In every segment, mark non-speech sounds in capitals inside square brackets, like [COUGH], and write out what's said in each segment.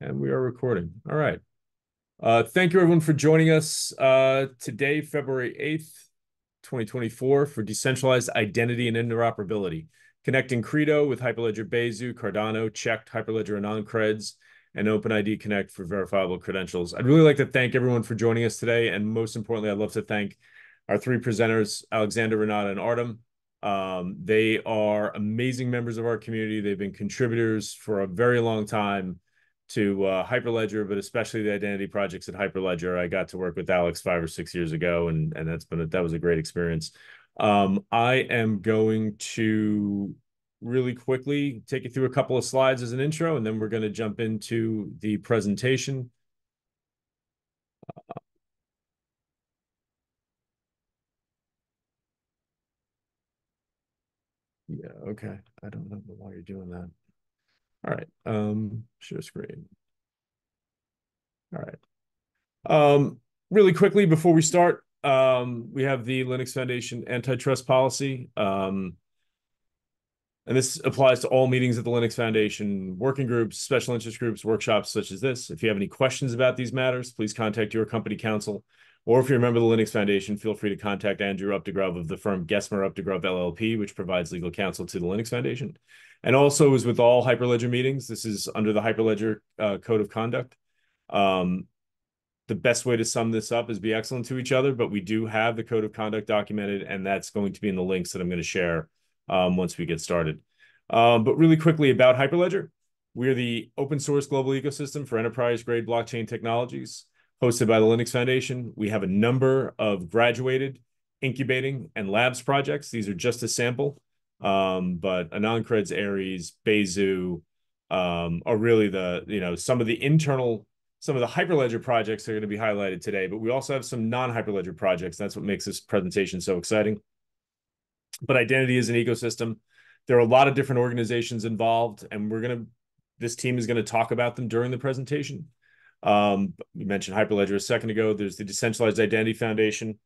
And we are recording. All right. Uh, thank you, everyone, for joining us uh, today, February 8th, 2024, for Decentralized Identity and Interoperability, connecting Credo with Hyperledger Besu, Cardano, Cheqd, Hyperledger AnonCreds, and OpenID Connect for verifiable credentials. I'd really like to thank everyone for joining us today. And most importantly, I'd love to thank our three presenters, Alexander, Renata, and Artem. Um, they are amazing members of our community. They've been contributors for a very long time to uh, Hyperledger, but especially the identity projects at Hyperledger. I got to work with Alex five or six years ago, and and that's been a, that was a great experience. Um, I am going to really quickly take you through a couple of slides as an intro, and then we're going to jump into the presentation. Yeah, okay. I don't know why you're doing that. All right. Um, share screen. All right. Um, really quickly before we start, um, we have the Linux Foundation antitrust policy. Um, and this applies to all meetings at the Linux Foundation, working groups, special interest groups, workshops such as this. If you have any questions about these matters, please contact your company counsel. Or if you're a member of the Linux Foundation, feel free to contact Andrew Updegrove of the firm Gesmer Updegrove LLP, which provides legal counsel to the Linux Foundation. And also, as with all Hyperledger meetings, this is under the Hyperledger uh, Code of Conduct. Um, the best way to sum this up is be excellent to each other, but we do have the Code of Conduct documented, and that's going to be in the links that I'm going to share um, once we get started. Um, but really quickly about Hyperledger, we're the open source global ecosystem for enterprise grade blockchain technologies hosted by the Linux Foundation. We have a number of graduated, incubating, and labs projects. These are just a sample. Um, but AnonCreds, Aries, Besu um, are really the, you know, some of the internal, some of the Hyperledger projects are going to be highlighted today, but we also have some non-Hyperledger projects. That's what makes this presentation so exciting. But identity is an ecosystem. There are a lot of different organizations involved, and we're going to, this team is going to talk about them during the presentation. Um, we mentioned Hyperledger a second ago. There's the Decentralized Identity Foundation,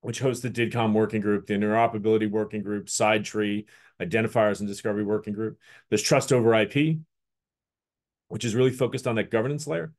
which hosts the DIDComm working group, the interoperability working group, SideTree, identifiers and discovery working group. There's trust over IP, which is really focused on that governance layer,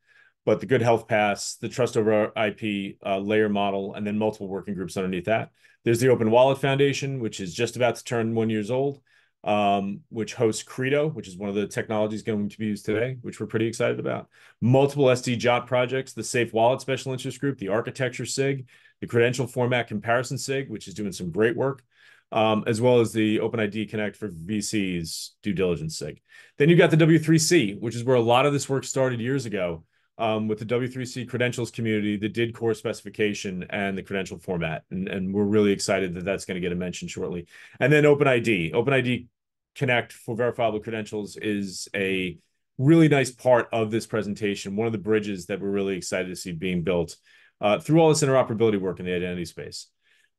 but the good health pass, the trust over IP uh, layer model, and then multiple working groups underneath that. There's the Open Wallet Foundation, which is just about to turn one years old, um, which hosts Credo, which is one of the technologies going to be used today, which we're pretty excited about. Multiple SD-JWT projects, the Safe Wallet Special Interest Group, the Architecture SIG, the Credential Format Comparison SIG, which is doing some great work, um, as well as the OpenID Connect for VCs due diligence SIG. Then you've got the W3C, which is where a lot of this work started years ago um, with the W3C credentials community that did core specification and the credential format. And, and we're really excited that that's going to get a mention shortly. And then OpenID. OpenID Connect for verifiable credentials is a really nice part of this presentation, one of the bridges that we're really excited to see being built uh, through all this interoperability work in the identity space.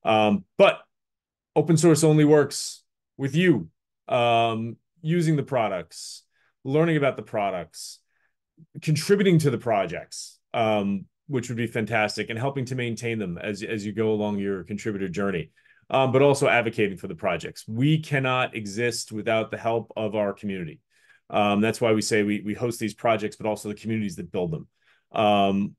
Um, but open source only works with you um, using the products, learning about the products, contributing to the projects, um, which would be fantastic, and helping to maintain them as, as you go along your contributor journey. Um, but also advocating for the projects. We cannot exist without the help of our community. Um, that's why we say we, we host these projects, but also the communities that build them. Um,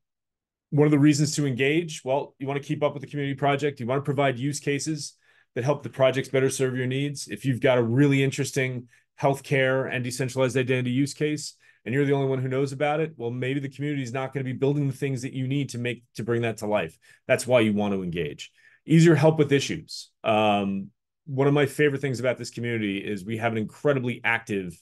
one of the reasons to engage, well, you want to keep up with the community project. You want to provide use cases that help the projects better serve your needs. If you've got a really interesting healthcare and decentralized identity use case, and you're the only one who knows about it, well, maybe the community is not going to be building the things that you need to make to bring that to life. That's why you want to engage. Easier help with issues. Um, one of my favorite things about this community is we have an incredibly active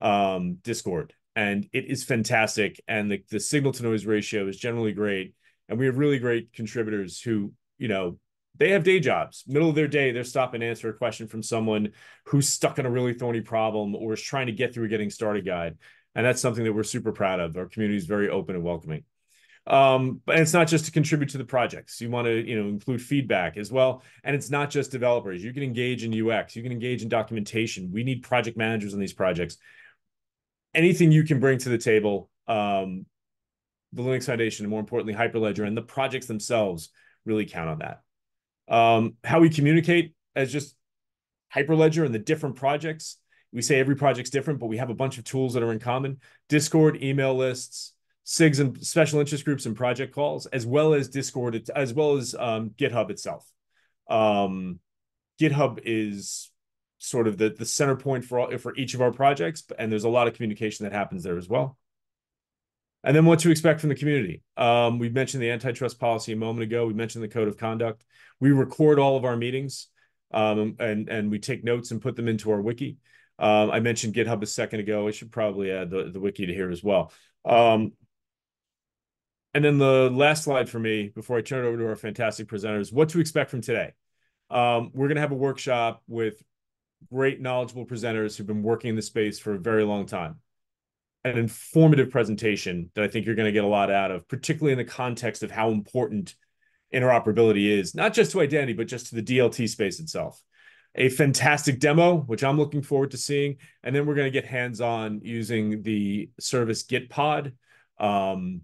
um, Discord and it is fantastic. And the, the signal to noise ratio is generally great. And we have really great contributors who, you know, they have day jobs. Middle of their day, they're stop and answer a question from someone who's stuck in a really thorny problem or is trying to get through a getting started guide. And that's something that we're super proud of. Our community is very open and welcoming. Um, but it's not just to contribute to the projects. You want to, you know, include feedback as well. And it's not just developers. You can engage in UX. You can engage in documentation. We need project managers on these projects anything you can bring to the table, um, the Linux Foundation, and more importantly, Hyperledger and the projects themselves really count on that. Um, how we communicate as just Hyperledger and the different projects we say every project's different, but we have a bunch of tools that are in common: Discord, email lists, SIGs and special interest groups and project calls, as well as Discord, as well as um, GitHub itself. Um, GitHub is sort of the the center point for all, for each of our projects, and there's a lot of communication that happens there as well. And then what to expect from the community. Um, we mentioned the antitrust policy a moment ago. We mentioned the code of conduct. We record all of our meetings, um, and and we take notes and put them into our wiki. Um, I mentioned GitHub a second ago. I should probably add the, the wiki to here as well. Um, and then the last slide for me before I turn it over to our fantastic presenters, what to expect from today. Um, we're going to have a workshop with great knowledgeable presenters who've been working in the space for a very long time. An informative presentation that I think you're going to get a lot out of, particularly in the context of how important interoperability is, not just to identity, but just to the DLT space itself. A fantastic demo, which I'm looking forward to seeing. And then we're going to get hands on using the service Gitpod. Um,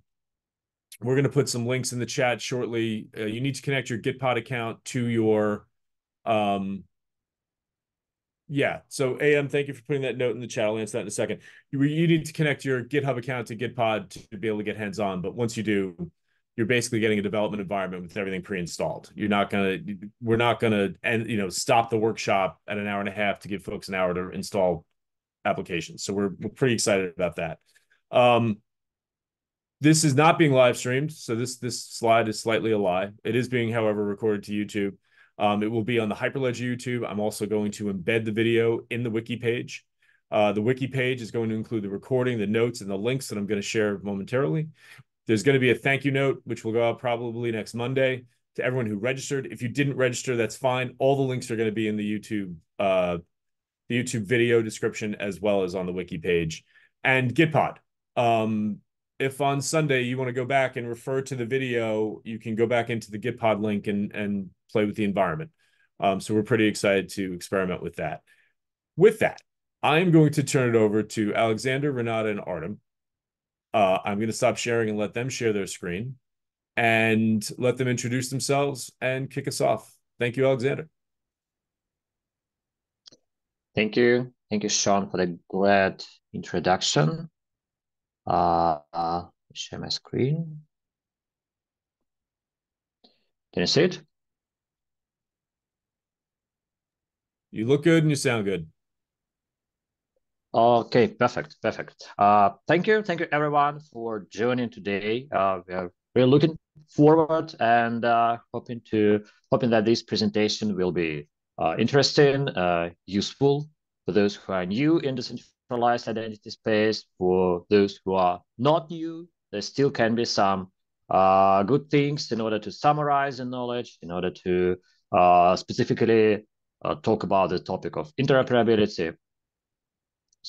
we're going to put some links in the chat shortly. Uh, you need to connect your Gitpod account to your um yeah so am thank you for putting that note in the chat i'll answer that in a second you, you need to connect your github account to gitpod to be able to get hands on but once you do you're basically getting a development environment with everything pre-installed you're not to we're not to and you know stop the workshop at an hour and a half to give folks an hour to install applications so we're, we're pretty excited about that um this is not being live streamed so this this slide is slightly a lie it is being however recorded to youtube um, it will be on the Hyperledger YouTube. I'm also going to embed the video in the wiki page. Uh, the wiki page is going to include the recording, the notes, and the links that I'm going to share momentarily. There's going to be a thank you note, which will go out probably next Monday to everyone who registered. If you didn't register, that's fine. All the links are going to be in the YouTube, uh, the YouTube video description as well as on the wiki page and Gitpod. Um, if on Sunday you want to go back and refer to the video, you can go back into the Gitpod link and and play with the environment. Um, so we're pretty excited to experiment with that. With that, I'm going to turn it over to Alexander, Renata, and Artem. Uh, I'm going to stop sharing and let them share their screen and let them introduce themselves and kick us off. Thank you, Alexander. Thank you. Thank you, Sean, for the great introduction. Uh, uh, share my screen. Can you see it? You look good and you sound good. Okay, perfect, perfect. Uh, thank you, thank you everyone for joining today. Uh, we are really looking forward and uh, hoping to hoping that this presentation will be uh, interesting, uh, useful for those who are new in the centralized identity space. For those who are not new, there still can be some uh, good things in order to summarize the knowledge, in order to uh, specifically uh, talk about the topic of interoperability.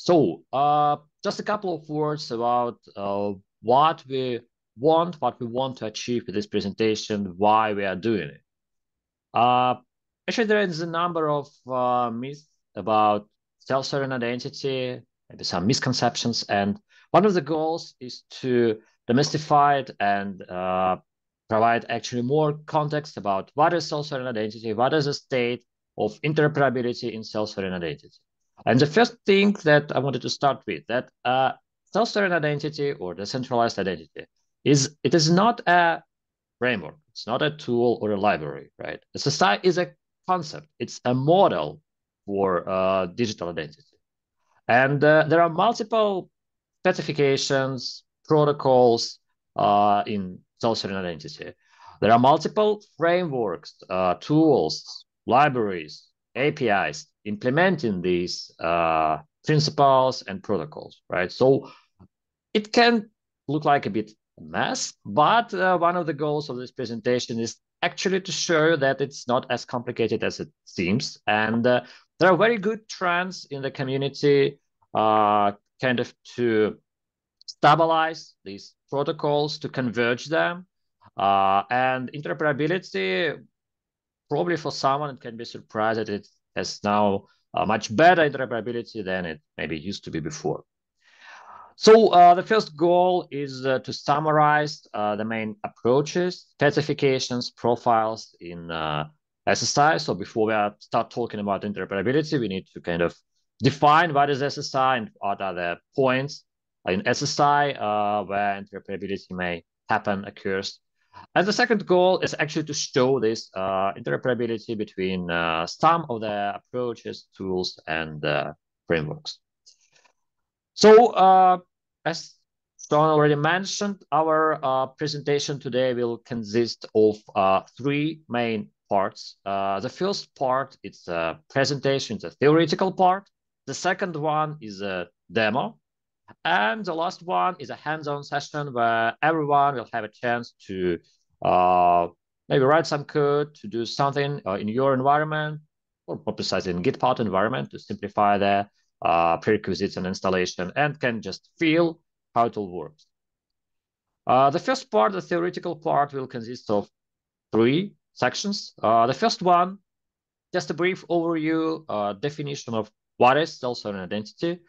So uh, just a couple of words about uh, what we want, what we want to achieve with this presentation, why we are doing it. Uh, actually, there is a number of uh, myths about self-sovereign identity, maybe some misconceptions, and one of the goals is to demystify it and uh, provide actually more context about what is self-sovereign identity, what is a state, of interoperability in self-sovereign identity. And the first thing that I wanted to start with that uh, self-sovereign identity or decentralized identity is it is not a framework. It's not a tool or a library, right? A society is a concept. It's a model for uh, digital identity. And uh, there are multiple specifications, protocols uh, in self-sovereign identity. There are multiple frameworks, uh, tools, libraries, APIs implementing these uh, principles and protocols, right? So it can look like a bit mess, but uh, one of the goals of this presentation is actually to show that it's not as complicated as it seems. And uh, there are very good trends in the community uh, kind of to stabilize these protocols, to converge them. Uh, and interoperability probably for someone it can be surprised that it has now a much better interoperability than it maybe used to be before. So uh, the first goal is uh, to summarize uh, the main approaches, specifications, profiles in uh, SSI. So before we start talking about interoperability, we need to kind of define what is SSI and what are the points in SSI uh, where interoperability may happen, occurs. And the second goal is actually to show this uh, interoperability between uh, some of the approaches, tools, and uh, frameworks. So uh, as Sean already mentioned, our uh, presentation today will consist of uh, three main parts. the first part, is a presentation, the theoretical part. The second one is a demo. And the last one is a hands-on session where everyone will have a chance to uh, maybe write some code to do something uh, in your environment, or more precisely in Gitpod environment to simplify the uh, prerequisites and installation and can just feel how it all works. Uh, the first part, the theoretical part, will consist of three sections. Uh, the first one, just a brief overview, uh, definition of what is also an identity.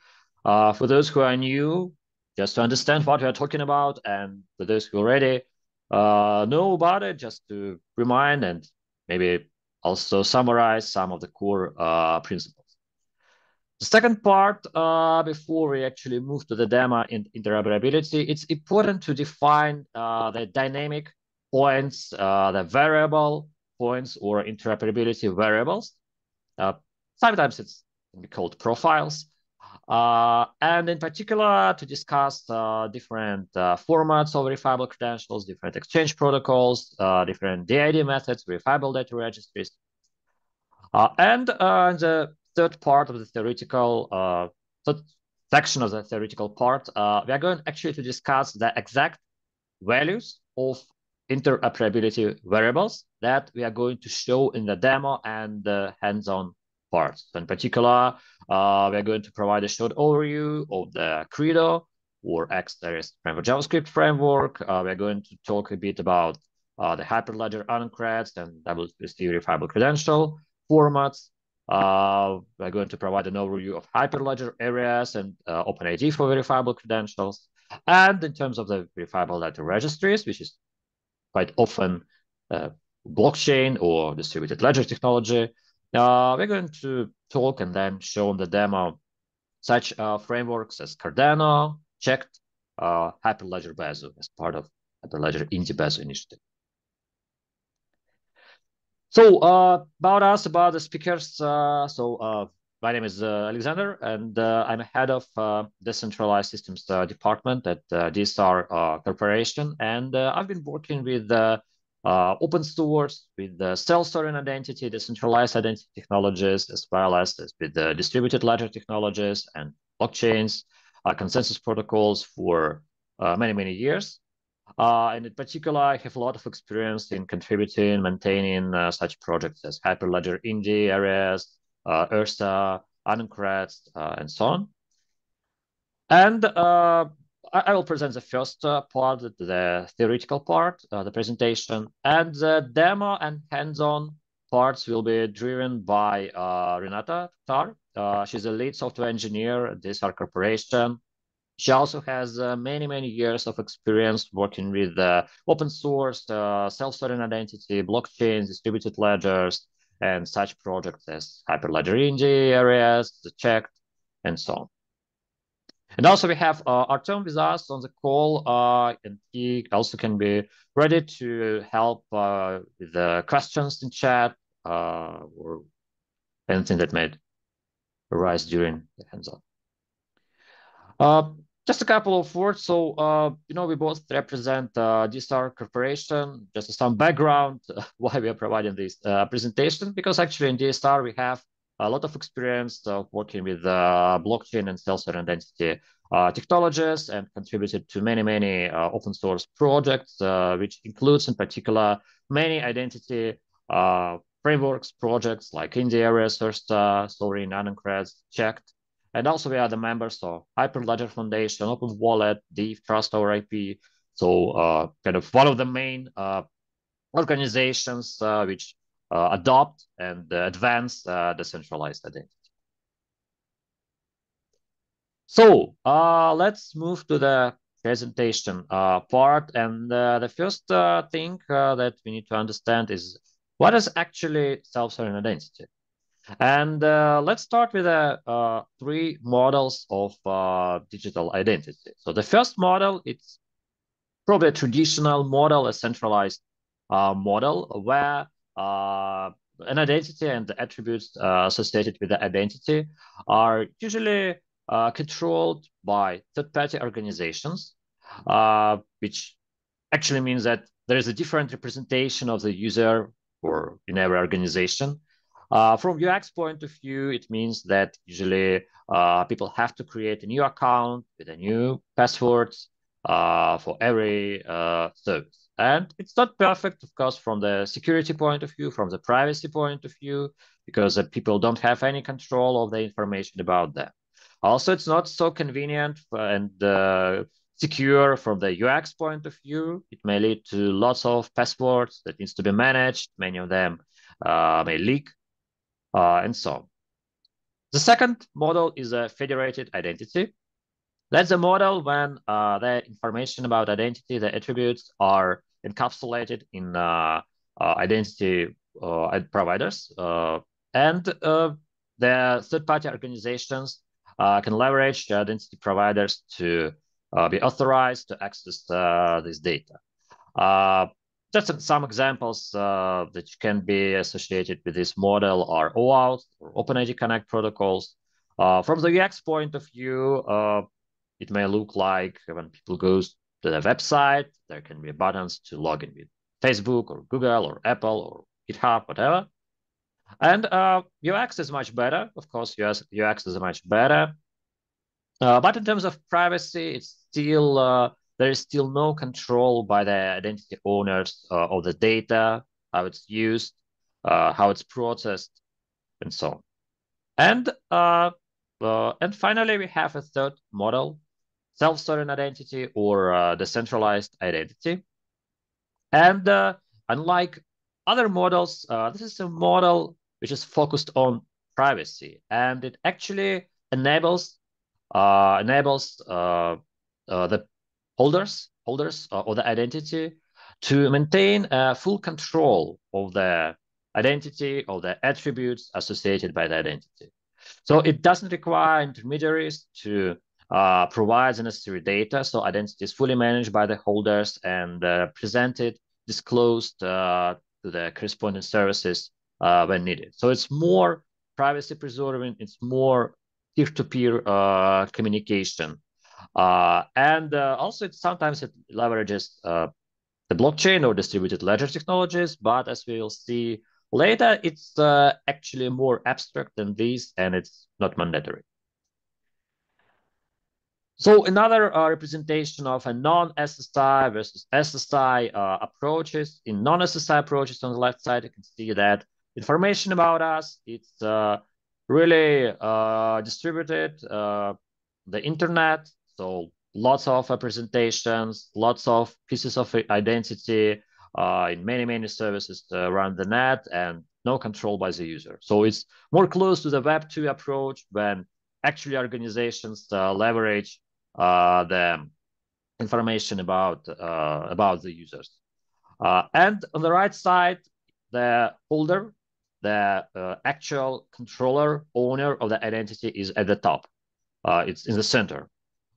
Uh, for those who are new, just to understand what we are talking about, and for those who already uh, know about it, just to remind and maybe also summarize some of the core uh, principles. The second part, uh, before we actually move to the demo in interoperability, it's important to define uh, the dynamic points, uh, the variable points or interoperability variables. Uh, sometimes it's called profiles. Uh, and in particular, to discuss uh, different uh, formats of verifiable credentials, different exchange protocols, uh, different DID methods, verifiable data registries. Uh, and the third part of the theoretical section of the theoretical part, we are going actually to discuss the exact values of interoperability variables that we are going to show in the demo and the hands-on parts. In particular, uh, we're going to provide a short overview of the Credo or XDRS framework JavaScript framework. Uh, we're going to talk a bit about uh, the Hyperledger AnonCreds and W3C verifiable credential formats. Uh, we're going to provide an overview of Hyperledger Aries and uh, OpenID for verifiable credentials. And in terms of the verifiable data registries, which is quite often uh, blockchain or distributed ledger technology, uh, we're going to talk and then show in the demo such uh, frameworks as Cardano, Cheqd, uh, Hyperledger Besu as part of Hyperledger Indy Besu initiative. So uh, about us, about the speakers. Uh, so uh, my name is uh, Alexander, and I'm head of decentralized systems department at uh, DSR Corporation, and I've been working with uh, open source with the self-sovereign identity, decentralized identity technologies, as well as with the distributed ledger technologies and blockchains, uh, consensus protocols for uh, many, many years. Uh, and in particular, I have a lot of experience in contributing, maintaining uh, such projects as Hyperledger Indy, Aries, uh, Ursa, AnonCreds, and so on. And I, will present the first uh, part, the theoretical part, uh, the presentation, and the demo and hands-on parts will be driven by uh, Renata Tar. Uh, she's a lead software engineer at DSR Corporation. She also has uh, many, many years of experience working with open source, self-sovereign identity, blockchains, distributed ledgers, and such projects as Hyperledger Indy, Aries, the Cheqd, and so on. And also we have uh, Artem with us on the call, uh, and he also can be ready to help uh, with the questions in chat uh, or anything that may arise during the hands-on. Uh, just a couple of words. So, uh, you know, we both represent uh, DSR Corporation. Just some background [LAUGHS] why we are providing this presentation, because actually in DSR we have a lot of experience of working with uh, blockchain and self-sovereign identity uh, technologies and contributed to many, many uh, open source projects, uh, which includes in particular many identity uh, frameworks projects like Indy, Aries, Ursa, Sovrin, AnonCreds, Cheqd. And also we are the members of Hyperledger Foundation, Open Wallet, Deep, Trust over IP. So uh, kind of one of the main organizations which uh, adopt and uh, advance uh, decentralized identity. So let's move to the presentation part. And the first thing that we need to understand is what is actually self-sovereign identity? And uh, let's start with the uh, three models of uh, digital identity. So the first model, it's probably a traditional model, a centralized uh, model where uh, an identity and the attributes uh, associated with the identity are usually controlled by third-party organizations, which actually means that there is a different representation of the user or in every organization. Uh, from UX point of view, it means that usually uh, people have to create a new account with a new password uh, for every uh, service. And it's not perfect, of course, from the security point of view, from the privacy point of view, because uh, people don't have any control of the information about them. Also, it's not so convenient and uh, secure from the UX point of view. It may lead to lots of passwords that needs to be managed. Many of them uh, may leak uh, and so on. The second model is a federated identity. That's a model when uh, the information about identity, the attributes are encapsulated in uh, uh, identity uh, providers. Uh, and uh, the third-party organizations uh, can leverage the identity providers to be authorized to access this data. Just some examples that can be associated with this model are OAuth or OpenID Connect protocols. From the UX point of view, it may look like when people go to the website, there can be buttons to log in with Facebook or Google or Apple or GitHub, whatever. And UX is much better. Of course, UX, UX is much better. but in terms of privacy, it's still uh, there is still no control by the identity owners uh, of the data, how it's used, uh, how it's processed, and so on. And uh, uh, and finally, we have a third model, self-sovereign identity or uh, decentralized identity. And unlike other models, this is a model which is focused on privacy, and it actually enables enables uh, the holders holders uh, or the identity to maintain uh, full control of the identity or the attributes associated by the identity. So it doesn't require intermediaries to uh, provide the necessary data. So identity is fully managed by the holders and uh, presented, disclosed uh, to the corresponding services when needed. So it's more privacy preserving, it's more peer-to-peer -peer, communication uh, and uh, also, it sometimes it leverages uh, the blockchain or distributed ledger technologies, but as we will see later, it's uh, actually more abstract than these, and it's not mandatory. So another uh, representation of a non-SSI versus SSI uh, approaches. In non-SSI approaches on the left side, you can see that information about us, it's really distributed, the internet, so lots of representations, lots of pieces of identity uh, in many, many services around the net and no control by the user. So it's more close to the Web2 approach when actually organizations uh, leverage uh, the information about, uh, about the users. Uh, and on the right side, the holder, the uh, actual controller, owner of the identity is at the top. it's in the center.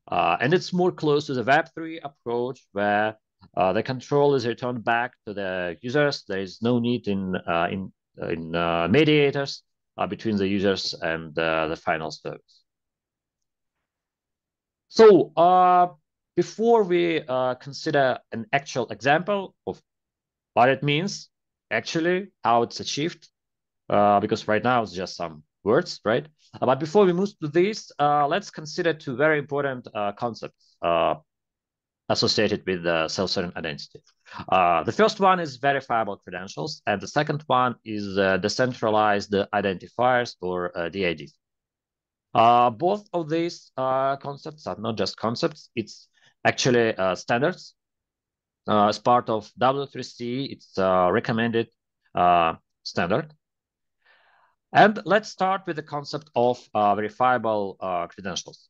Uh, and it's more close to the Web3 approach where uh, the control is returned back to the users. There is no need in, uh, in, in uh, mediators uh, between the users and uh, the final service. So before we consider an actual example of what it means, actually, how it's achieved, because right now it's just some words, right? Uh, but before we move to this, uh, let's consider two very important uh, concepts associated with the self-certain identity. Uh, the first one is verifiable credentials, and the second one is uh, decentralized identifiers or uh, both of these concepts are not just concepts, it's actually standards. as part of W3C, it's a recommended standard. And let's start with the concept of uh, verifiable uh, credentials.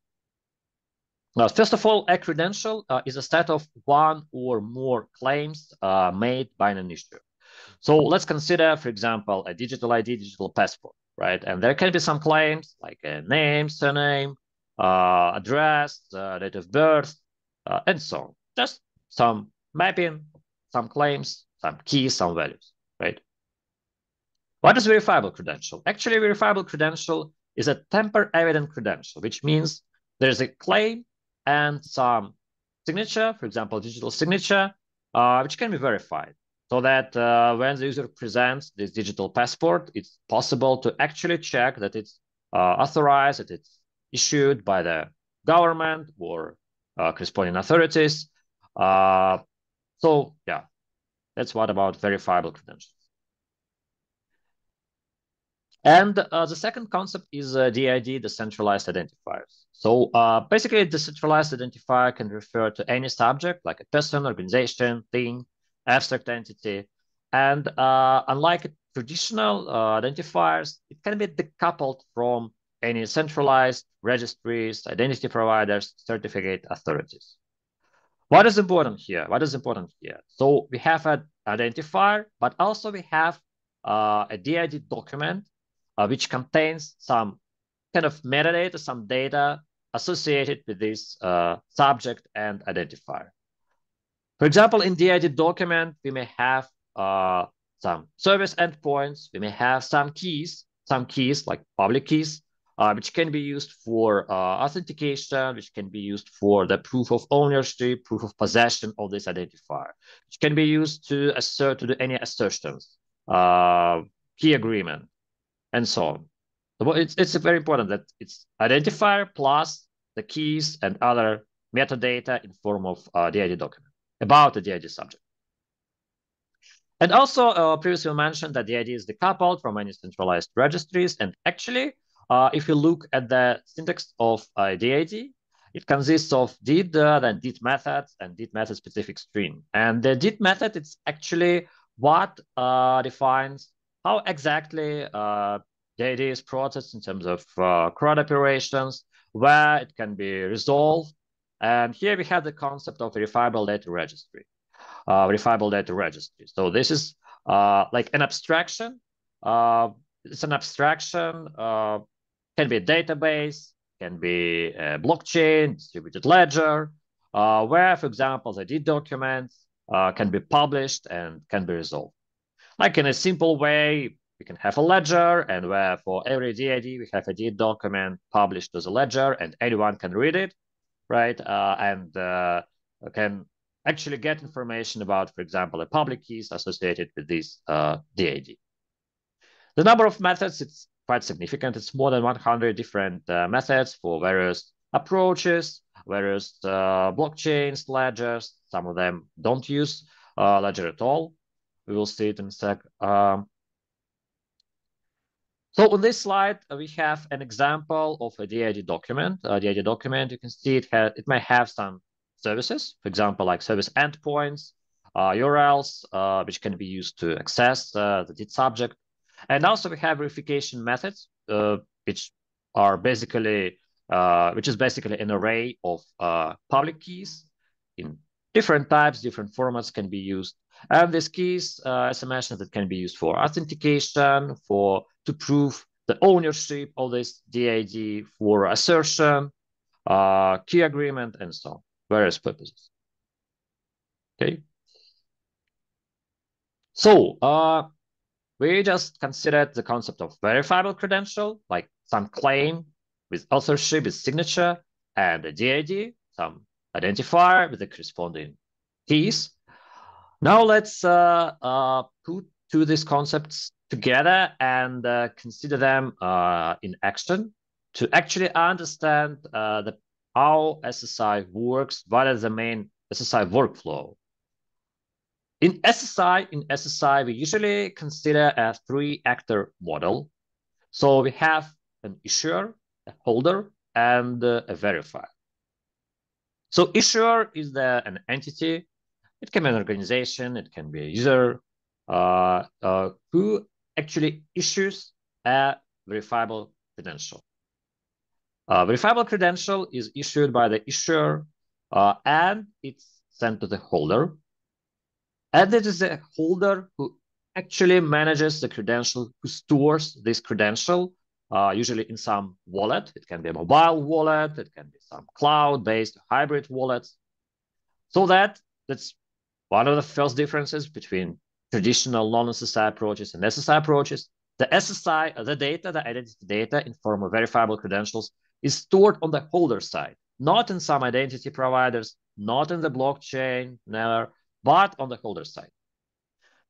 Now, first of all, a credential uh, is a set of one or more claims uh, made by an issuer. So let's consider, for example, a digital ID, digital passport. Right? And there can be some claims like a name, surname, uh, address, uh, date of birth, uh, and so on. Just some mapping, some claims, some keys, some values, right? What is verifiable credential? Actually, verifiable credential is a tamper evident credential, which means there's a claim and some signature, for example, digital signature, uh, which can be verified so that uh, when the user presents this digital passport, it's possible to actually check that it's uh, authorized, that it's issued by the government or uh, corresponding authorities. Uh, so yeah, that's what about verifiable credentials. And uh, the second concept is uh, DID, decentralized identifiers. So uh, basically, decentralized identifier can refer to any subject, like a person, organization, thing, abstract entity. And uh, unlike traditional uh, identifiers, it can be decoupled from any centralized registries, identity providers, certificate authorities. What is important here? What is important here? So we have an identifier, but also we have uh, a DID document uh, which contains some kind of metadata, some data associated with this uh, subject and identifier. For example, in the DID document, we may have uh, some service endpoints, we may have some keys, some keys like public keys, uh, which can be used for uh, authentication, which can be used for the proof of ownership, proof of possession of this identifier, which can be used to assert to do any assertions, uh, key agreement, and so on. So it's, it's very important that it's identifier plus the keys and other metadata in form of uh, DID document about the DID subject. And also, uh, previously mentioned that DID is decoupled from any centralized registries. And actually, uh, if you look at the syntax of uh, DID, it consists of did, uh, then did methods, and did method specific string. And the did method, it's actually what uh, defines how exactly uh, DID is processed in terms of uh, CRUD operations, where it can be resolved. And here we have the concept of verifiable data registry, uh, verifiable data registry. So this is uh, like an abstraction. Uh, it's an abstraction, uh, can be a database, can be a blockchain, distributed ledger, uh, where, for example, the did documents uh, can be published and can be resolved. Like in a simple way, we can have a ledger and where for every DID, we have a did document published as a ledger and anyone can read it, right? Uh, and uh, can actually get information about, for example, the public keys associated with this uh, DID. The number of methods, it's quite significant. It's more than 100 different uh, methods for various approaches, various uh, blockchains, ledgers. Some of them don't use uh, ledger at all. We will see it in a sec. Um, so on this slide, uh, we have an example of a DID document. A DID document, you can see it, has, it may have some services, for example, like service endpoints, uh, URLs, uh, which can be used to access uh, the DID subject. And also we have verification methods, uh, which are basically, uh, which is basically an array of public keys in different types, different formats can be used. And these keys, as I mentioned, that can be used for authentication, for to prove the ownership of this DID for assertion, uh, key agreement, and so on, various purposes. Okay. So uh, we just considered the concept of verifiable credential, like some claim with authorship, with signature, and a DID, some identifier with the corresponding keys. Now let's uh, uh, put two these concepts together and uh, consider them uh, in action to actually understand uh, the, how SSI works, what is the main SSI workflow. In SSI, in SSI, we usually consider a three-actor model. So we have an issuer, a holder, and uh, a verifier. So issuer is the, an entity. It can be an organization, it can be a user uh, uh, who actually issues a verifiable credential. A verifiable credential is issued by the issuer uh, and it's sent to the holder. And it is the holder who actually manages the credential, who stores this credential, uh, usually in some wallet. It can be a mobile wallet, it can be some cloud-based hybrid wallets. So that that's one of the first differences between traditional non-SSI approaches and SSI approaches. The SSI, the data, the identity data in form of verifiable credentials is stored on the holder side, not in some identity providers, not in the blockchain, never, but on the holder side.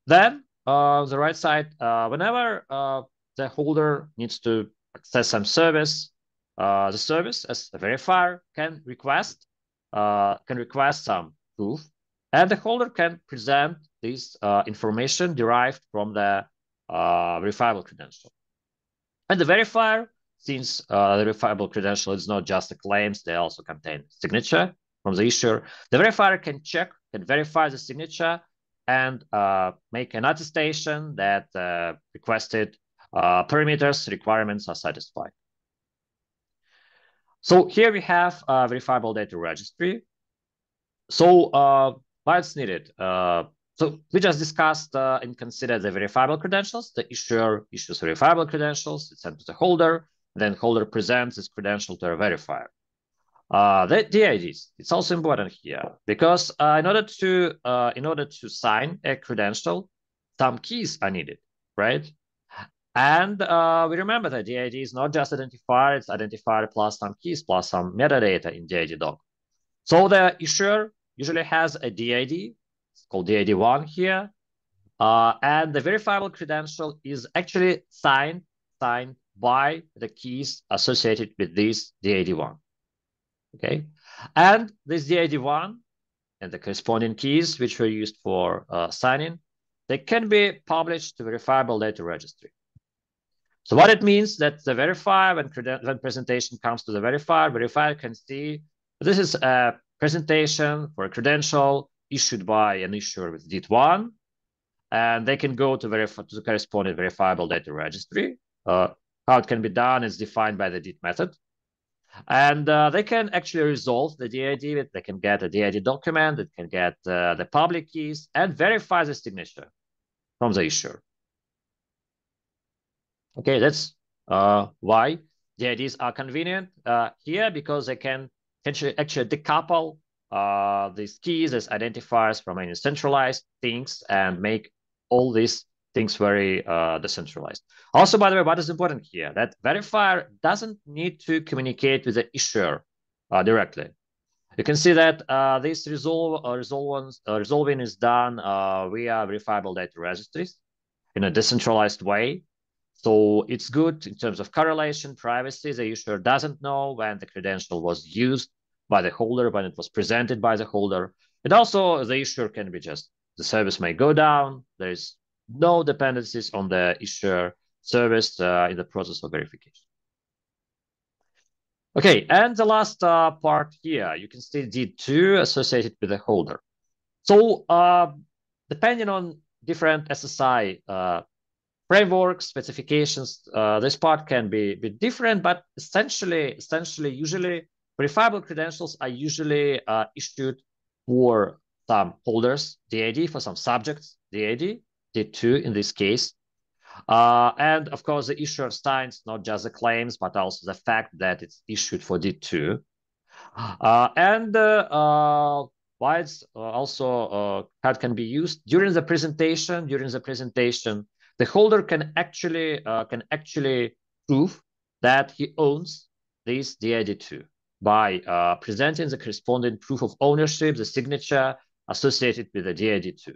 Then uh, the right side, uh, whenever uh, the holder needs to access some service, uh, the service as a verifier can request uh, can request some proof, and the holder can present this uh, information derived from the verifiable credential. And the verifier, since the verifiable credential is not just the claims, they also contain signature from the issuer, the verifier can check, can verify the signature and uh, make an attestation that uh, requested uh, parameters requirements are satisfied. So here we have a verifiable data registry. So uh, why it's needed? Uh, so we just discussed uh, and considered the verifiable credentials. The issuer issues verifiable credentials, it's sent to the holder, then holder presents this credential to a verifier. Uh, the DIDs, it's also important here because uh, in order to uh, in order to sign a credential, some keys are needed, right? And uh, we remember that DID is not just identifier, it's identifier plus some keys plus some metadata in DID doc. So the issuer usually has a DID, it's called DID1 here, uh, and the verifiable credential is actually signed, signed by the keys associated with this DID1 okay? And this DID1 and the corresponding keys, which were used for uh, signing, they can be published to verifiable data registry. So what it means that the verifier, when, when presentation comes to the verifier, verifier can see this is a presentation for a credential issued by an issuer with DID1, and they can go to, verify, to the corresponding verifiable data registry. Uh, how it can be done is defined by the DID method. And uh, they can actually resolve the DID. They can get a DID document. It can get uh, the public keys and verify the signature from the issuer. Okay, that's uh, why DIDs are convenient uh, here because they can actually, actually decouple uh, these keys as identifiers from any centralized things and make all these things very uh, decentralized. Also, by the way, what is important here, that verifier doesn't need to communicate with the issuer uh, directly. You can see that uh, this resolve, uh, resolve, uh, resolving is done uh, via verifiable data registries in a decentralized way. So it's good in terms of correlation, privacy. The issuer doesn't know when the credential was used by the holder, when it was presented by the holder. And also the issuer can be just, the service may go down. There's no dependencies on the issuer service uh, in the process of verification. Okay, and the last uh, part here, you can see D2 associated with the holder. So uh, depending on different SSI uh, frameworks, specifications, uh, this part can be, be different, but essentially, essentially, usually verifiable credentials are usually uh, issued for some holders, DID, for some subjects, DID, DID2 in this case. Uh, and of course, the issuer signs not just the claims, but also the fact that it's issued for DID2. Uh, and uh, uh why it's uh, also uh, can be used during the presentation. During the presentation, the holder can actually uh, can actually prove that he owns this DID2 by presenting the corresponding proof of ownership, the signature associated with the DID2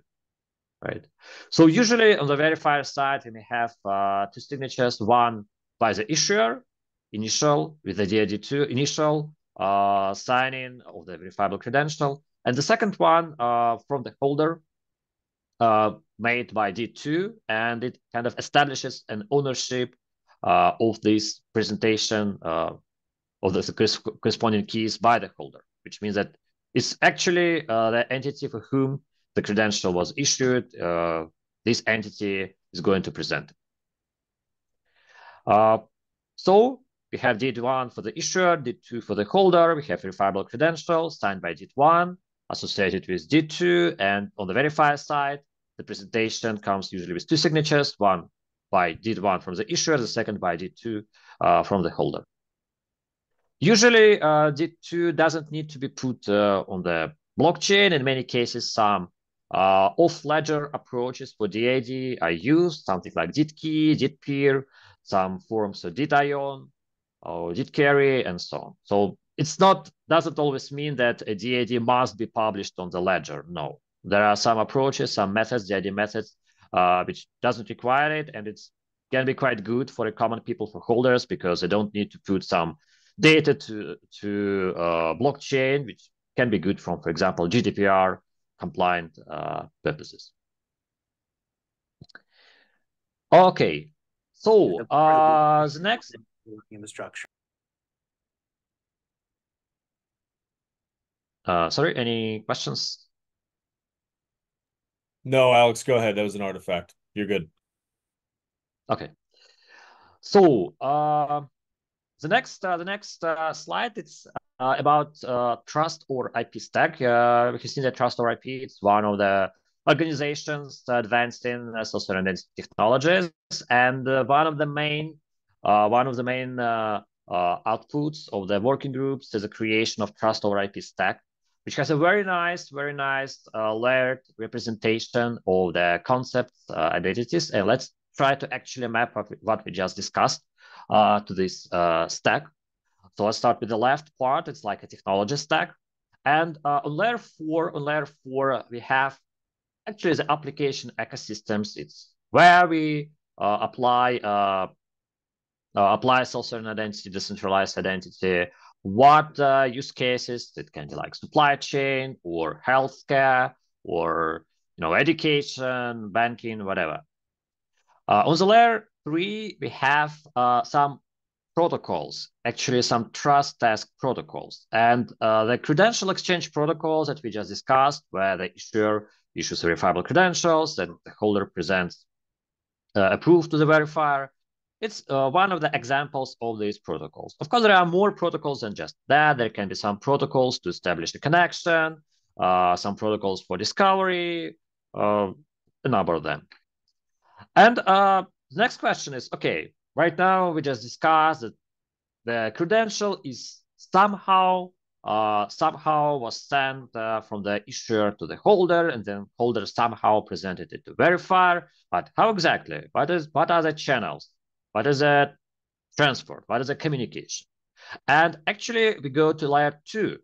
right? So usually on the verifier side, we may have uh, two signatures, one by the issuer, initial with the DID2 initial uh, signing of the verifiable credential, and the second one uh, from the holder uh, made by D2, and it kind of establishes an ownership uh, of this presentation uh, of the corresponding keys by the holder, which means that it's actually the entity for whom the credential was issued, uh, this entity is going to present. Uh, so we have DID1 for the issuer, DID2 for the holder. We have verifiable credential signed by DID1 associated with D2, And on the verifier side, the presentation comes usually with two signatures, one by DID1 from the issuer, the second by DID2 uh, from the holder. Usually, uh, DID2 doesn't need to be put uh, on the blockchain. In many cases, some uh, off-ledger approaches for DID are used, something like DID-key, DID-peer, some forms of DID-ion, or DID-KERI, and so on. So it's not doesn't always mean that a DID must be published on the ledger. No, there are some approaches, some methods, DID methods, uh, which doesn't require it, and it can be quite good for the common people, for holders, because they don't need to put some data to to uh, blockchain, which can be good from, for example, GDPR compliant uh, purposes. Okay, so uh, the next infrastructure. Uh, sorry, any questions? No, Alex, go ahead. That was an artifact. You're good. Okay. So uh, the next uh, the next uh, slide it's uh, about uh, Trust over IP Stack. Uh, we can see that Trust over IP it's one of the organizations advanced in uh, social identity technologies, and uh, one of the main uh, one of the main uh, uh, outputs of the working groups is the creation of Trust over IP Stack, which has a very nice, very nice uh, layered representation of the concepts, uh, identities. And let's try to actually map what we just discussed uh, to this uh, stack. So let's start with the left part. It's like a technology stack. And uh, on layer four, on layer four, we have actually the application ecosystems. It's where we uh, apply apply self-sovereign identity, decentralized identity, what uh, use cases it can be like supply chain or healthcare or you know education banking whatever. Uh, on the layer three we have uh, some protocols actually some trust task protocols. And uh, the credential exchange protocols that we just discussed where the issuer issues verifiable credentials and the holder presents uh, a proof to the verifier it's uh, one of the examples of these protocols. Of course, there are more protocols than just that. There can be some protocols to establish the connection, uh, some protocols for discovery, uh, a number of them. And uh, the next question is, okay, right now we just discussed that the credential is somehow uh, somehow was sent uh, from the issuer to the holder, and then holder somehow presented it to verifier. But how exactly? What is what are the channels? What is a transport? What is a communication? And actually, we go to layer two.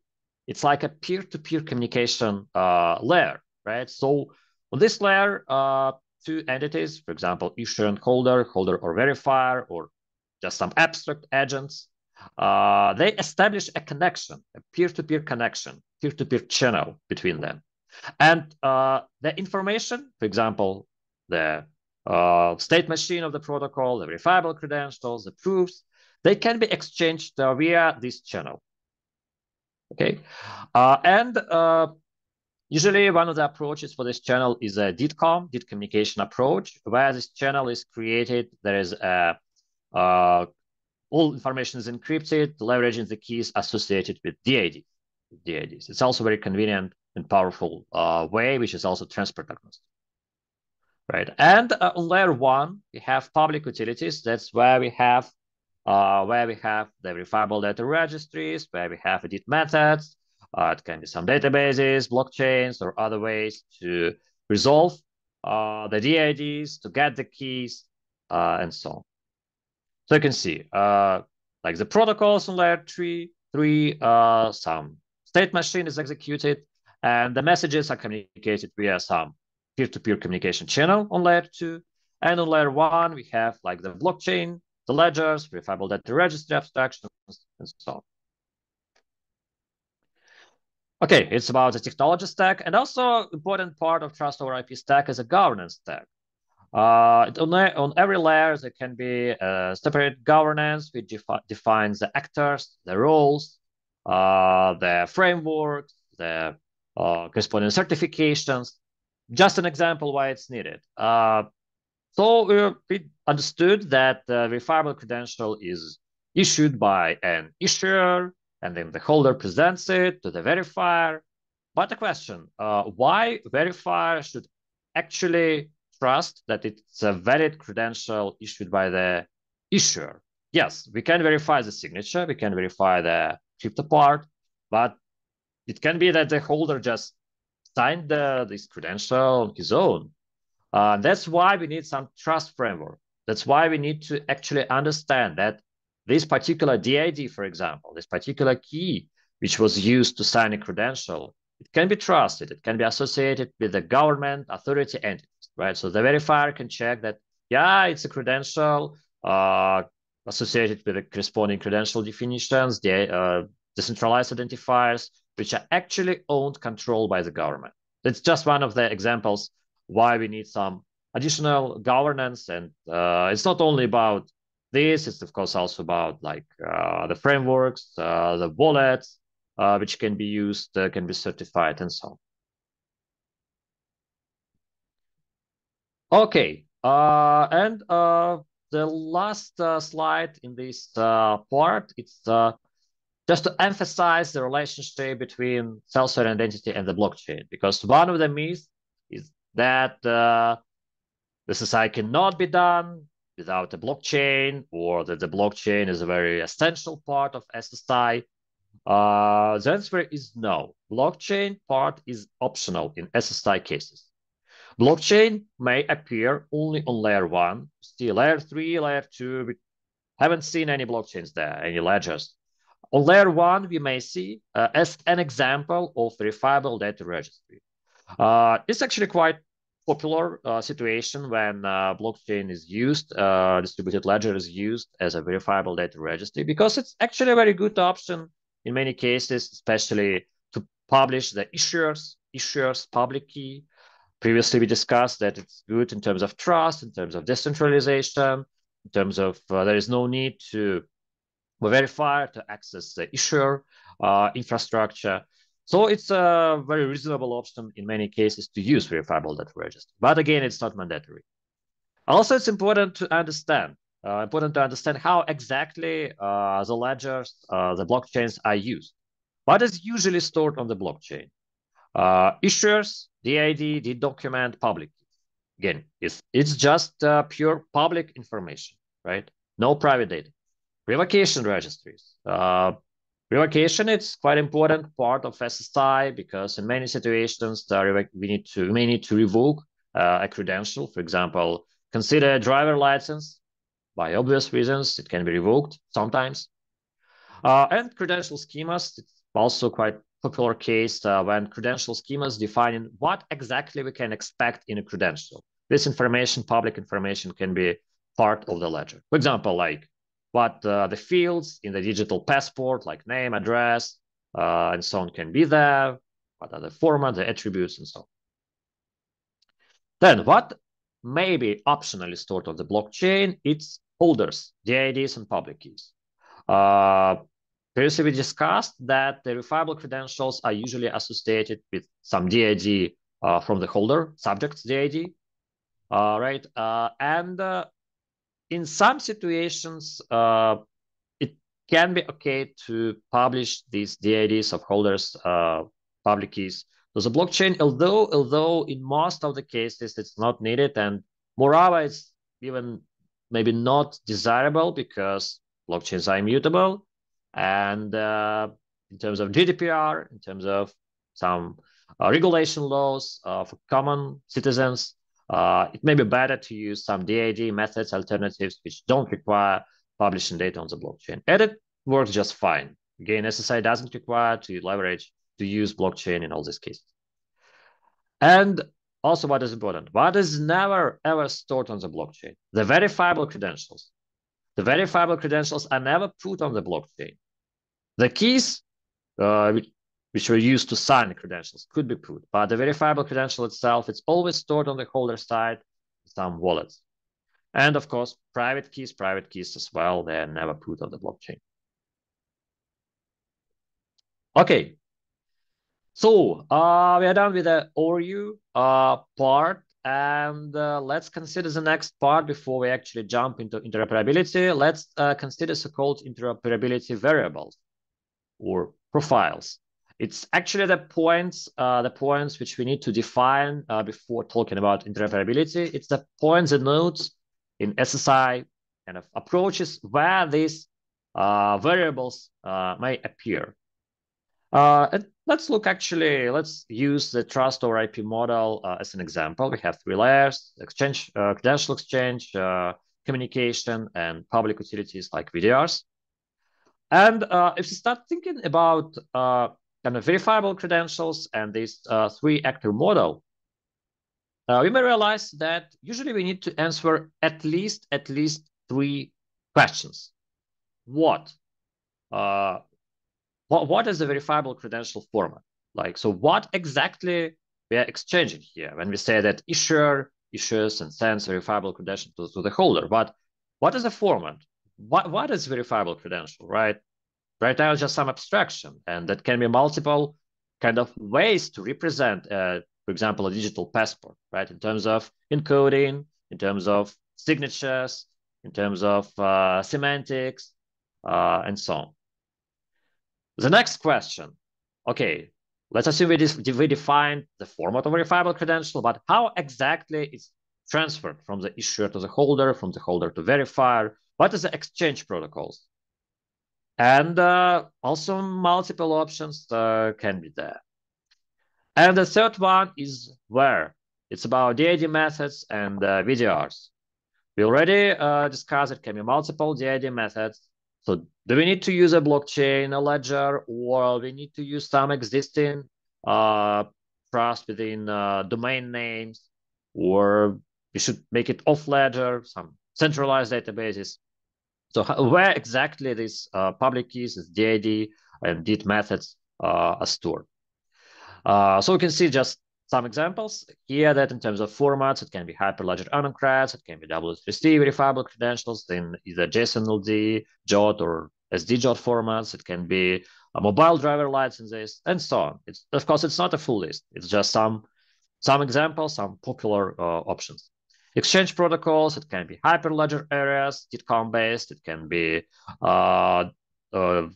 It's like a peer-to-peer communication uh, layer, right? So on this layer, uh, two entities, for example, issuer and holder, holder or verifier, or just some abstract agents, uh, they establish a connection, a peer-to-peer connection, peer-to-peer channel between them. And uh, the information, for example, the uh, state machine of the protocol, the verifiable credentials, the proofs, they can be exchanged uh, via this channel. Okay, uh, and uh, usually one of the approaches for this channel is a DIDComm, DID communication approach, where this channel is created. There is a uh, all information is encrypted, leveraging the keys associated with DID. DIDs. It's also very convenient and powerful uh, way, which is also transport agnostic right? And uh, on layer one, we have public utilities. That's where we have uh, where we have the verifiable data registries, where we have edit methods. Uh, it can be some databases, blockchains, or other ways to resolve uh, the DIDs, to get the keys, uh, and so on. So you can see, uh, like the protocols on layer three, three, uh, some state machine is executed, and the messages are communicated via some peer-to-peer communication channel on layer two. And on layer one, we have like the blockchain, the ledgers, verifiable data registry abstractions, and so on. Okay, it's about the technology stack and also important part of trust over IP stack is a governance stack. Uh, on, every layer, there can be a separate governance which defi defines the actors, the roles, uh, the frameworks, the uh, corresponding certifications, just an example why it's needed. Uh, so uh, we understood that the verifiable credential is issued by an issuer, and then the holder presents it to the verifier. But the question, uh, why verifier should actually trust that it's a valid credential issued by the issuer. Yes, we can verify the signature, we can verify the crypto part, but it can be that the holder just signed the, this credential on his own. Uh, that's why we need some trust framework. That's why we need to actually understand that this particular DID, for example, this particular key, which was used to sign a credential, it can be trusted. It can be associated with the government authority entities, right? So the verifier can check that, yeah, it's a credential uh, associated with the corresponding credential definitions, the uh, decentralized identifiers, which are actually owned, controlled by the government. It's just one of the examples why we need some additional governance. And uh, it's not only about this, it's of course also about like uh, the frameworks, uh, the wallets, uh, which can be used, uh, can be certified and so on. Okay, uh, and the last slide in this part, it's just to emphasize the relationship between self-sovereign identity and the blockchain, because one of the myths is that uh, the society cannot be done without a blockchain, or that the blockchain is a very essential part of SSI. Uh, the answer is no. Blockchain part is optional in SSI cases. Blockchain may appear only on layer one, still layer three, layer two. We haven't seen any blockchains there, any ledgers. On layer one, we may see uh, as an example of verifiable data registry. Uh, it's actually quite popular uh, situation when uh, blockchain is used, uh, distributed ledger is used as a verifiable data registry because it's actually a very good option in many cases, especially to publish the issuers, issuers public key. Previously, we discussed that it's good in terms of trust, in terms of decentralization, in terms of uh, there is no need to verifier to access the issuer uh, infrastructure. So it's a very reasonable option in many cases to use verifiable data registry. But again, it's not mandatory. Also, it's important to understand, uh, important to understand how exactly uh, the ledgers, uh, the blockchains are used. What is usually stored on the blockchain? Uh, issuers, DID, the document, public. Again, it's, it's just uh, pure public information, right? No private data revocation registries. Uh, revocation it's quite important part of SSI because in many situations we need to we need to revoke uh, a credential. For example, consider a driver license. By obvious reasons, it can be revoked sometimes. Uh, and credential schemas, it's also quite popular case uh, when credential schemas define what exactly we can expect in a credential. This information, public information, can be part of the ledger. For example, like what uh, the fields in the digital passport, like name, address, uh, and so on, can be there, what are the format, the attributes, and so on. Then what may be optionally stored on the blockchain, it's holders, DIDs, and public keys. Uh, previously, we discussed that the verifiable credentials are usually associated with some DID uh, from the holder, subject's DID, uh, right? Uh, and uh, in some situations, uh, it can be okay to publish these DIDs of holders uh, public keys to the blockchain, although although in most of the cases it's not needed, and moreover, it's even maybe not desirable because blockchains are immutable, and uh, in terms of GDPR, in terms of some uh, regulation laws uh, for common citizens, uh, it may be better to use some DID methods alternatives which don't require publishing data on the blockchain. Edit works just fine. Again, SSI doesn't require to leverage to use blockchain in all these cases. And also what is important, what is never ever stored on the blockchain? The verifiable credentials. The verifiable credentials are never put on the blockchain. The keys, uh, which were used to sign credentials could be put, but the verifiable credential itself, it's always stored on the holder side, in some wallets. And of course, private keys, private keys as well, they're never put on the blockchain. Okay, so uh, we are done with the overview uh, part, and uh, let's consider the next part before we actually jump into interoperability. Let's uh, consider so-called interoperability variables or profiles. It's actually the points, uh, the points which we need to define uh, before talking about interoperability. It's the points and nodes in SSI kind of approaches where these uh, variables uh, may appear. Uh, let's look actually, let's use the trust over IP model uh, as an example. We have three layers, exchange, credential exchange, communication, and public utilities like VDRs. And if you start thinking about kind of verifiable credentials and this uh, three-actor model, uh, we may realize that usually we need to answer at least at least three questions. What? Uh, what, what is the verifiable credential format? Like, so what exactly we are exchanging here when we say that issuer issues and sends verifiable credential to, to the holder? But what is the format? What, what is verifiable credential, right? Right now, just some abstraction, and that can be multiple kind of ways to represent, uh, for example, a digital passport, right? In terms of encoding, in terms of signatures, in terms of uh, semantics, uh, and so on. The next question, okay, let's assume we, we defined the format of verifiable credential, but how exactly it's transferred from the issuer to the holder, from the holder to verifier? What is the exchange protocols? And uh, also multiple options uh, can be there. And the third one is where. It's about DID methods and uh, VDRs. We already uh, discussed it can be multiple DID methods. So do we need to use a blockchain, a ledger, or we need to use some existing uh, trust within uh, domain names, or we should make it off ledger, some centralized databases. So how, where exactly these uh, public keys, this DID and DID methods uh, are stored. Uh, so we can see just some examples here that in terms of formats, it can be Hyperledger AnonCreds, it can be W3C verifiable credentials in either JSON-LD, JWT, or SD-JWT formats. It can be a mobile driver licenses, and so on. It's, of course, it's not a full list. It's just some, some examples, some popular uh, options exchange protocols. It can be Hyperledger Aries, DIDComm based. It can be uh, uh,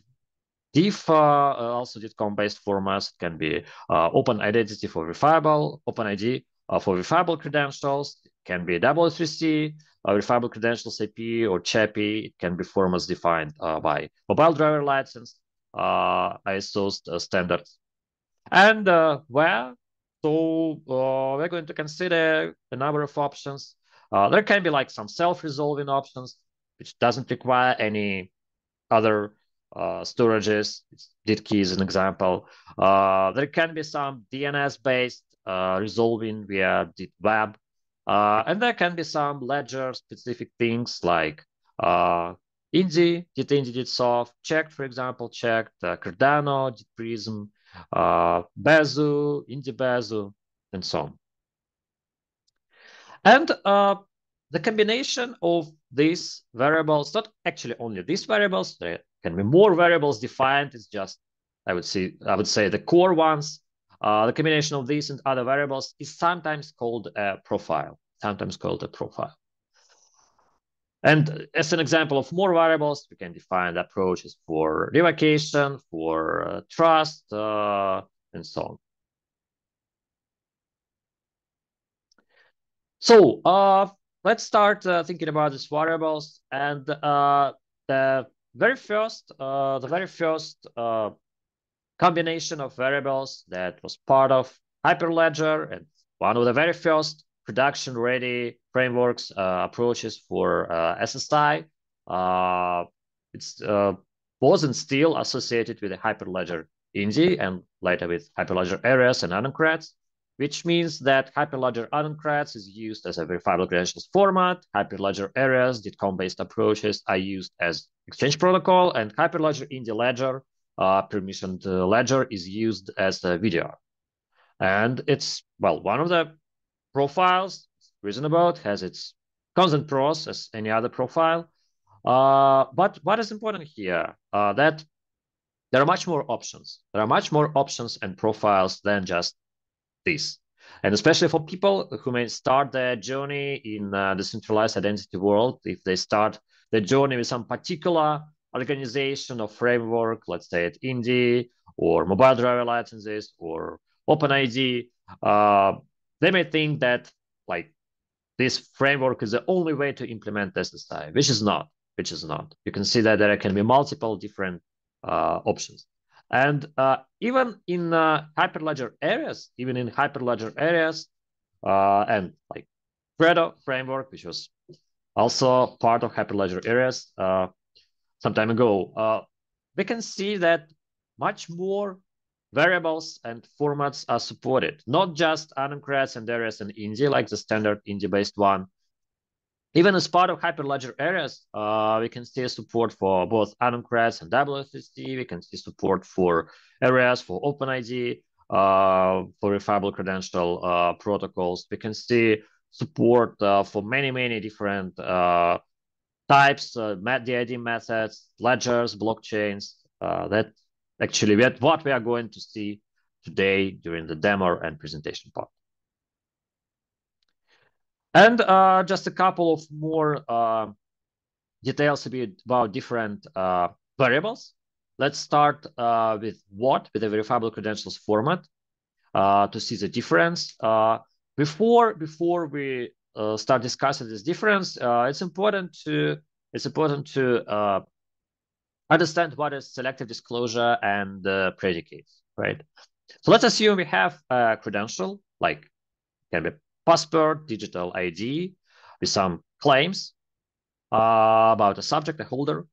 DIF, uh, also DIDComm based formats. It can be uh, Open Identity for verifiable, Open ID uh, for verifiable credentials. It can be W3C, uh, verifiable credentials AP or CHAPI. It can be formats defined uh, by mobile driver license, uh, ISO standards. And uh, where so uh, we're going to consider a number of options. Uh, there can be like some self-resolving options, which doesn't require any other uh, storages. DID key is an example. Uh, there can be some DNS-based uh, resolving via DID web. Uh, and there can be some ledger-specific things like uh, Indy, DID Indy, DID Sov, Cheqd, for example, Cheqd, Cardano, DID Prism, uh, Indy Besu, and so on. And uh, the combination of these variables, not actually only these variables, there can be more variables defined. It's just, I would say, I would say the core ones. Uh, the combination of these and other variables is sometimes called a profile, sometimes called a profile. And as an example of more variables, we can define approaches for revocation, for uh, trust, uh, and so on. So uh, let's start uh, thinking about these variables. And uh, the very first, uh, the very first combination of variables that was part of Hyperledger and one of the very first production-ready frameworks, uh, approaches for uh, SSI. Uh, it's wasn't still associated with the Hyperledger Indy and later with Hyperledger Aries and AnonCreds, which means that Hyperledger AnonCreds is used as a verifiable credentials format. Hyperledger Aries, DIDComm-based approaches are used as exchange protocol, and Hyperledger Indy Ledger, uh, permissioned uh, ledger, is used as a VDR. And it's, well, one of the profiles, reasonable, it has its constant pros as any other profile. Uh, but what is important here, uh, that there are much more options. There are much more options and profiles than just this. And especially for people who may start their journey in uh, the centralized identity world, if they start their journey with some particular organization or framework, let's say at Indy or mobile driver licenses or OpenID, uh, they may think that like this framework is the only way to implement SSI, which is not, which is not. You can see that there can be multiple different uh, options. And uh, even in uh, hyperledger Aries, even in hyperledger Aries, uh, and like Credo framework, which was also part of hyperledger Aries uh, some time ago, uh, we can see that much more variables and formats are supported, not just AnonCreds and Aries in Indy, like the standard Indy-based one. Even as part of Hyperledger Aries, uh, we can see support for both AnonCreds and W3C. We can see support for Aries for OpenID, uh, for verifiable credential uh, protocols. We can see support uh, for many, many different uh, types, uh, DID methods, ledgers, blockchains. Uh, that actually what we are going to see today during the demo and presentation part. And uh, just a couple of more uh, details about different uh, variables. Let's start uh, with what, with the verifiable credentials format uh, to see the difference. Uh, before, before we start discussing this difference, it's important to it's important to understand what is selective disclosure and uh, predicates, right? So let's assume we have a credential, like can be passport, digital ID, with some claims uh, about a subject, a holder.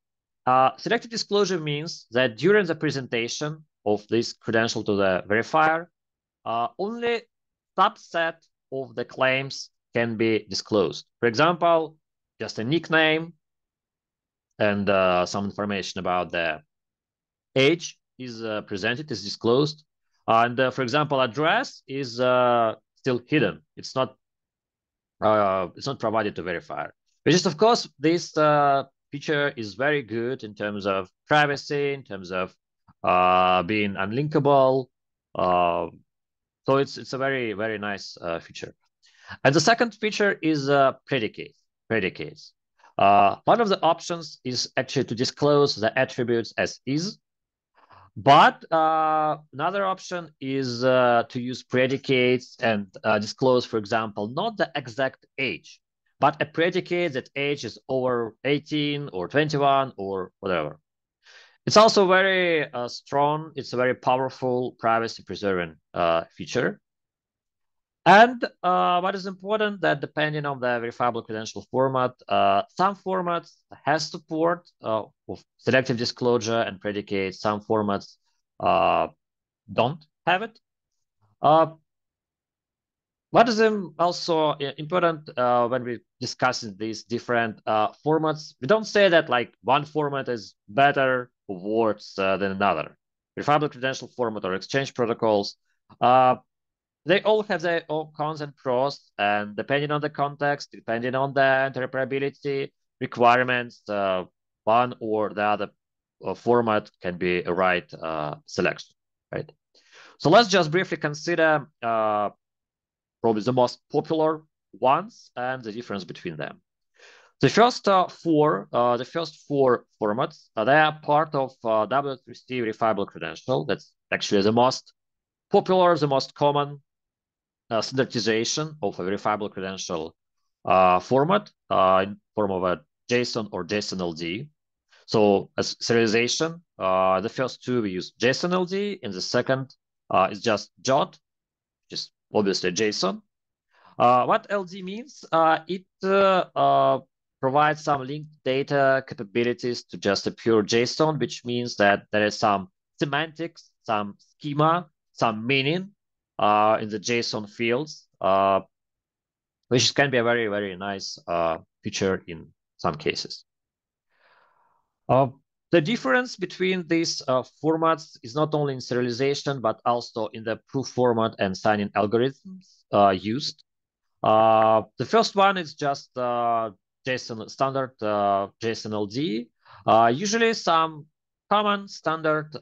Uh, selective disclosure means that during the presentation of this credential to the verifier, uh, only subset of the claims can be disclosed. For example, just a nickname and uh, some information about the age is uh, presented, is disclosed. And uh, for example, address is uh, still hidden. It's not uh, it's not provided to verifier. Which is, of course, this uh, feature is very good in terms of privacy, in terms of being unlinkable. so it's it's a very very nice feature. And the second feature is predicate predicates. Uh, one of the options is actually to disclose the attributes as is. But uh, another option is uh, to use predicates and uh, disclose, for example, not the exact age, but a predicate that age is over 18 or 21 or whatever. It's also very uh, strong. It's a very powerful privacy preserving uh, feature. And uh, what is important that depending on the verifiable credential format, uh, some formats has support uh, of selective disclosure and predicates. Some formats uh, don't have it. Uh, what is also important uh, when we discussing these different formats? We don't say that like one format is better or worse than another. Verifiable credential format or exchange protocols they all have their own cons and pros, and depending on the context, depending on the interoperability requirements, uh, one or the other uh, format can be a right uh, selection, right? So let's just briefly consider uh, probably the most popular ones and the difference between them. The first uh, four, the first four formats, they are part of uh, W3C verifiable credential. That's actually the most popular, the most common, standardization of a verifiable credential uh, format uh, in form of a JSON or JSON-LD. So as serialization, uh, the first two we use JSON-LD, and the second uh, is just JOT, which is obviously JSON. Uh, what LD means? Uh, it uh, provides some linked data capabilities to just a pure JSON, which means that there is some semantics, some schema, some meaning uh, in the JSON fields, uh, which can be a very, very nice uh, feature in some cases. Uh, the difference between these uh, formats is not only in serialization, but also in the proof format and signing algorithms uh, used. Uh, the first one is just uh, JSON standard uh, JSON LD. Uh, usually some common standard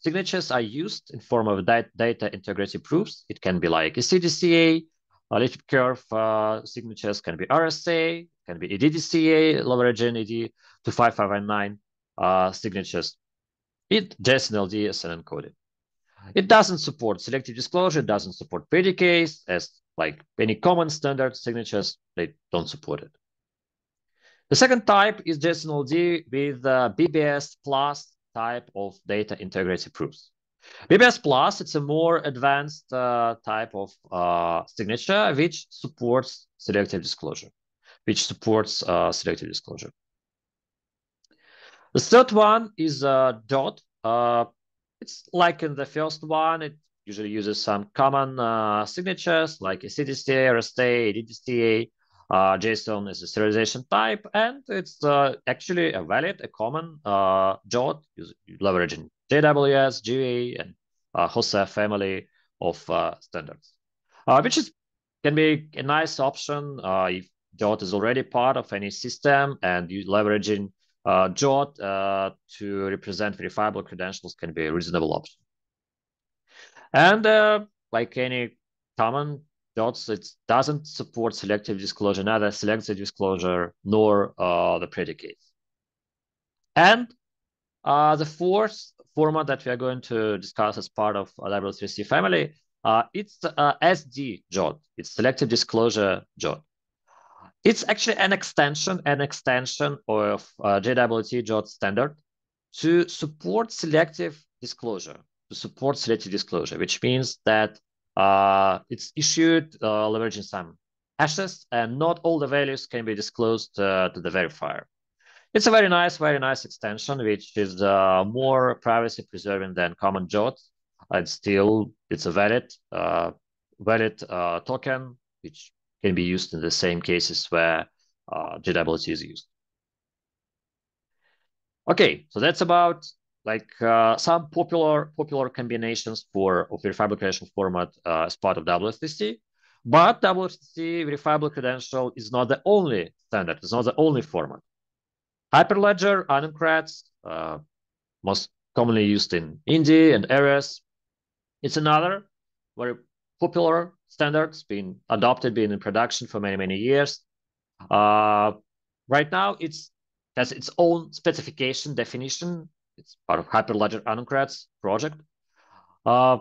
Signatures are used in form of data integrity proofs. It can be like a ECDSA, a elliptic curve uh, signatures can be RSA, can be EdDSA, leveraging ED 25519 uh, signatures. It JSON LD is encoded. It doesn't support selective disclosure, it doesn't support predicates, as like any common standard signatures, they don't support it. The second type is JSON-LD with uh, BBS plus type of data integrity proofs. BBS Plus, it's a more advanced uh, type of uh, signature which supports selective disclosure, which supports uh, selective disclosure. The third one is uh, JWT. Uh, it's like in the first one, it usually uses some common uh, signatures like a ECDSA, RSA, EdDSA. Uh, JSON is a serialization type, and it's uh, actually a valid, a common uh, JOT leveraging JWS, GA, and uh, JOSE family of uh, standards, uh, which is can be a nice option uh, if JOT is already part of any system and you leveraging JOT to represent verifiable credentials can be a reasonable option. And like any common JOTs, it doesn't support selective disclosure, neither selective disclosure nor uh, the predicates. And uh, the fourth format that we are going to discuss as part of W3C family, uh, it's uh, SD JOT. It's selective disclosure JOT. It's actually an extension, an extension of uh, JWT JOT standard to support selective disclosure, to support selective disclosure, which means that uh, it's issued uh, leveraging some hashes and not all the values can be disclosed uh, to the verifier. It's a very nice, very nice extension, which is uh, more privacy preserving than common JOT. And still, it's a valid, uh, valid uh, token, which can be used in the same cases where uh, JWT is used. Okay, so that's about like uh, some popular popular combinations for of verifiable credential format uh, as part of W3C. But W3C verifiable credential is not the only standard. It's not the only format. Hyperledger, AnonCreds, uh, most commonly used in Indy and Aries. It's another very popular standard, it's been adopted, been in production for many, many years. Uh, right now, it's has its own specification definition. It's part of Hyperledger AnonCreds project. Uh,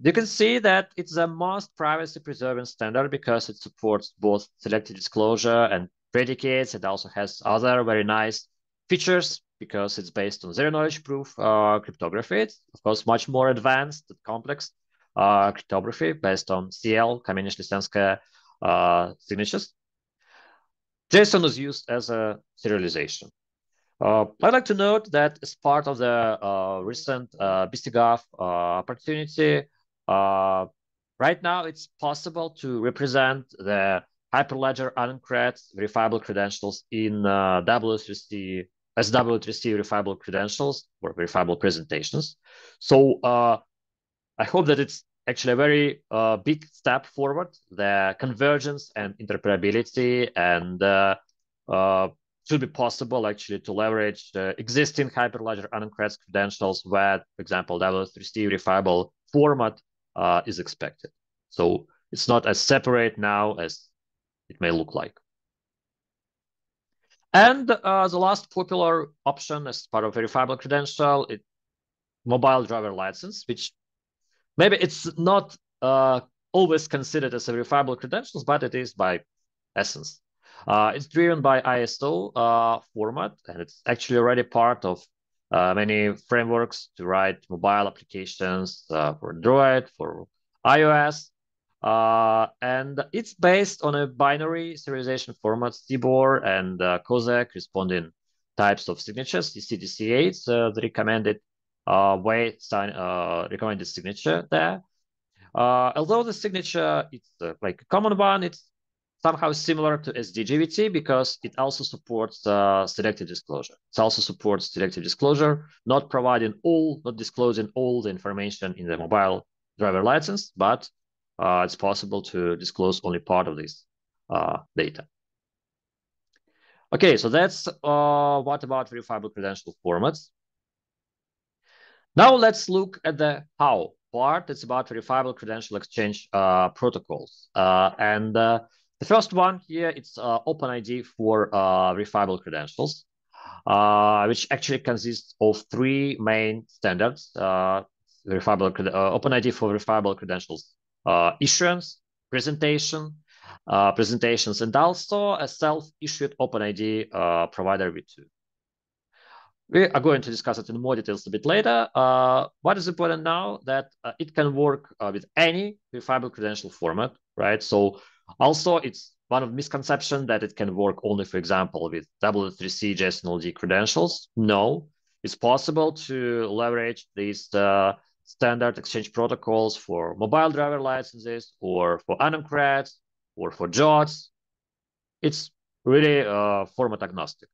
you can see that it's the most privacy preserving standard because it supports both selective disclosure and predicates. It also has other very nice features because it's based on zero knowledge proof uh, cryptography. It's, of course, much more advanced and complex uh, cryptography based on CL, Camenisch-Lysyanskaya uh, signatures. JSON is used as a serialization. Uh, I'd like to note that as part of the uh, recent uh, uh, opportunity, uh, right now it's possible to represent the Hyperledger AnonCreds verifiable credentials in uh, W3C as W3C verifiable credentials or verifiable presentations. So uh, I hope that it's actually a very big step forward, the convergence and interoperability and should be possible actually to leverage the existing Hyperledger AnonCreds credentials where, for example, W3C verifiable format uh, is expected. So it's not as separate now as it may look like. And uh, the last popular option as part of verifiable credential, it mobile driver license, which maybe it's not uh, always considered as a verifiable credentials, but it is by essence. Uh, it's driven by ISO uh, format, and it's actually already part of uh, many frameworks to write mobile applications uh, for Android, for iOS, uh, and it's based on a binary serialization format, CBOR and uh, COSAC responding types of signatures. The ECDSA is uh, the recommended uh, way sign recommended signature there. Although the signature it's like a common one, it's somehow similar to SD-JWT because it also supports uh, selective disclosure. It also supports selective disclosure, not providing all, not disclosing all the information in the mobile driver license, but uh, it's possible to disclose only part of this uh, data. Okay, so that's uh, what about verifiable credential formats. Now let's look at the how part. It's about verifiable credential exchange uh, protocols. Uh, and the first one here, it's uh, OpenID for uh, verifiable credentials, uh, which actually consists of three main standards. Uh, verifiable uh, OpenID for verifiable credentials uh, issuance, presentation, uh, presentations, and also a self-issued OpenID uh, provider v2. We are going to discuss it in more details a bit later. What is important now that it can work with any verifiable credential format, right? So also it's one of misconception that it can work only, for example, with W3C JSON-LD credentials. No, it's possible to leverage these uh, standard exchange protocols for mobile driver licenses or for AnonCreds or for JWTs. It's really uh, format agnostic.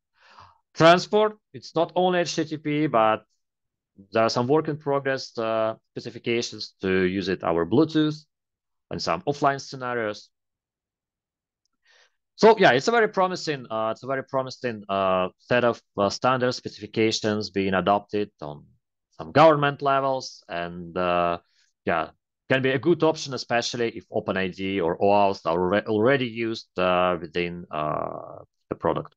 Transport, it's not only HTTP, but there are some work in progress uh, specifications to use it our Bluetooth and some offline scenarios. So yeah, it's a very promising, uh, it's a very promising uh, set of uh, standard specifications being adopted on some government levels, and uh, yeah, can be a good option, especially if OpenID or OAuth are already used uh, within uh, the product.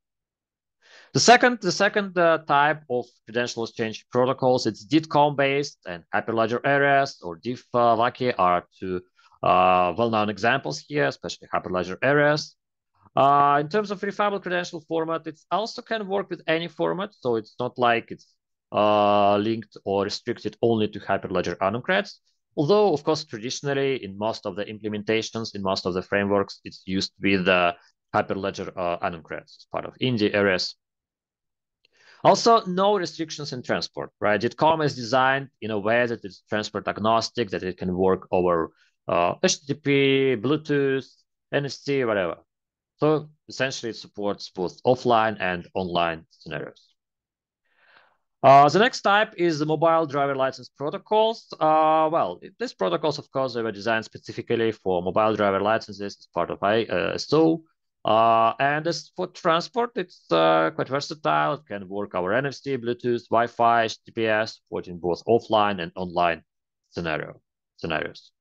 The second, the second type of credential exchange protocols, it's DIDComm based and Hyperledger Aries or DIF-WAKI are two well-known examples here, especially Hyperledger Aries. Uh, in terms of verifiable credential format, it also can work with any format. So it's not like it's uh, linked or restricted only to Hyperledger AnonCreds. Although, of course, traditionally in most of the implementations, in most of the frameworks, it's used with uh, Hyperledger uh, as part of Indy Aries. Also, no restrictions in transport, right? DIDComm is designed in a way that it's transport agnostic, that it can work over uh, HTTP, Bluetooth, NFC, whatever. So essentially, it supports both offline and online scenarios. Uh, the next type is the mobile driver license protocols. Uh, well, these protocols, of course, they were designed specifically for mobile driver licenses as part of ISO. Uh, and as for transport, it's uh, quite versatile. It can work over NFC, Bluetooth, Wi-Fi, HTTPS, supporting both offline and online scenario scenarios.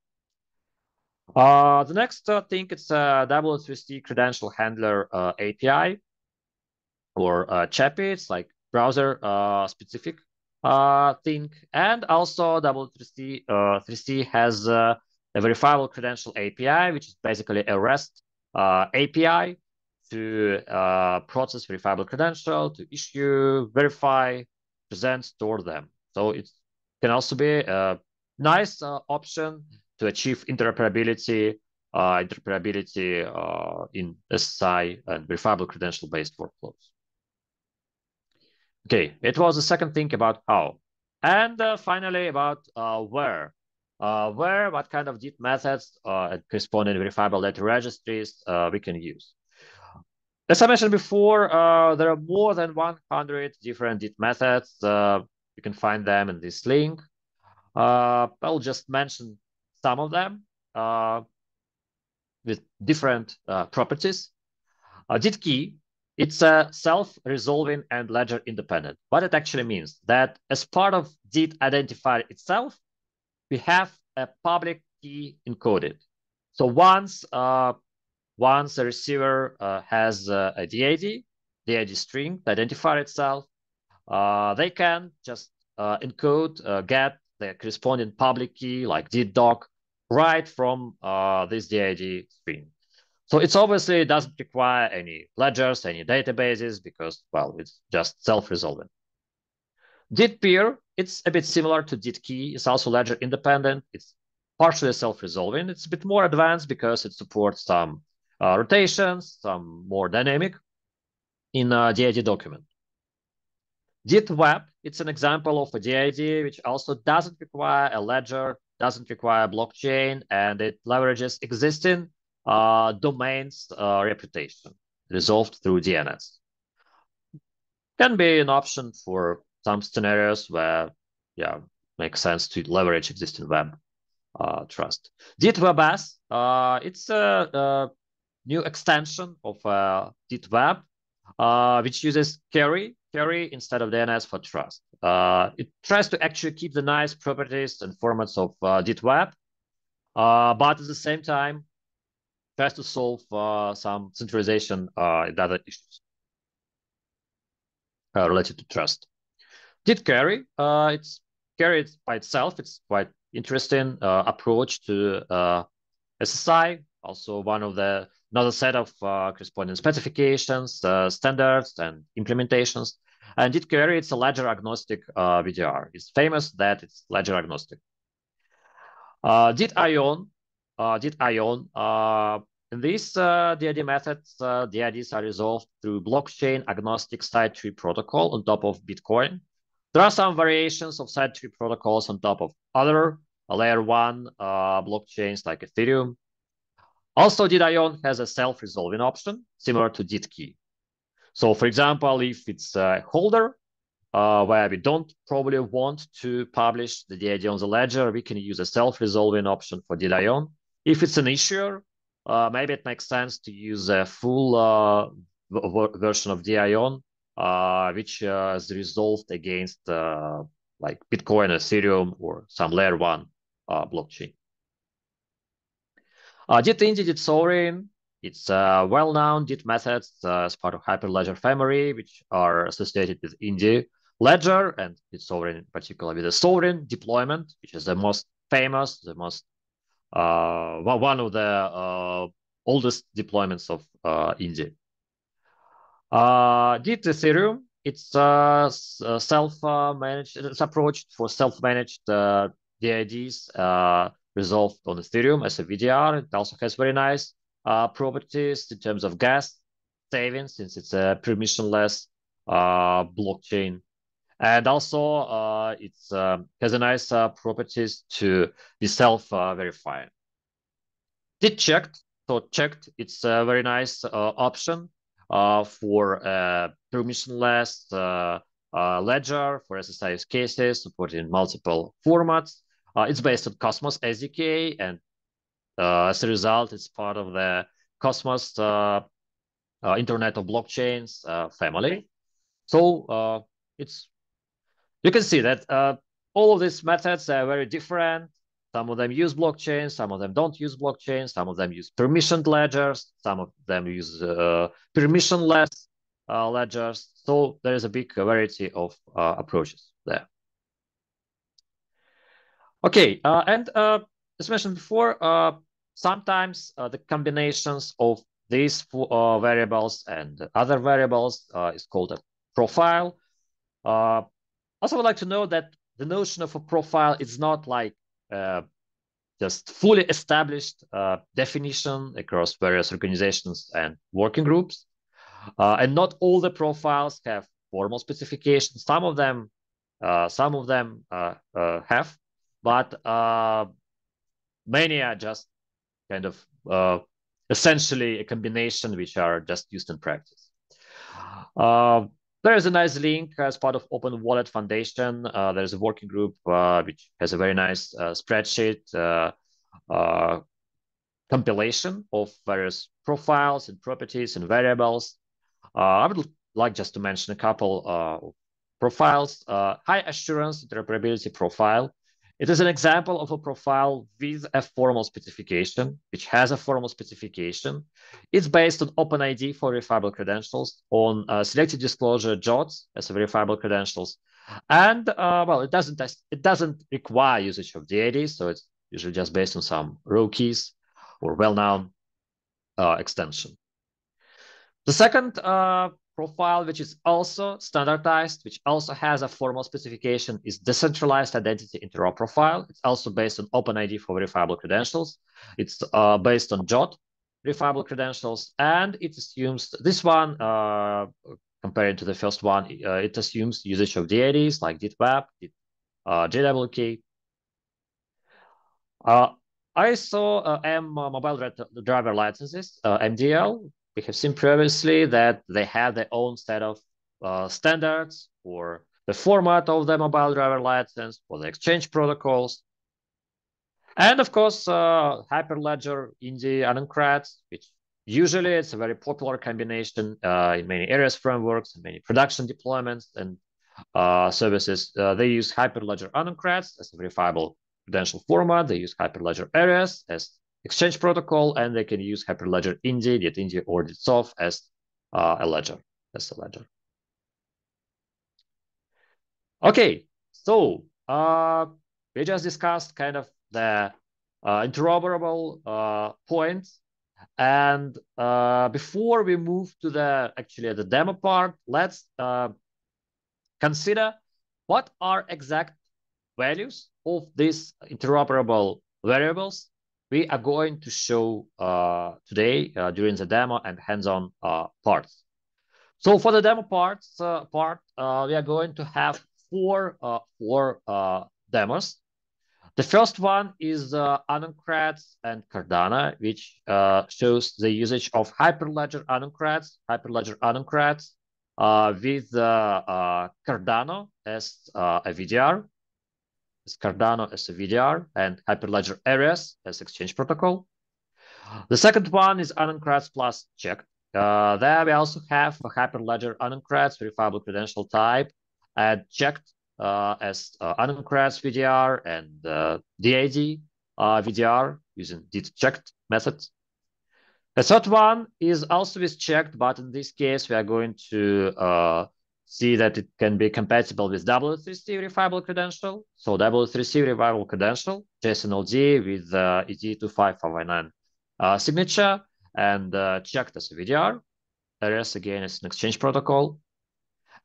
Uh, the next uh, thing it's a W3C credential handler uh, API or uh. It's like browser uh, specific uh, thing. And also W3C uh, 3C has uh, a verifiable credential API, which is basically a REST uh, API to uh, process verifiable credential, to issue, verify, present, store them. So it can also be a nice uh, option to achieve interoperability, uh, interoperability uh, in SSI and verifiable credential-based workflows. Okay, it was the second thing about how. And uh, finally about uh, where. Uh, where, what kind of DID methods uh, corresponding verifiable data registries we can use. As I mentioned before, there are more than 100 different DID methods. You can find them in this link. I'll just mention some of them uh, with different uh, properties. Uh, DID key, it's a self-resolving and ledger independent. What it actually means that as part of DID identifier itself, we have a public key encoded. So once uh, once a receiver uh, has uh, a DID, DID string, the identifier itself, uh, they can just uh, encode, uh, get the corresponding public key like DID-doc right from uh, this DID string. So it's obviously doesn't require any ledgers, any databases, because, well, it's just self-resolving. DID peer, it's a bit similar to DID key. It's also ledger independent. It's partially self-resolving. It's a bit more advanced because it supports some uh, rotations, some more dynamic in a DID document. DID web, it's an example of a DID which also doesn't require a ledger doesn't require blockchain, and it leverages existing uh, domains uh, reputation resolved through DNS. Can be an option for some scenarios where, yeah, makes sense to leverage existing web uh, trust. WebS, uh, it's a, a, new extension of uh, Web, uh, which uses KERI, KERI instead of DNS for trust. Uh, it tries to actually keep the nice properties and formats of uh, DID-Web, uh, but at the same time, tries to solve uh, some centralization uh, data issues uh, related to trust. DID-KERI, uh, it's carried by itself, it's quite interesting approach to SSI. Also, one of the another set of uh, corresponding specifications, uh, standards, and implementations. And it carries a ledger agnostic uh, VDR. It's famous that it's ledger agnostic. Uh, did ion, uh, did ion, uh, in these uh, DID methods, uh, DIDs are resolved through blockchain agnostic Sidetree protocol on top of Bitcoin. There are some variations of Sidetree protocols on top of other layer one uh, blockchains like Ethereum. Also, DION has a self-resolving option similar to DIDKey. So for example, if it's a holder uh, where we don't probably want to publish the DID on the ledger, we can use a self-resolving option for DION. If it's an issuer, uh, maybe it makes sense to use a full uh, version of DION, uh, which uh, is resolved against uh, like Bitcoin, Ethereum, or some layer one uh, blockchain. Uh, DID Indy, DID Sovrin, it's a well-known DID methods uh, as part of Hyperledger family, which are associated with Indy Ledger and its Sovrin in particular with the Sovrin deployment, which is the most famous, the most uh, one of the uh, oldest deployments of uh, Indy. Uh, DID Ethereum, it's a self-managed, it's approach for self-managed uh, DIDs uh, resolved on Ethereum as a VDR. It also has very nice uh, properties in terms of gas savings, since it's a permissionless uh, blockchain. And also uh, it uh, has a nice uh, properties to be self-verifying. DID Cheqd, so Cheqd, it's a very nice option for permissionless ledger for SSI use cases supporting multiple formats. it's based on Cosmos SDK and uh, as a result, it's part of the Cosmos uh, uh, Internet of Blockchains family. So it's you can see that all of these methods are very different. Some of them use blockchain, some of them don't use blockchain, some of them use permissioned ledgers, some of them use uh, permissionless uh, ledgers. So there is a big variety of uh, approaches there. Okay, and as mentioned before, Sometimes uh, the combinations of these uh, variables and other variables uh, is called a profile. Uh, also, would like to know that the notion of a profile is not like uh, just fully established uh, definition across various organizations and working groups. and not all the profiles have formal specifications. Some of them, some of them have, but many are just kind of uh, essentially a combination which are just used in practice. Uh, there is a nice link as part of Open Wallet Foundation. Uh, there's a working group uh, which has a very nice uh, spreadsheet uh, compilation of various profiles and properties and variables. I would like just to mention a couple profiles. high assurance interoperability profile it is an example of a profile with a formal specification, which has a formal specification. It's based on OpenID for verifiable credentials, on uh, selected disclosure JWTs as verifiable credentials, and uh, well, it doesn't it doesn't require usage of DID, so it's usually just based on some row keys or well-known uh, extension. The second uh, profile, which is also standardized, which also has a formal specification, is decentralized identity interop profile. It's also based on OpenID for verifiable credentials. It's uh, based on JWT verifiable credentials, and it assumes this one, uh, compared to the first one, uh, it assumes usage of DIDs like DID-Web, DID, uh, JWK. Uh, ISO uh, M uh, mobile driver licenses, MDL, we have seen previously that they have their own set of uh, standards for the format of the mobile driver license, for the exchange protocols. And of course, uh, Hyperledger Indy AnonCreds, which usually it's a very popular combination uh, in many areas frameworks and many production deployments and uh, services. Uh, they use Hyperledger AnonCreds as a verifiable credential format. They use Hyperledger Aries as exchange protocol, and they can use Hyperledger Indy, get Indy or DID Sov as uh, a ledger, as a ledger. Okay, so uh, we just discussed kind of the uh, interoperable uh, points. And uh, before we move to the actually the demo part, let's uh, consider what are exact values of these interoperable variables we are going to show uh, today uh, during the demo and hands-on uh, parts. So for the demo parts uh, part, uh, we are going to have four uh, four demos. The first one is uh, AnonCreds and Cardano, which shows the usage of Hyperledger AnonCreds, Hyperledger AnonCreds, with Cardano as a VDR is Cardano as a VDR and Hyperledger Aries as Exchange Protocol. The second one is AnonCreds plus Cheqd. Uh, there we also have a Hyperledger AnonCreds verifiable credential type and Cheqd uh, as uh, VDR and uh, DAD uh, VDR using did Cheqd method. The third one is also with Cheqd, but in this case, we are going to uh, see that it can be compatible with W3C verifiable credential. So W3C verifiable credential, JSON-LD with uh, ED25519 uh, signature and uh, Cheqd as a VDR. Aries again is an exchange protocol.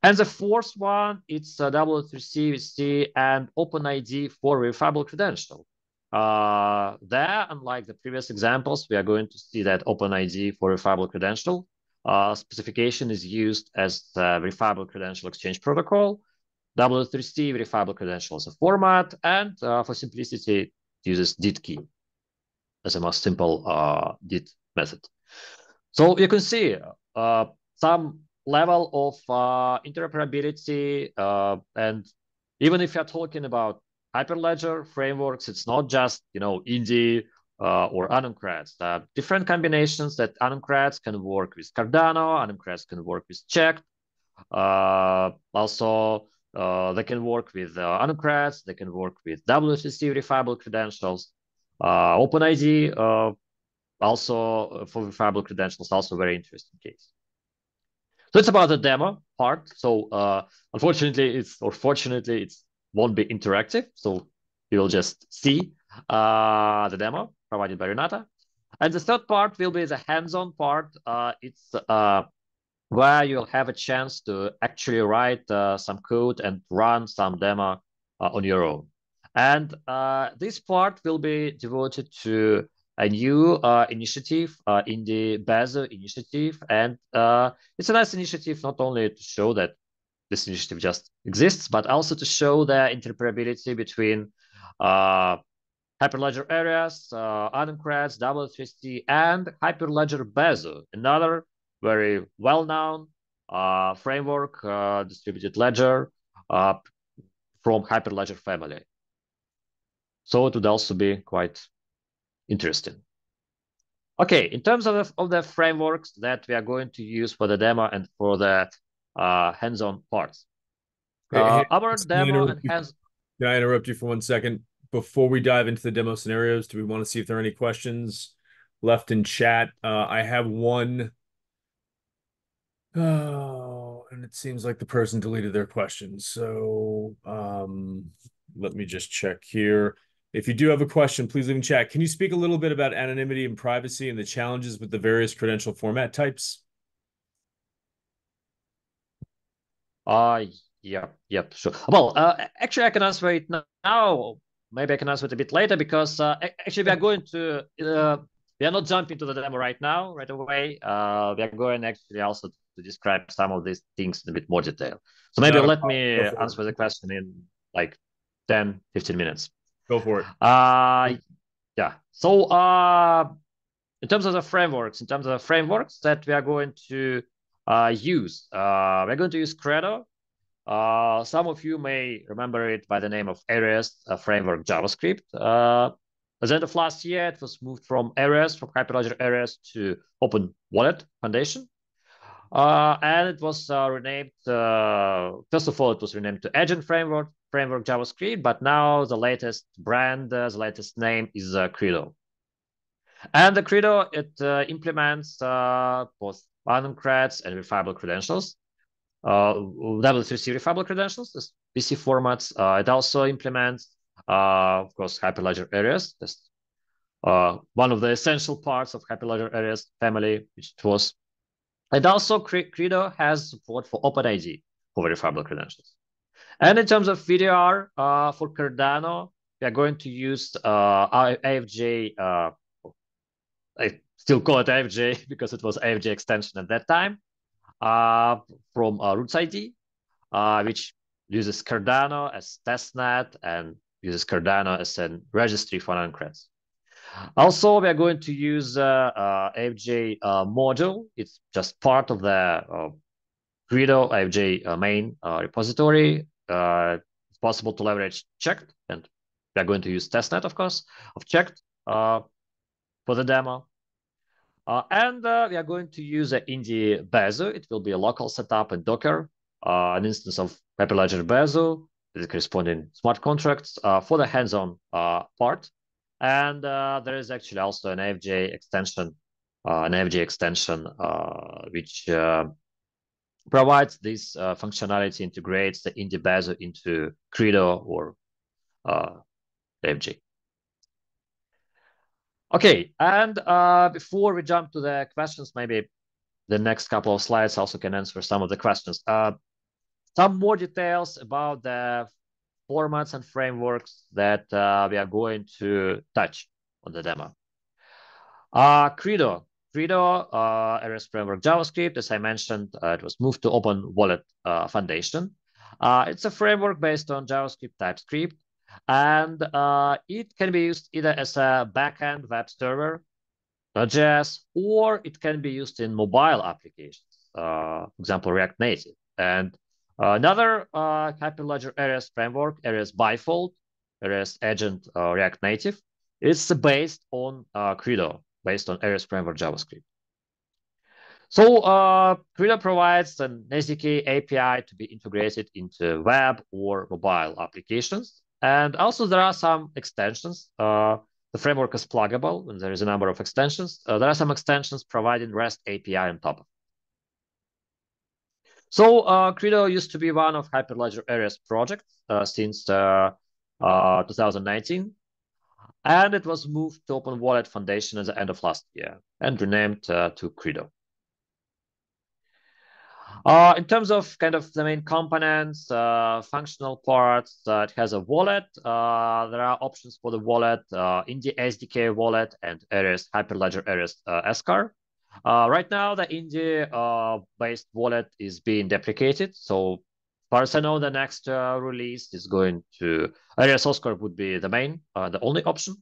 And the fourth one, it's a W3C VC and OpenID for verifiable credential. Uh, there, unlike the previous examples, we are going to see that OpenID for verifiable credential uh, specification is used as the verifiable credential exchange protocol. W3C verifiable credential as a format, and uh, for simplicity, it uses DID key as a most simple uh, DID method. So you can see uh, some level of uh, interoperability, uh, and even if you're talking about Hyperledger frameworks, it's not just you know Indy uh, or AnonCreds. Uh, different combinations that AnonCreds can work with Cardano, AnonCreds can work with Cheqd. Uh, also, uh, they can work with uh, they can work with W3C verifiable credentials. Uh, OpenID, uh, also for verifiable credentials, also very interesting case. So it's about the demo part. So unfortunately, it's or fortunately, it won't be interactive. So you will just see uh, the demo provided by Renata. And the third part will be the hands-on part. Uh, it's uh, where you'll have a chance to actually write uh, some code and run some demo uh, on your own. And uh, this part will be devoted to a new uh, initiative in the Besu initiative. And it's a nice initiative not only to show that this initiative just exists, but also to show the interoperability between Hyperledger Aries, uh, AnonCreds, W3C, and Hyperledger Besu, another very well-known uh, framework, uh, distributed ledger uh, from Hyperledger family. So it would also be quite interesting. Okay, in terms of the, of the frameworks that we are going to use for the demo and for the uh, hands-on parts. Hey, hey, uh, our demo and hands. Can I interrupt you for one second? Before we dive into the demo scenarios, do we want to see if there are any questions left in chat? Uh, I have one. Oh, and it seems like the person deleted their question. So um, let me just check here. If you do have a question, please leave in chat. Can you speak a little bit about anonymity and privacy and the challenges with the various credential format types? Uh, yeah, yep, sure. Well, uh, actually, I can answer it now maybe I can answer it a bit later because uh, actually we are going to uh, we are not jumping to the demo right now right away. Uh, we are going actually also to describe some of these things in a bit more detail. So maybe no, let me answer the question in like 10, 15 minutes. Go for it. Uh, yeah. So uh, in terms of the frameworks, in terms of the frameworks that we are going to uh, use, uh, we're going to use Credo uh, some of you may remember it by the name of Aries framework JavaScript. Uh, at the end of last year, it was moved from Aries, from Hyperledger Aries to Open Wallet Foundation. Uh, and it was uh, renamed, first of all, it was renamed to Agent Framework, Framework JavaScript, but now the latest brand, the latest name is Credo. And the Credo, it implements both AnonCreds and verifiable credentials W3C verifiable credentials, this PC formats. it also implements, of course, hyperledger Aries. That's one of the essential parts of hyperledger Aries family, which it was. And also Credo has support for OpenID for verifiable credentials. And in terms of VDR uh, for Cardano, we are going to use uh, AFJ. Uh, I still call it AFJ [LAUGHS] because it was AFJ extension at that time uh, from uh, Roots ID, uh, which uses Cardano as testnet and uses Cardano as a registry for AnonCreds. Also, we are going to use uh, uh, AFJ uh, module. It's just part of the uh, AFJ main repository. it's possible to leverage Cheqd, and we are going to use testnet, of course, of Cheqd for the demo. Uh, and uh, we are going to use an Indy Besu. It will be a local setup in Docker, uh, an instance of Hyperledger Besu, the corresponding smart contracts for the hands-on part. And uh, there is actually also an AFJ extension, uh, an AFJ extension, uh, which uh, provides this uh, functionality, integrates the Indy Besu into Credo or uh, AFJ. Okay, and before we jump to the questions, maybe the next couple of slides also can answer some of the questions. some more details about the formats and frameworks that uh, we are going to touch on the demo. Uh, Credo. Credo, uh, Aries framework JavaScript, as I mentioned, uh, it was moved to Open Wallet uh, Foundation. Uh, it's a framework based on JavaScript TypeScript, and uh, it can be used either as a backend web server, Node.js, or it can be used in mobile applications, uh, example, React Native. And uh, another uh, Hyperledger Aries framework, Aries Bifold, Aries Agent uh, React Native, is based on uh, Credo, based on Aries framework JavaScript. So uh, Credo provides an SDK API to be integrated into web or mobile applications. And also there are some extensions. Uh, the framework is pluggable and there is a number of extensions. Uh, there are some extensions providing REST API on top of so uh, Credo used to be one of Hyperledger Aries projects uh, since uh, uh 2019, and it was moved to Open Wallet Foundation at the end of last year and renamed uh, to Credo. Uh, in terms of kind of the main components, functional parts, it has a wallet. there are options for the wallet, in the SDK wallet and Aries Hyperledger Aries Askar. Uh, right now, the India-based uh, wallet is being deprecated. So, far as I know, the next uh, release is going to Aries Askar would be the main, uh, the only option.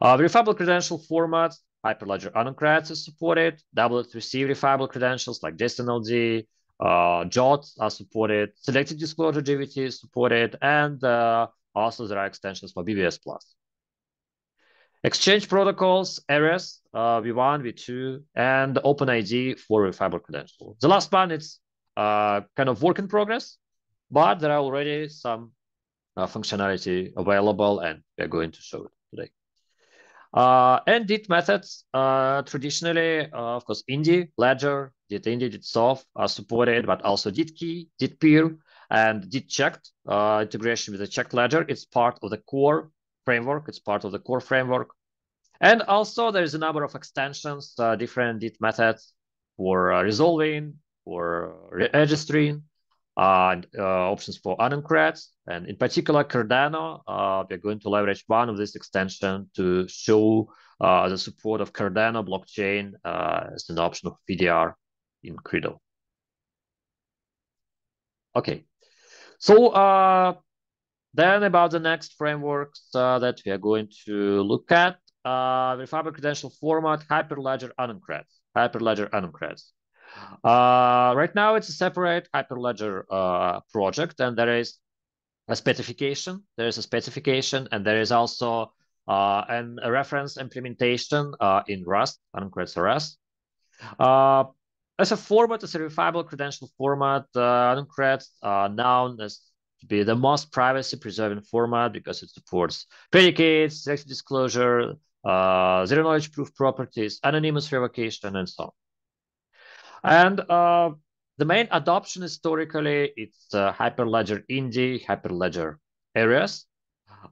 Uh, verifiable credential formats, Hyperledger AnonCreds is supported. W3C verifiable credentials like JSON-LD, uh, JWT are supported. Selected disclosure JWT is supported, and uh, also there are extensions for BBS Plus. Exchange protocols, Aries, uh, V1, V2, and OpenID for verifiable credential. The last one is uh, kind of work in progress, but there are already some uh, functionality available, and we're going to show it. Uh, and DID methods, uh, traditionally, uh, of course, Indy, Ledger, DID Indy, DID Sov are supported, but also DID Key, DID Peer, and DID Cheqd uh, integration with the Cheqd ledger. It's part of the core framework. It's part of the core framework. And also there is a number of extensions, uh, different DID methods for uh, resolving, for registering, uh, uh, options for AnonCreds. And in particular, Cardano, uh, we're going to leverage one of these extensions to show uh, the support of Cardano blockchain as an option of VDR in Credo. Okay, so then about the next frameworks uh, that we are going to look at, uh, verifiable credential format, Hyperledger AnonCreds. Hyperledger AnonCreds. Uh, right now, it's a separate Hyperledger uh, project, and there is a specification. There is a specification, and there is also uh, an, a reference implementation uh, in Rust, AnonCreds Rust. Uh, as a format, as a verifiable credential format, uh, AnonCreds, uh, known as to be the most privacy preserving format because it supports predicates, selected disclosure, uh, zero knowledge proof properties, anonymous revocation, and so on. And uh, the main adoption historically, it's uh, Hyperledger Indy, Hyperledger Aries.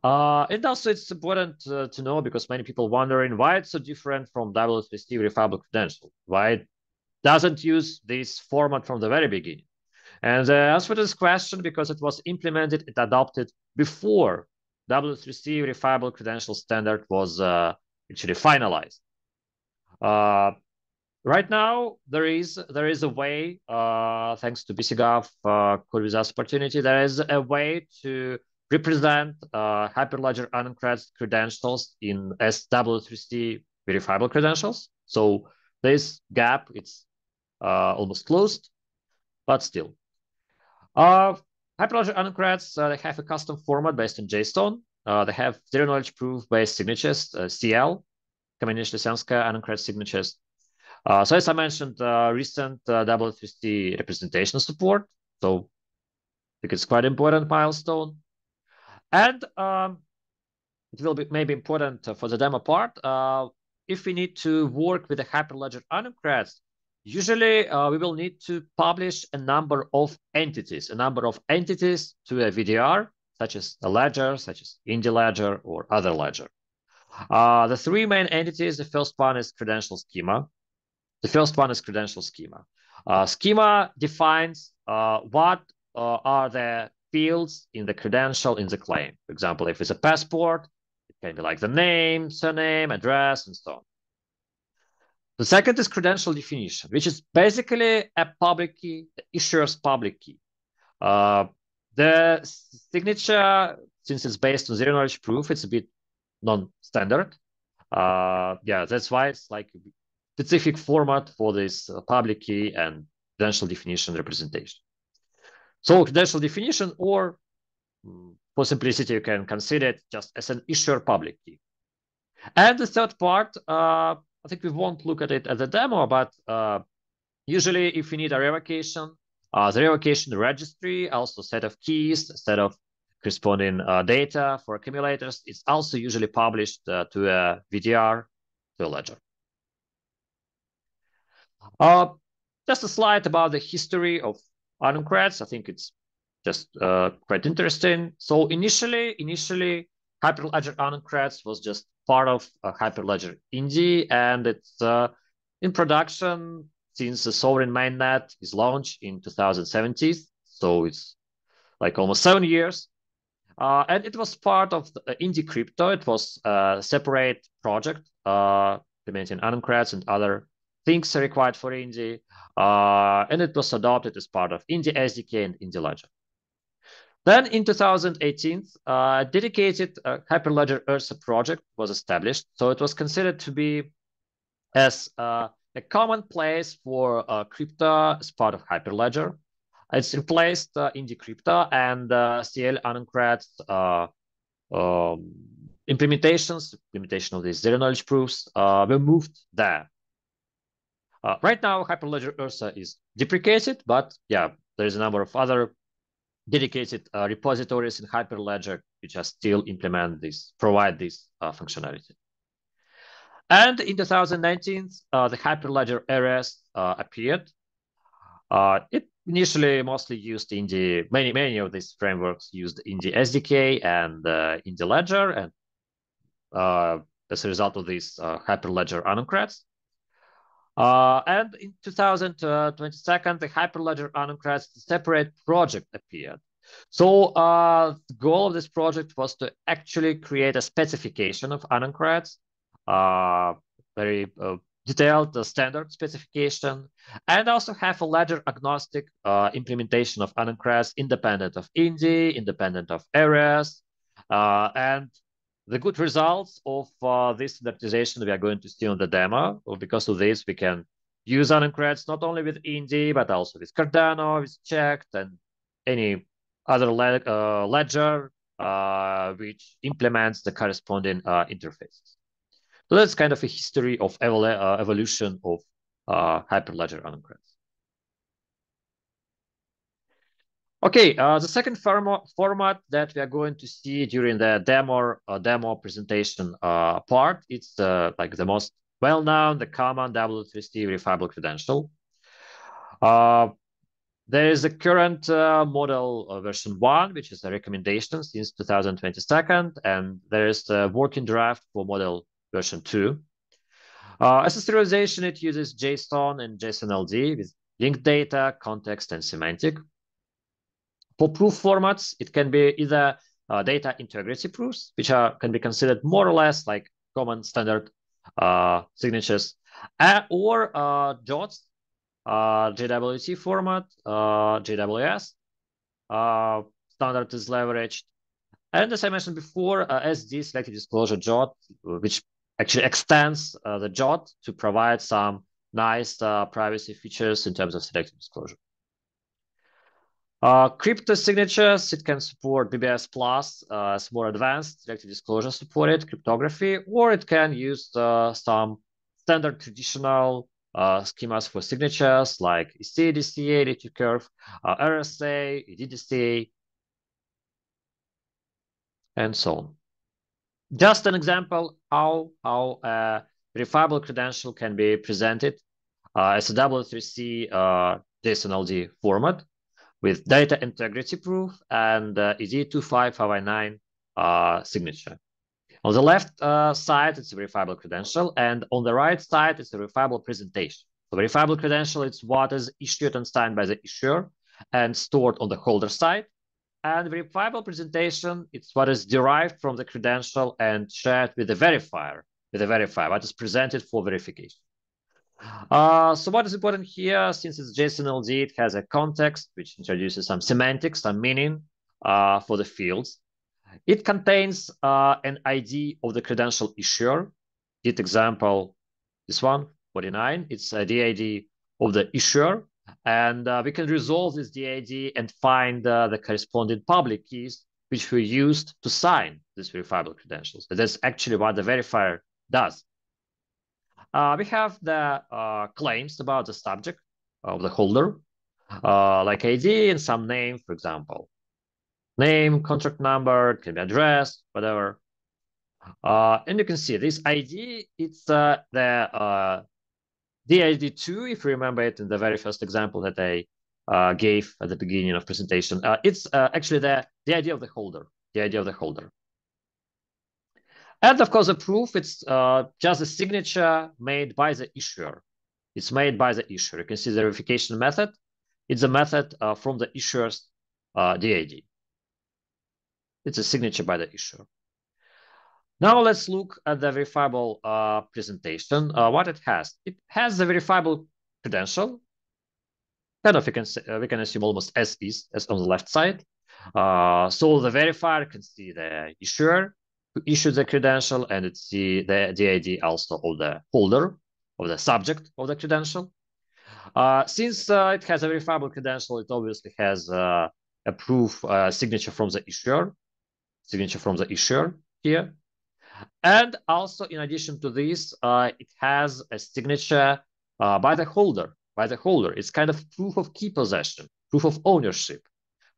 Uh, and also it's important uh, to know because many people wondering why it's so different from W3C Verifiable Credential. Why it doesn't use this format from the very beginning? And the answer to this question, because it was implemented, it adopted before W3C Verifiable Credential Standard was uh, actually finalized. Uh, right now, there is there is a way, uh, thanks to BCGov uh, Us opportunity, there is a way to represent uh, Hyperledger AnonCreds credentials in SW3C verifiable credentials. So this gap, it's uh, almost closed, but still. Uh, Hyperledger AnonCreds, uh, they have a custom format based on JSON. Uh, they have zero knowledge proof based signatures, uh, CL, Kamenish Lisenska AnonCreds signatures. Uh, so as I mentioned, uh, recent uh, W3C representation support. So I think it's quite important milestone. And um, it will be maybe important for the demo part. If we need to work with the Hyperledger AnonCreds, usually uh, we will need to publish a number of entities, a number of entities to a VDR, such as a ledger, such as Indy ledger or other ledger. Uh, the three main entities, the first one is credential schema. The first one is credential schema. Uh, schema defines uh, what uh, are the fields in the credential in the claim. For example, if it's a passport, it can be like the name, surname, address, and so on. The second is credential definition, which is basically a public key, the issuer's public key. Uh, the signature, since it's based on zero knowledge proof, it's a bit non-standard. Uh, yeah, that's why it's like specific format for this uh, public key and credential definition representation. So credential definition, or mm, for simplicity, you can consider it just as an issuer public key. And the third part, uh, I think we won't look at it as a demo, but uh, usually if you need a revocation, uh, the revocation registry, also set of keys, set of corresponding uh, data for accumulators, it's also usually published uh, to a VDR, to a ledger. Uh, just a slide about the history of AnonCreds. I think it's just uh, quite interesting. So initially, initially, Hyperledger AnonCreds was just part of uh, Hyperledger Indy, and it's uh, in production since the Sovrin mainnet is launched in 2017. So it's like almost seven years. Uh, and it was part of the uh, Indy Crypto. It was a separate project uh, implementing AnonCreds and other things required for Indy. Uh, and it was adopted as part of Indy SDK and Indy Ledger. Then in 2018, a uh, dedicated uh, Hyperledger URSA project was established. So it was considered to be as uh, a common place for uh, crypto as part of Hyperledger. It's replaced uh, Indy Crypto and uh, CL uh, um, implementations, implementation of these zero knowledge proofs were moved there. Uh, right now, Hyperledger URSA is deprecated, but yeah, there's a number of other dedicated uh, repositories in Hyperledger which are still implement this, provide this uh, functionality. And in 2019, uh, the Hyperledger Aries uh, appeared. Uh, it initially mostly used in the many many of these frameworks used in the SDK and uh, the Ledger, and as a result of this Hyperledger AnonCreds. Uh, and in 2022, the Hyperledger AnonCreds separate project appeared. So uh, the goal of this project was to actually create a specification of AnonCreds, uh, very uh, detailed uh, standard specification, and also have a ledger agnostic uh, implementation of AnonCreds independent of Indy, independent of uh, and the good results of uh, this standardization we are going to see on the demo. Because of this, we can use AnonCreds not only with Indy, but also with Cardano, with Cheqd, and any other le uh, ledger uh, which implements the corresponding uh, interfaces. So that's kind of a history of evol uh, evolution of uh, Hyperledger AnonCreds. Okay, uh, the second format, format that we are going to see during the demo uh, demo presentation uh, part, it's uh, like the most well-known, the common W3C verifiable credential. Uh, there is a current uh, model uh, version one, which is a recommendation since 2022, and there is a working draft for model version two. As a serialization, it uses JSON and JSON-LD with linked data, context, and semantic. For proof formats, it can be either uh, data integrity proofs, which are can be considered more or less like common standard uh, signatures, or uh, JWT, uh, JWT format, uh, JWS. Standard is leveraged. And as I mentioned before, SD selective disclosure JWT, which actually extends the JWT to provide some nice privacy features in terms of selective disclosure. Uh, crypto signatures, it can support BBS Plus uh, as more advanced selective disclosure supported cryptography, or it can use uh, some standard traditional uh, schemas for signatures like ECDSA, DT curve, uh, RSA, EdDSA, and so on. Just an example how, how a verifiable credential can be presented uh, as a W3C uh, JSON-LD format with data integrity proof and uh, ED25559 uh, signature. On the left uh, side, it's a verifiable credential, and on the right side, it's a verifiable presentation. The verifiable credential is what is issued and signed by the issuer and stored on the holder side. And verifiable presentation, it's what is derived from the credential and shared with the verifier, with the verifier, what is presented for verification. Uh, so what is important here, since it's JSON-LD, it has a context which introduces some semantics, some meaning uh, for the fields. It contains uh, an ID of the credential issuer. This example, this one, 49, it's a DID of the issuer. And uh, we can resolve this DID and find uh, the corresponding public keys which we used to sign these verifiable credentials. That's actually what the verifier does. Uh, we have the uh, claims about the subject of the holder, uh, like ID and some name, for example. Name, contract number, can be address, whatever. Uh, and you can see this ID, it's uh, the uh, DID2, if you remember it in the very first example that I gave at the beginning of presentation. It's actually the, the idea of the holder, the idea of the holder. And of course, the proof, it's uh, just a signature made by the issuer. It's made by the issuer. You can see the verification method. It's a method uh, from the issuer's uh, DID. It's a signature by the issuer. Now let's look at the verifiable uh, presentation, uh, what it has. It has the verifiable credential. Kind of, we can, uh, we can assume almost as is, as on the left side. Uh, so the verifier can see the issuer who issued the credential and it's see the, the ID also of the holder, of the subject of the credential. Uh, since uh, it has a verifiable credential, it obviously has a proof signature from the issuer, signature from the issuer here. And also, in addition to this, uh, it has a signature uh, by the holder, by the holder. It's kind of proof of key possession, proof of ownership,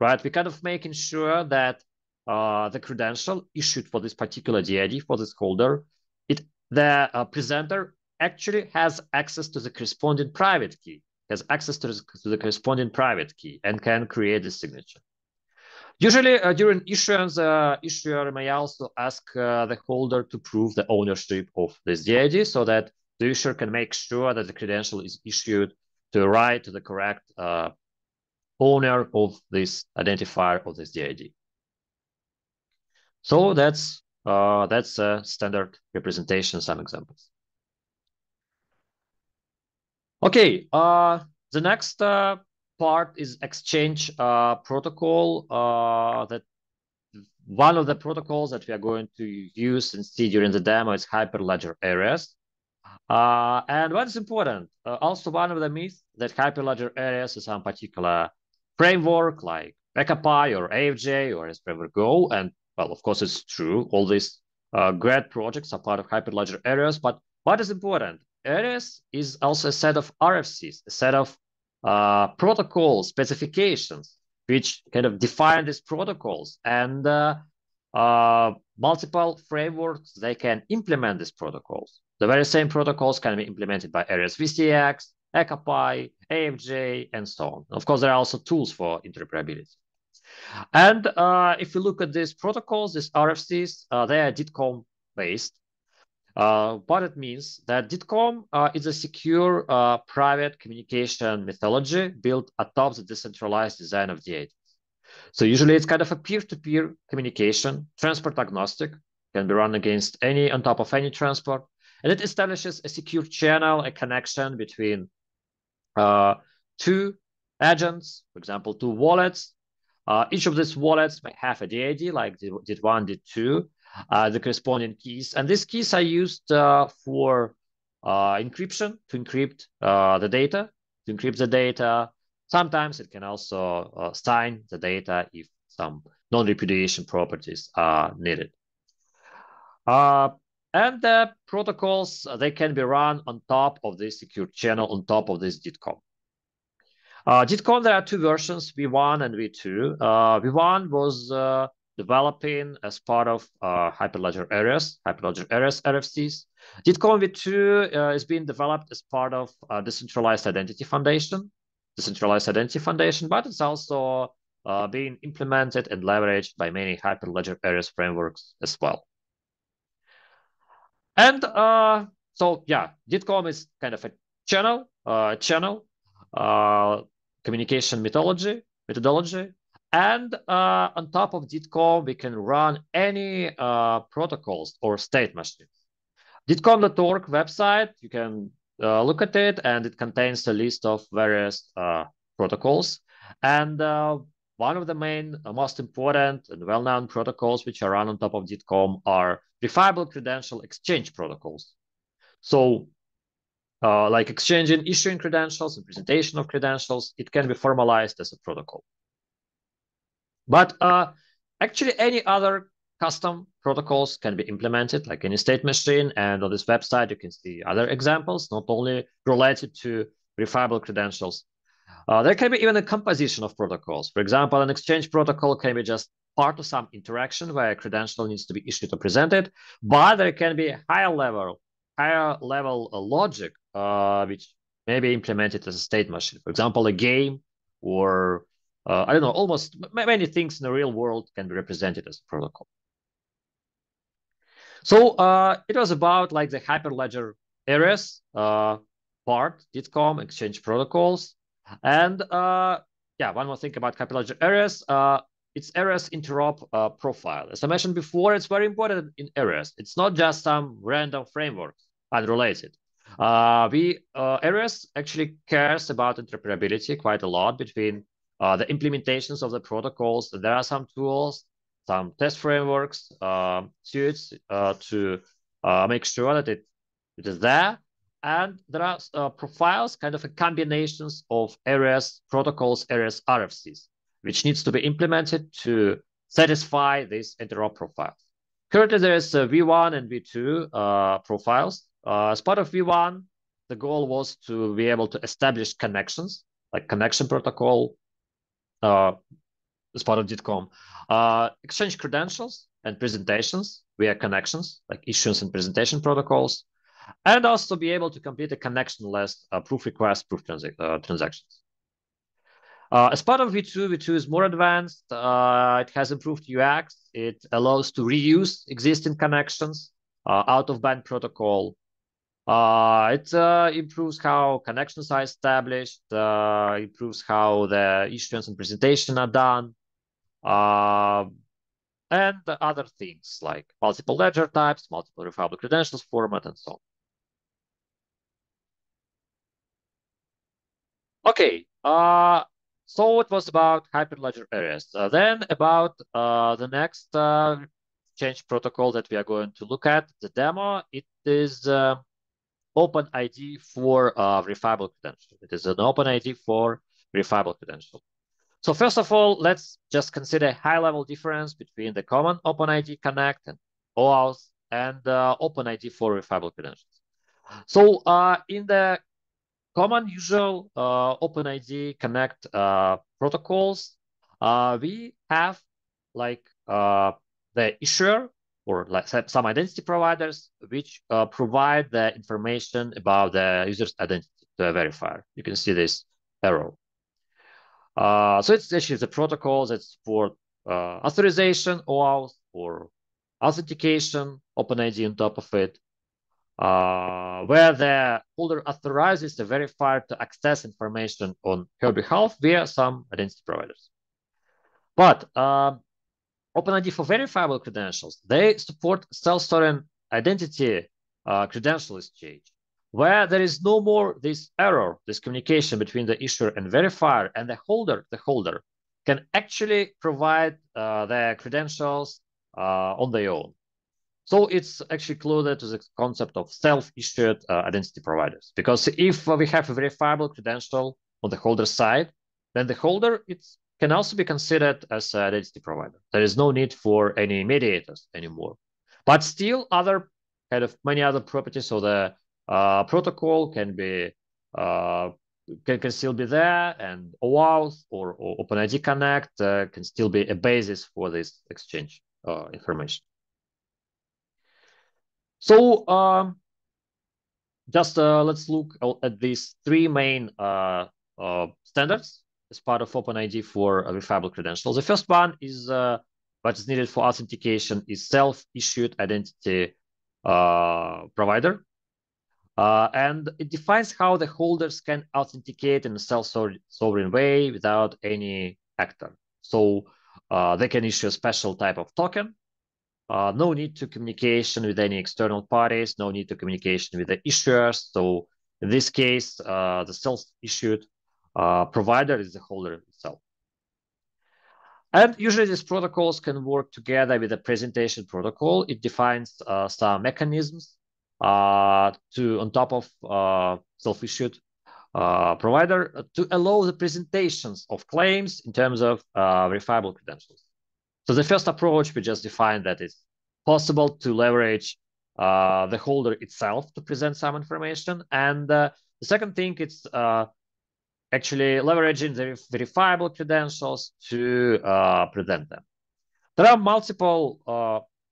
right? We're kind of making sure that uh, the credential issued for this particular DID for this holder, it the uh, presenter actually has access to the corresponding private key, has access to the, the corresponding private key and can create the signature. Usually uh, during issuance, uh, issuer may also ask uh, the holder to prove the ownership of this DID so that the issuer can make sure that the credential is issued to the right to the correct owner of this identifier of this DID. So that's uh, that's a standard representation, some examples. Okay, uh, the next uh, part is exchange uh, protocol uh, that one of the protocols that we are going to use and see during the demo is Hyperledger Aries. Uh, and what is important, uh, also one of the myths that Hyperledger Aries is some particular framework like PKPI or AFJ or Framework Go. And well, of course, it's true. All these uh, great projects are part of Hyperledger Aries. But what is important? Aries is also a set of RFCs, a set of uh, protocol specifications, which kind of define these protocols and uh, uh, multiple frameworks, they can implement these protocols. The very same protocols can be implemented by Aries VCX, ACA-Py, AFJ, and so on. Of course, there are also tools for interoperability. And uh, if you look at these protocols, these RFCs, uh, they are DIDComm based. Uh, what it means that DIDComm uh, is a secure uh, private communication methodology built atop the decentralized design of the So usually it's kind of a peer-to-peer -peer communication, transport agnostic, can be run against any on top of any transport, and it establishes a secure channel, a connection between uh, two agents, for example, two wallets. Uh, each of these wallets may have a DID, like did one, did two, uh, the corresponding keys. And these keys are used uh, for uh, encryption, to encrypt uh, the data, to encrypt the data. Sometimes it can also sign the data if some non-repudiation properties are needed. And the protocols, uh, they can be run on top of this secure channel, on top of this DIDComm. Uh, DIDComm, there are two versions, V1 and V2. Uh, V1 was uh, developing as part of uh, Hyperledger Aries, Hyperledger Aries RFCs. DIDComm V2 uh, is being developed as part of uh, Decentralized Identity Foundation, Decentralized Identity Foundation, but it's also uh, being implemented and leveraged by many Hyperledger Aries frameworks as well. And so yeah, DIDComm is kind of a channel, channel uh, communication methodology, methodology. And uh, on top of DIDComm, we can run any uh, protocols or state machines. DIDComm.org website, you can uh, look at it, and it contains a list of various uh, protocols. And uh, one of the main, uh, most important and well-known protocols which are run on top of DIDComm are verifiable credential exchange protocols. So uh, like exchanging issuing credentials and presentation of credentials, it can be formalized as a protocol. But uh, actually any other custom protocols can be implemented like any state machine. And on this website, you can see other examples, not only related to verifiable credentials, uh, there can be even a composition of protocols. For example, an exchange protocol can be just part of some interaction where a credential needs to be issued or presented, but there can be higher level, higher level uh, logic, uh, which may be implemented as a state machine. For example, a game or uh, I don't know, almost many things in the real world can be represented as a protocol. So uh, it was about like the Hyperledger Aries uh, part, DIDComm, exchange protocols. And uh, yeah, one more thing about Hyperledger Aries. Uh, it's Aries interop uh, profile. As I mentioned before, it's very important in Aries. It's not just some random frameworks unrelated. Uh, we uh, Aries actually cares about interoperability quite a lot between uh, the implementations of the protocols. There are some tools, some test frameworks, uh, suits uh, to uh, make sure that it, it is there and there are uh, profiles, kind of a combinations of Aries protocols, Aries RFCs, which needs to be implemented to satisfy these interop profiles. Currently, there is uh, V1 and V2 uh, profiles. Uh, as part of V1, the goal was to be able to establish connections, like connection protocol, uh, as part of DIDComm, uh, exchange credentials and presentations via connections, like issuance and presentation protocols, and also be able to complete a connectionless uh, proof request, proof transa uh, transactions. Uh, as part of V2, V2 is more advanced. It has improved UX. It allows to reuse existing connections uh, out of band protocol. Uh, it improves how connections are established, improves how the issuance and presentation are done, and other things like multiple ledger types, multiple verifiable credentials format, and so on. Okay, uh, so it was about Hyperledger Aries. Uh, then about uh, the next uh, change protocol that we are going to look at, the demo, it is uh, OpenID for uh, verifiable credential. It is an OpenID for verifiable credential. So first of all, let's just consider high-level difference between the common OpenID Connect and OAuth and uh, OpenID for verifiable credentials. So uh, in the common usual uh, OpenID Connect uh, protocols, uh, we have like uh, the issuer or like some identity providers which uh, provide the information about the user's identity. to a verifier. You can see this arrow. Uh, so it's actually the protocol that support uh, authorization, OAuth, or authentication, OpenID on top of it, uh, where the holder authorizes the verifier to access information on her behalf via some identity providers. But um, OpenID for verifiable credentials, they support self-storing identity uh, credential exchange where there is no more this error, this communication between the issuer and verifier and the holder, the holder can actually provide uh, their credentials uh, on their own. So it's actually closer to the concept of self-issued uh, identity providers. Because if we have a verifiable credential on the holder side, then the holder it can also be considered as an identity provider. There is no need for any mediators anymore. But still other kind of many other properties of the uh, protocol can be uh, can, can still be there and OAuth or, or OpenID Connect uh, can still be a basis for this exchange uh, information. So um, just uh, let's look at these three main uh, standards as part of OpenID for verifiable credentials. The first one is uh, what is needed for authentication is self-issued identity uh, provider. Uh, and it defines how the holders can authenticate in a self-sovereign way without any actor. So uh, they can issue a special type of token. Uh, no need to communication with any external parties, no need to communication with the issuers. So in this case, uh, the self-issued uh, provider is the holder itself. And usually these protocols can work together with the presentation protocol. It defines uh, some mechanisms uh, to on top of uh, self-issued uh, provider to allow the presentations of claims in terms of verifiable credentials. So the first approach, we just defined that it's possible to leverage uh, the holder itself to present some information. And uh, the second thing, it's uh, actually leveraging the verifiable credentials to present them. There are multiple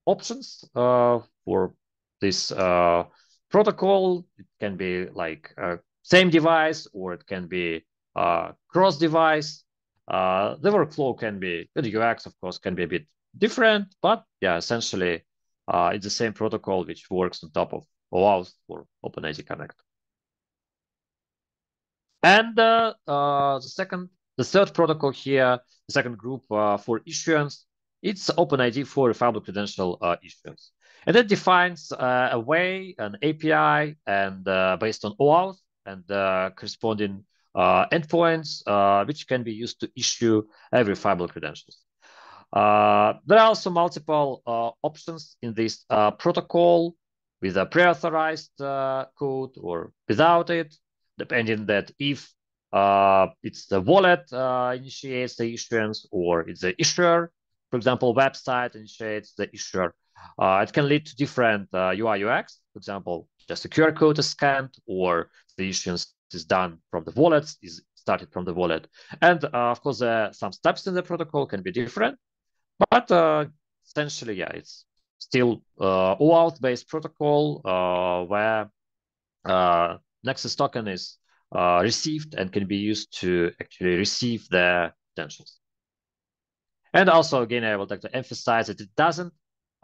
options for this uh, protocol. It can be like uh, same device or it can be uh, cross device. Uh, the workflow can be, the UX of course can be a bit different, but yeah, essentially uh, it's the same protocol which works on top of OAuth or OpenID Connect. And uh, uh, the second, the third protocol here, the second group uh, for issuance, it's OpenID for verifiable credential uh, issuance. And it defines uh, a way, an API, and uh, based on OAuth and corresponding endpoints, which can be used to issue verifiable credentials. Uh, there are also multiple options in this protocol with a pre-authorized code or without it, depending that if it's the wallet initiates the issuance or it's the issuer, for example, website initiates the issuer. Uh, it can lead to different uh, UI UX. For example, just a QR code is scanned, or the issuance is done from the wallet, is started from the wallet. And uh, of course, uh, some steps in the protocol can be different, but uh, essentially, yeah, it's still uh, OAuth based protocol uh, where Nexus token is received and can be used to actually receive the credentials. And also, again, I would like to emphasize that it doesn't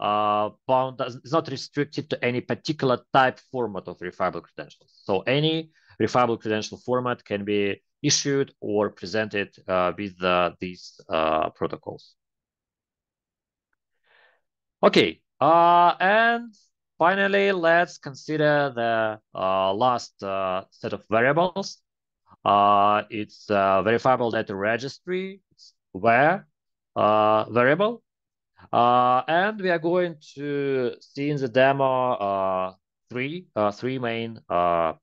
uh, bound is not restricted to any particular type format of verifiable credentials. So any verifiable credential format can be issued or presented uh, with uh, these uh, protocols. Okay, uh, and finally, let's consider the uh, last set of variables. it's verifiable data registry, it's where variable uh, and we are going to see in the demo uh, three uh, three main uh,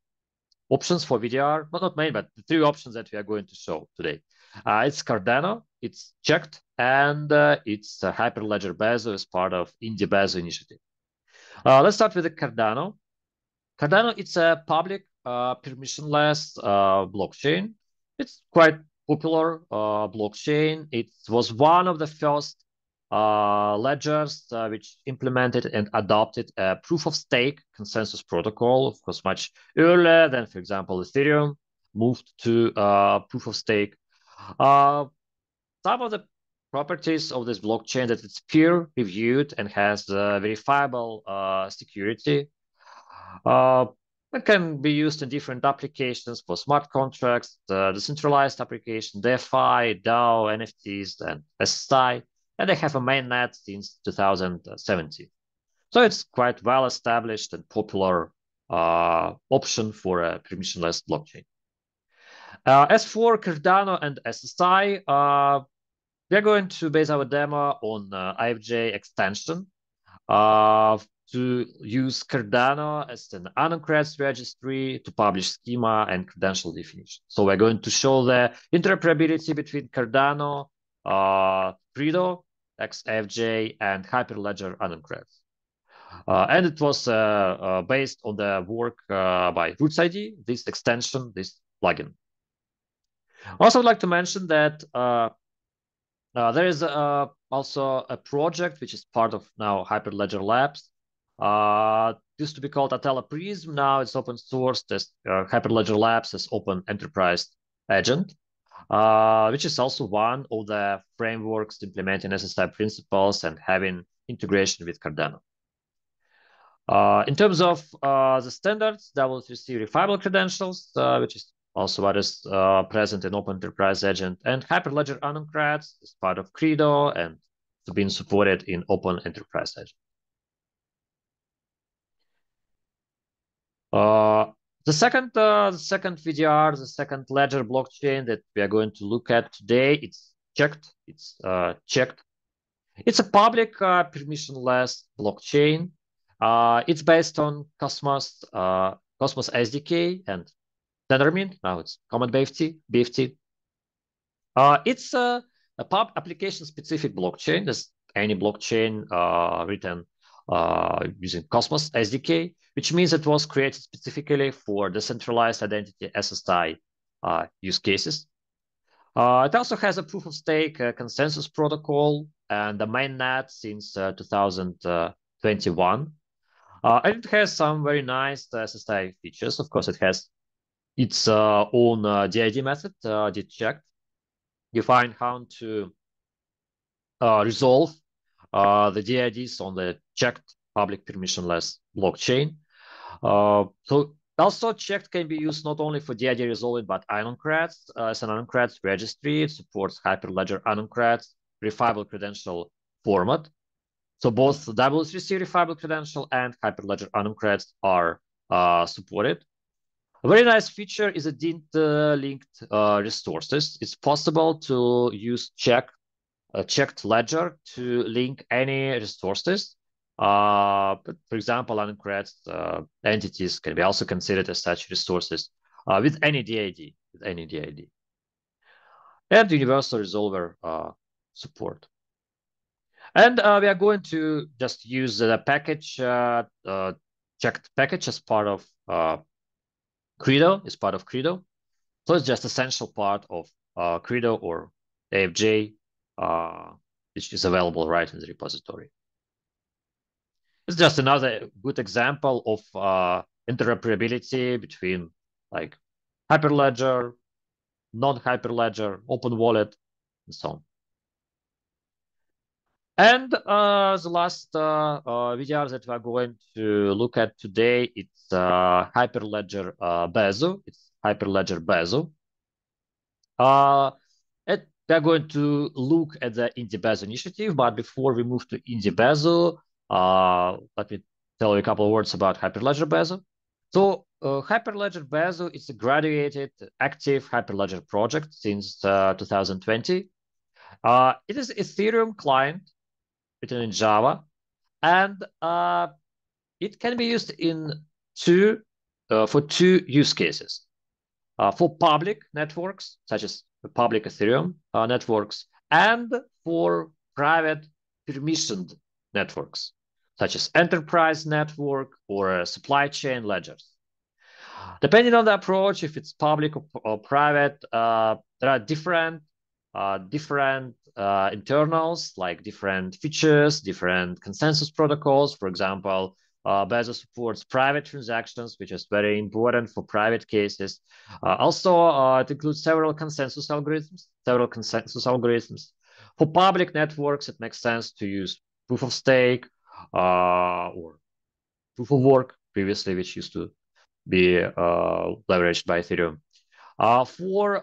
options for VDR, but not main, but the three options that we are going to show today. Uh, it's Cardano, it's Cheqd, and uh, it's Hyperledger Besu as part of Indy Besu initiative. Let's start with the Cardano. Cardano, it's a public permissionless blockchain. It's quite popular blockchain. It was one of the first uh, ledgers uh, which implemented and adopted a proof of stake consensus protocol, of course, much earlier than, for example, Ethereum moved to uh, proof of stake. Uh, some of the properties of this blockchain that it's peer reviewed and has verifiable uh, security. Uh, it can be used in different applications for smart contracts, uh, decentralized application, DeFi, DAO, NFTs, and SSI and they have a mainnet since 2017. So it's quite well established and popular uh, option for a permissionless blockchain. Uh, as for Cardano and SSI, uh, we're going to base our demo on uh, AFJ extension uh, to use Cardano as an AnonCreds registry to publish schema and credential definition. So we're going to show the interoperability between Cardano, uh, Credo, AFJ, and Hyperledger AnonCreds. Uh, and it was uh, uh, based on the work uh, by RootsID, this extension, this plugin. Also, I'd like to mention that uh, uh, there is also a project which is part of now Hyperledger Labs. It used to be called Atala PRISM. Now it's open source. This Hyperledger Labs is open enterprise agent uh, which is also one of the frameworks implementing SSI principles and having integration with Cardano. Uh, in terms of uh, the standards, that will receive verifiable credentials, uh, which is also what is uh, present in Open Enterprise Agent, and Hyperledger AnonCreds is part of Credo and it's being supported in Open Enterprise Agent. Uh, the second, uh, the second VDR, the second ledger blockchain that we are going to look at today, it's Cheqd. It's uh, Cheqd. It's a public uh, permissionless blockchain. Uh, it's based on Cosmos, uh, Cosmos SDK and Tendermint. Now it's CometBFT. BFT. Uh, it's a, a pub application specific blockchain. As any blockchain uh, written uh, using Cosmos SDK, which means it was created specifically for decentralized identity SSI uh, use cases. Uh, it also has a proof of stake uh, consensus protocol and the mainnet since uh, 2021. Uh, and it has some very nice SSI features. Of course, it has its own DID method, DID Cheqd. You find how to resolve uh, the DIDs on the Cheqd public permissionless blockchain. Uh, so also Cheqd can be used not only for DID resolving, but AnonCreds uh, as an AnonCreds registry. It supports Hyperledger AnonCreds verifiable credential format. So both W3C verifiable credential and Hyperledger AnonCreds are uh, supported. A very nice feature is a DID linked uh, resources. It's possible to use check a Cheqd ledger to link any resources. Uh, but for example, AnonCreds uh, entities can be also considered as such resources uh, with any DID, with any DID. And universal resolver uh, support. And uh, we are going to just use the package, uh, uh, Cheqd package as part of uh, Credo, is part of Credo. So it's just essential part of uh, Credo or AFJ uh, which is available right in the repository. It's just another good example of uh, interoperability between like Hyperledger, non-Hyperledger, Open Wallet, and so on. And uh, the last uh, uh, VDR that we're going to look at today, it's uh, Hyperledger uh, Besu. It's Hyperledger. Uh, it we're going to look at the Indy Besu initiative, but before we move to Besu, uh, let me tell you a couple of words about Hyperledger Besu. So uh, Hyperledger Besu is a graduated active Hyperledger project since uh, 2020. Uh, it is Ethereum client written in Java, and uh, it can be used in two uh, for two use cases. Uh, for public networks such as the public Ethereum uh, networks, and for private permissioned networks, such as enterprise network or supply chain ledgers. Depending on the approach, if it's public or, or private, uh, there are different uh, different uh, internals like different features, different consensus protocols. For example, uh, Besu supports private transactions, which is very important for private cases. Uh, also, uh, it includes several consensus algorithms, several consensus algorithms. For public networks, it makes sense to use proof of stake uh, or proof of work previously, which used to be uh, leveraged by Ethereum. Uh, for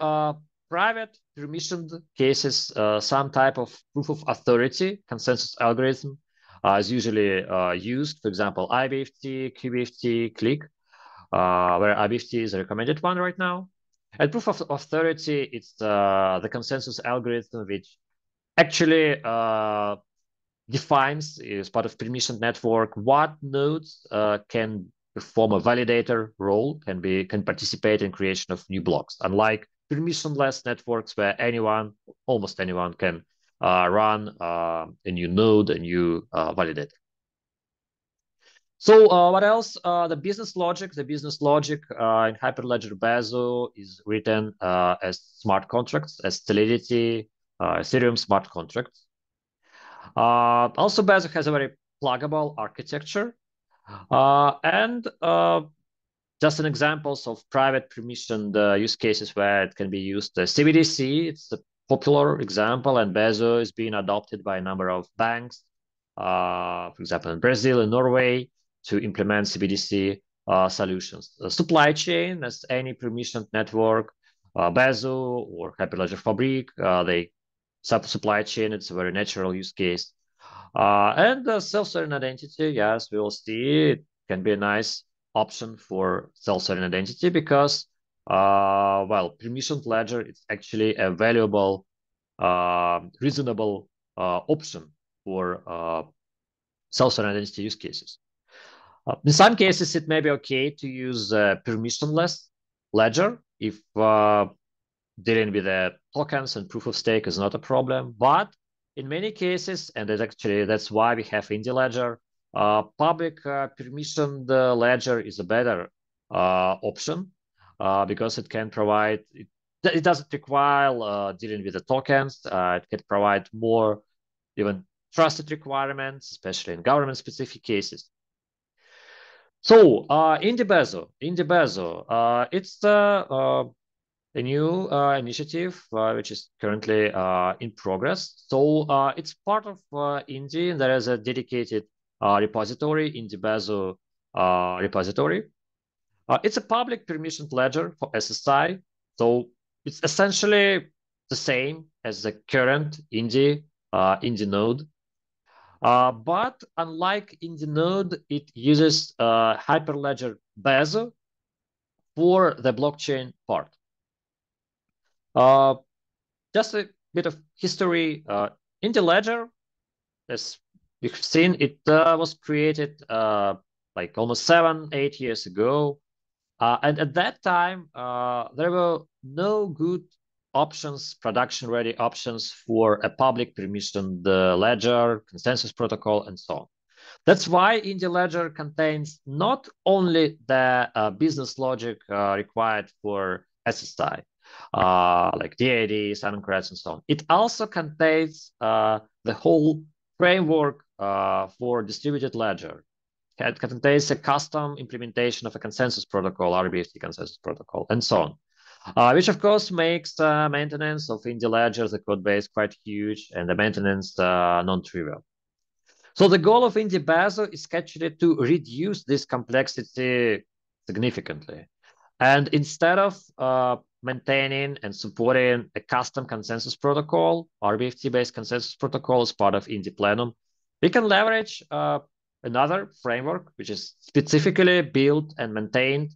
private permissioned cases, uh, some type of proof of authority consensus algorithm uh, is usually uh, used. For example, IBFT, QBFT, Clique, where IBFT is a recommended one right now. And proof of authority, it's the consensus algorithm which actually defines as part of permission network what nodes uh, can perform a validator role, can be can participate in creation of new blocks. Unlike permissionless networks where anyone, almost anyone, can uh, run uh, a new node, a new uh, validator. So uh, what else? Uh, the business logic. The business logic in Hyperledger Besu is written as smart contracts, as Solidity, Ethereum smart contracts. Uh, also, Besu has a very pluggable architecture. Uh, and uh, just an examples of private permissioned uh, use cases where it can be used. Uh, CBDC, it's a popular example, and Besu is being adopted by a number of banks, uh, for example, in Brazil and Norway, to implement CBDC uh, solutions. The supply chain, as any permissioned network, uh, Besu or Hyperledger Fabric, uh, they supply chain. It's a very natural use case. Uh, and self-sovereign identity, yes, we will see it can be a nice option for self-sovereign identity because, uh, well, permissioned ledger is actually a valuable, uh, reasonable uh, option for uh, self-sovereign identity use cases. Uh, in some cases, it may be okay to use permissionless ledger if dealing with the tokens and proof of stake is not a problem. But in many cases, and that's actually that's why we have Indy Ledger, uh, public uh, permissioned uh, ledger is a better uh, option uh, because it can provide it, it doesn't require uh, dealing with the tokens. it can provide more even trusted requirements, especially in government specific cases. So uh, Indy Besu, Indy Besu, it's the a new uh, initiative uh, which is currently uh, in progress. So uh, it's part of uh, Indy, there is a dedicated uh, repository, the Besu repository. it's a public permissioned ledger for SSI. So it's essentially the same as the current Indy, Indy node. but unlike Indy node, it uses Hyperledger Besu for the blockchain part. Uh, just a bit of history. Uh, Indy Ledger, as you've seen, it uh, was created uh, like almost seven, eight years ago. Uh, and at that time, uh, there were no good options, production-ready options for a public permissioned ledger, consensus protocol, and so on. That's why Indy Ledger contains not only the uh, business logic uh, required for SSI, like DAD, Simon Kratz, and so on. It also contains the whole framework uh, for distributed ledger. It contains a custom implementation of a consensus protocol, RBFT consensus protocol, and so on. Uh, which of course makes uh, maintenance of Indy Ledger, the code base, quite huge, and the maintenance uh, non-trivial. So the goal of Indy Besu is actually to reduce this complexity significantly. And instead of uh, maintaining and supporting a custom consensus protocol, RBFT-based consensus protocol as part of Indy Plenum, we can leverage uh, another framework which is specifically built and maintained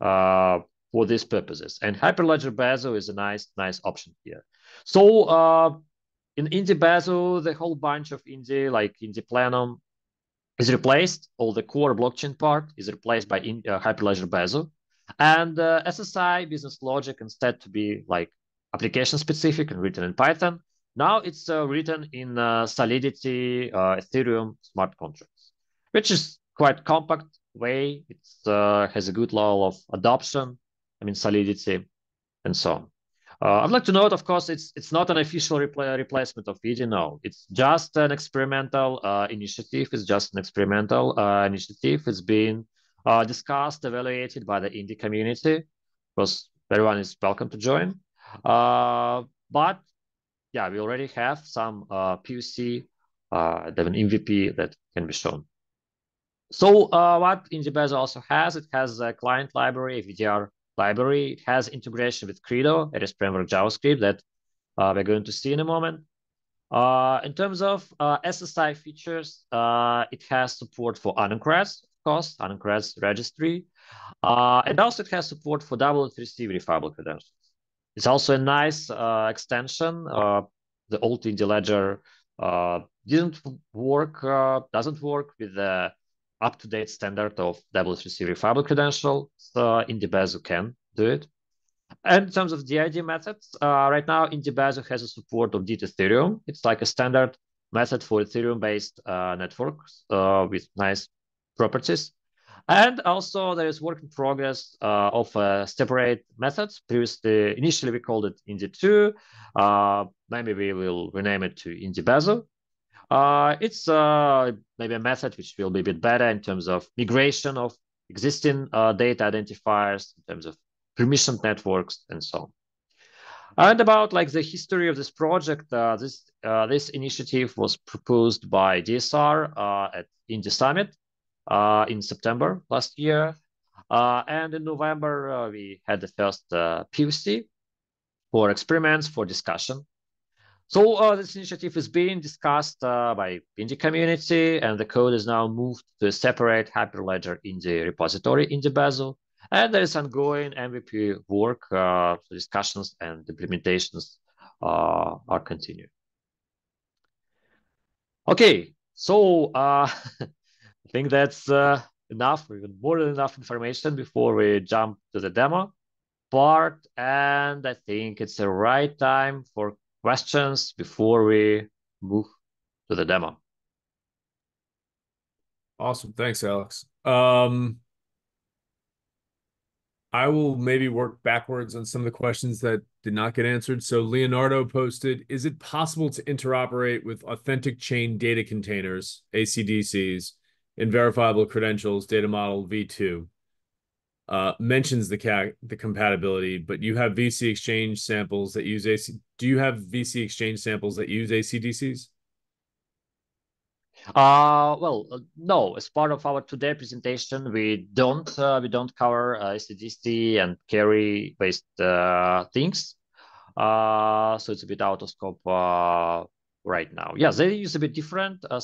uh, for these purposes. And Hyperledger Besu is a nice, nice option here. So uh, in Indy Besu, the whole bunch of Indy, like Indy Plenum, is replaced. All the core blockchain part is replaced by in, uh, Hyperledger Besu. And uh, SSI business logic instead to be like application specific and written in Python. Now it's uh, written in uh, Solidity uh, Ethereum smart contracts, which is quite compact way. It uh, has a good level of adoption. I mean Solidity and so on. Uh, I'd like to note, of course, it's it's not an official repl replacement of VD. No, it's just an experimental initiative. It's just an experimental initiative. It's been discussed, evaluated by the Indy community. Of course, everyone is welcome to join. Uh, but yeah, we already have some uh, POC, uh, an MVP that can be shown. So what Indy Besu also has, it has a client library, a VDR library. It has integration with Credo, it is framework JavaScript that uh, we're going to see in a moment. Uh, in terms of uh, SSI features, uh, it has support for AnonCreds, of course, AnonCreds registry. Uh, and also it has support for W3C verifiable credentials. It's also a nice uh, extension. the old Indy Ledger didn't work, doesn't work with the up-to-date standard of W3C verifiable credential. So Indy Besu can do it. And in terms of DID methods, uh, right now Indy Besu has a support of DID Ethereum. It's like a standard method for Ethereum-based uh, networks uh, with nice properties. And also there is work in progress uh, of uh, separate methods. Previously, initially we called it Indy2. Uh, maybe we will rename it to Indy Besu. Uh, it's uh, maybe a method which will be a bit better in terms of migration of existing uh, data identifiers, in terms of permission networks, and so on. And about like the history of this project, this this initiative was proposed by DSR at Indy Summit in September last year. and in November, we had the first POC for experiments for discussion. So uh, this initiative is being discussed uh, by Indy community, and the code is now moved to a separate Hyperledger in the repository Indy Besu. And there is ongoing MVP work, uh, discussions and implementations uh, are continuing. Okay, so uh, [LAUGHS] I think that's uh, enough, even more than enough information before we jump to the demo part. And I think it's the right time for questions before we move to the demo? Awesome. Thanks, Alex. Um, I will maybe work backwards on some of the questions that did not get answered. So Leonardo posted, is it possible to interoperate with authentic chain data containers, ACDCs, in verifiable credentials, data model v2? uh, mentions the ca- the compatibility, but you have VC exchange samples that use AC. Do you have VC exchange samples that use ACDCs? Uh, well, uh, no. As part of our today presentation, we don't uh, we don't cover uh, ACDC and KERI based uh, things. Uh, so it's a bit out of scope right now. Yeah, they use a bit different uh,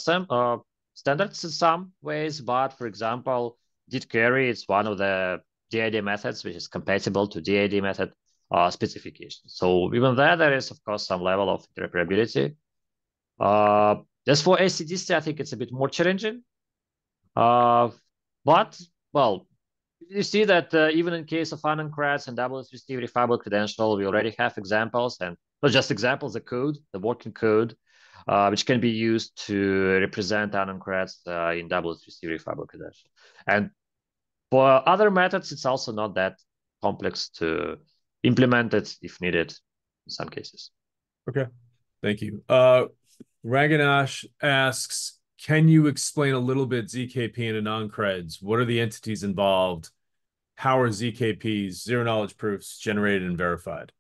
standards in some ways, but for example, DID-KERI is one of the DID methods, which is compatible to DID method uh, specification. So even there, there is, of course, some level of interoperability. Uh, as for ACDC, I think it's a bit more challenging. Uh, but, well, you see that uh, even in case of AnonCreds and W3C verifiable credential, we already have examples, and not just examples, the code, the working code, uh, which can be used to represent AnonCreds uh, in W3C verifiable credential. And for other methods, it's also not that complex to implement it if needed in some cases. Okay, thank you. Uh, Raganash asks, can you explain a little bit ZKP and AnonCreds? What are the entities involved? How are ZKPs, zero knowledge proofs, generated and verified?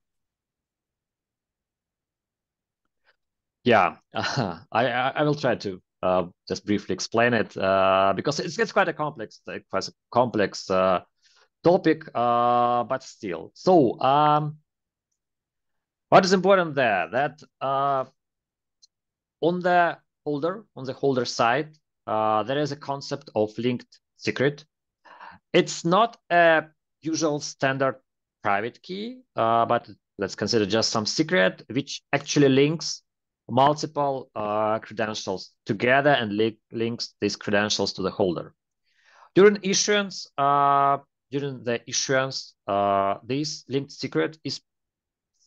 Yeah, [LAUGHS] uh, I, I will try to uh, just briefly explain it uh, because it's, it's quite a complex, quite a complex uh, topic, uh, but still. So, um, what is important there? That uh, on the holder, on the holder side, uh, there is a concept of linked secret. It's not a usual standard private key, but let's consider just some secret which actually links multiple uh, credentials together and li links these credentials to the holder. During issuance, uh, during the issuance, uh, this linked secret is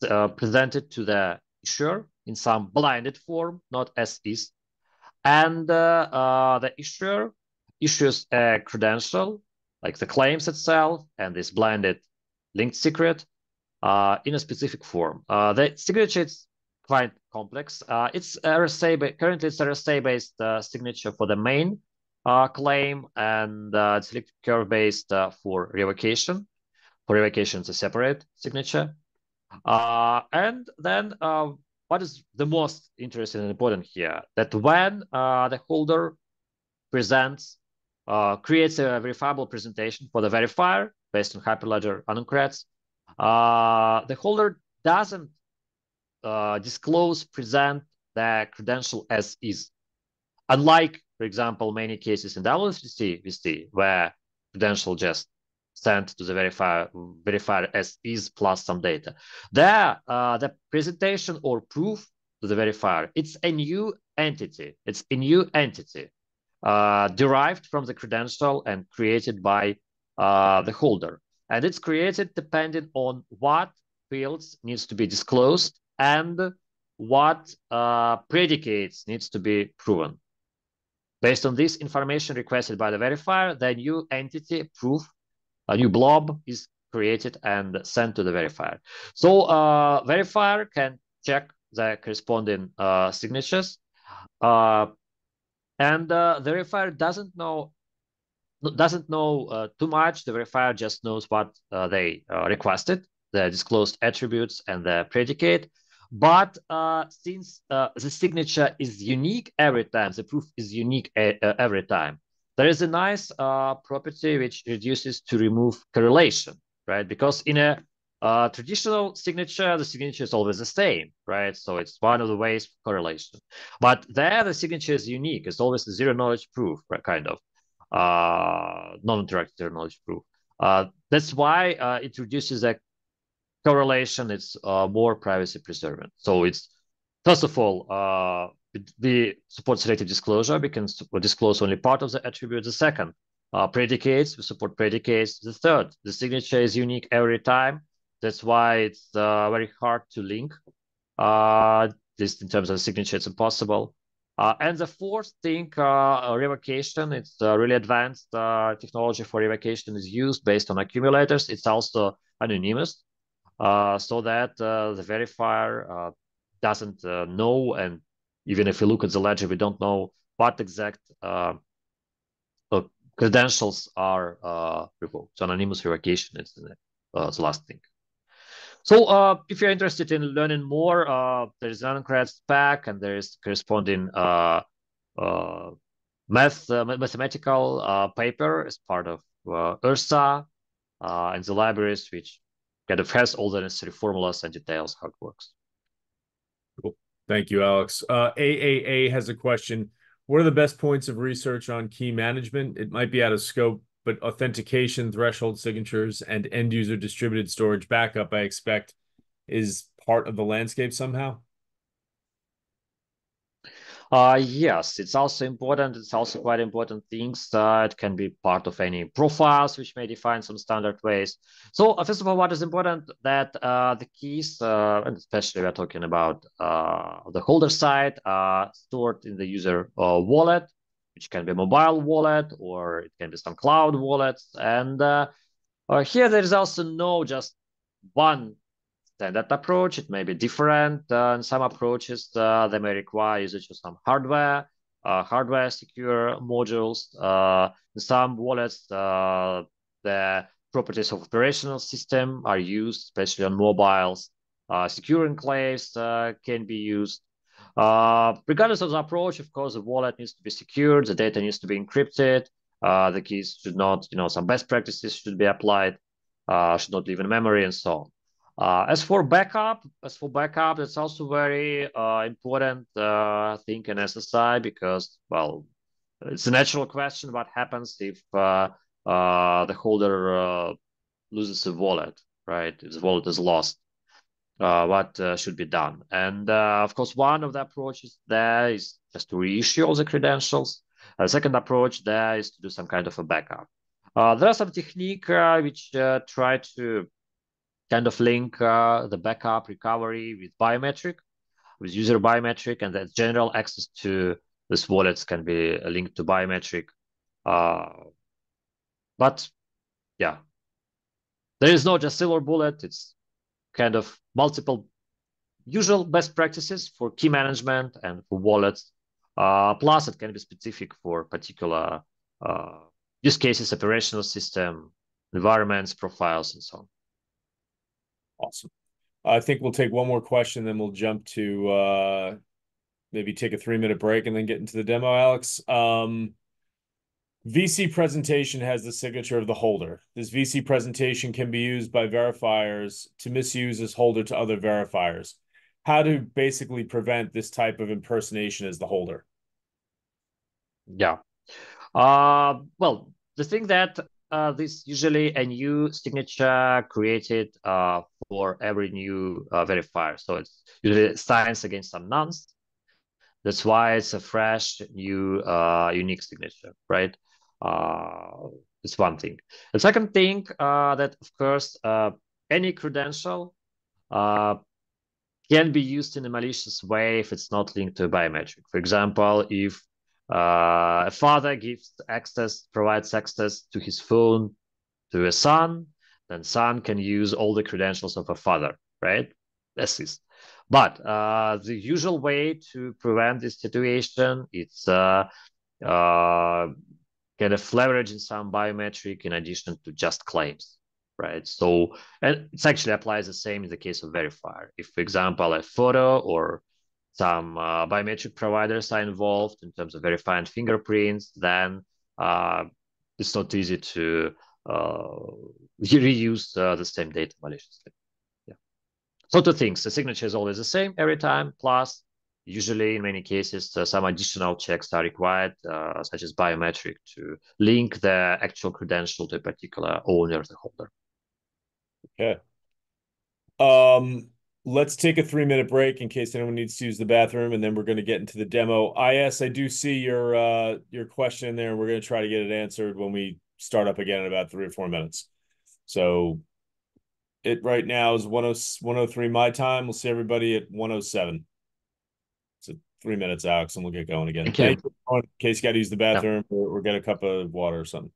uh, presented to the issuer in some blinded form, not as is. And uh, uh, the issuer issues a credential, like the claims itself and this blinded linked secret, in a specific form. The signature is quite complex. Uh, it's RSA, currently it's RSA based uh, signature for the main uh, claim and uh, it's elliptic curve based uh, for revocation. For revocation, it's a separate signature. Uh, and then uh, what is the most interesting and important here? That when the holder presents, creates a verifiable presentation for the verifier based on Hyperledger AnonCreds, uh, the holder doesn't uh, disclose, present the credential as is. Unlike, for example, many cases in W3C we where credential just sent to the verifier, verifier as is plus some data. There, uh, the presentation or proof to the verifier, it's a new entity. It's a new entity uh, derived from the credential and created by uh, the holder. And it's created depending on what fields needs to be disclosed and what uh, predicates needs to be proven. Based on this information requested by the verifier, the new entity proof, a new blob is created and sent to the verifier. So uh, verifier can check the corresponding uh, signatures. Uh, and uh, the verifier doesn't know doesn't know uh, too much. The verifier just knows what uh, they requested, the disclosed attributes and the predicate. But uh, since uh, the signature is unique every time, the proof is unique every time, there is a nice property which reduces to remove correlation, right? Because in a uh, traditional signature, the signature is always the same, right? So it's one of the ways for correlation. But there, the signature is unique. It's always a zero knowledge proof, right? kind of uh, non-interactive zero knowledge proof. Uh, that's why uh, it reduces a correlation. It's uh, more privacy preserving. So it's first of all, uh, we support selective disclosure. We can disclose only part of the attribute. The second, uh, predicates. We support predicates. The third, the signature is unique every time. That's why it's uh, very hard to link. Uh, just in terms of signature, it's impossible. Uh, and the fourth thing, revocation, it's really advanced technology for revocation is used based on accumulators. It's also anonymous, so that uh, the verifier doesn't know, and even if we look at the ledger, we don't know what exact credentials are revoked. So anonymous revocation is the last thing. So uh, if you're interested in learning more, uh, there's an AnonCreds spec and there is corresponding uh, uh math, uh, mathematical uh, paper as part of URSA and the libraries, which kind of has all the necessary formulas and details how it works. Cool. Thank you, Alex. Uh, AAA has a question. What are the best points of research on key management? It might be out of scope but authentication, threshold signatures, and end user distributed storage backup, I expect, is part of the landscape somehow? Uh, yes, it's also important. It's also quite important things. that can be part of any profiles, which may define some standard ways. So uh, first of all, what is important that uh, the keys, uh, and especially we're talking about uh, the holder side, are stored in the user uh, wallet which can be a mobile wallet or it can be some cloud wallets. And uh, uh, here there is also no just one standard approach. It may be different. Uh, in some approaches, uh, they may require usage of some hardware, uh, hardware secure modules. Uh, in some wallets, the properties of operational system are used, especially on mobiles. secure enclaves can be used. Uh, regardless of the approach, of course, the wallet needs to be secured, the data needs to be encrypted, uh, the keys should not, you know, some best practices should be applied, uh, should not live in memory and so on. Uh, as for backup, as for backup, that's also very uh, important uh, thing in SSI because, well, it's a natural question: what happens if uh, uh, the holder uh, loses the wallet, right? If the wallet is lost, what should be done. And of course, one of the approaches there is just to reissue all the credentials. A second approach there is to do some kind of a backup. Uh, there are some technique uh, which uh, try to kind of link the backup recovery with biometric, with user biometric, and that general access to this wallets can be linked to biometric. but yeah, there is no just silver bullet. It's kind of multiple usual best practices for key management and for wallets. Uh, plus, it can be specific for particular uh, use cases, operational system, environments, profiles, and so on. Awesome. I think we'll take one more question, then we'll jump to uh, maybe take a three minute break and then get into the demo, Alex. Um, VC presentation has the signature of the holder. This VC presentation can be used by verifiers to misuse as holder to other verifiers. How to basically prevent this type of impersonation as the holder? Yeah. Uh, well, the thing that uh, this usually a new signature created uh, for every new uh, verifier. So it's usually signs against some nonce. That's why it's a fresh, new, uh, unique signature, right? Uh, it's one thing. The second thing uh, that, of course, uh, any credential uh, can be used in a malicious way if it's not linked to a biometric. For example, if uh, a father gives access, provides access to his phone to a son, then son can use all the credentials of a father, right? This. But uh, the usual way to prevent this situation is uh, uh, kind of leveraging some biometric in addition to just claims, right? So, and it actually applies the same in the case of verifier. If, for example, a photo or some uh, biometric providers are involved in terms of verifying fingerprints, then uh, it's not easy to reuse uh, the same data maliciously. Yeah. So two things, the signature is always the same every time, plus usually in many cases, uh, some additional checks are required, uh, such as biometric to link the actual credential to a particular owner, the holder. Okay. Um, let's take a three minute break in case anyone needs to use the bathroom, and then we're going to get into the demo. Is I do see your uh your question there, and we're going to try to get it answered when we start up again in about three or four minutes. So it right now is 10, 103 my time. We'll see everybody at 107. So three minutes, Alex, and we'll get going again. Thank you. Thank. In case you got to use the bathroom or, or get a cup of water or something.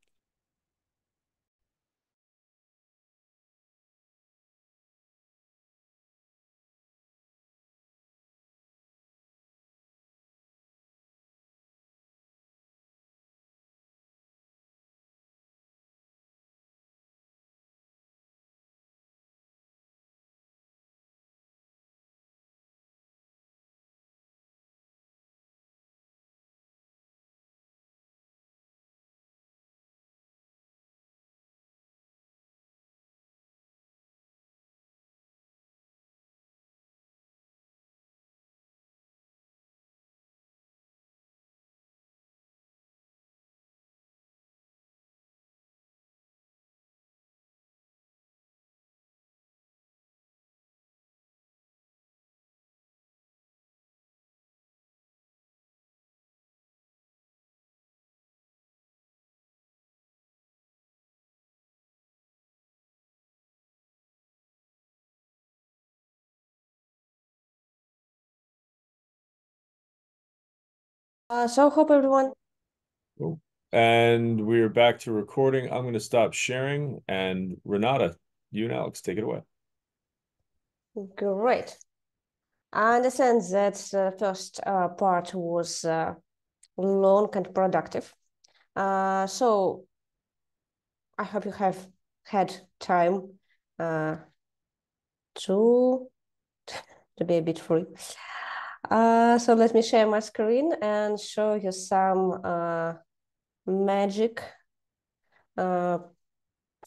Uh, so hope everyone. Cool. And we're back to recording. I'm going to stop sharing. And Renata, you and Alex, take it away. Great. I understand that the first uh, part was uh, long and productive. Uh, so I hope you have had time uh, to [LAUGHS] to be a bit free. Uh, so let me share my screen and show you some uh, magic uh,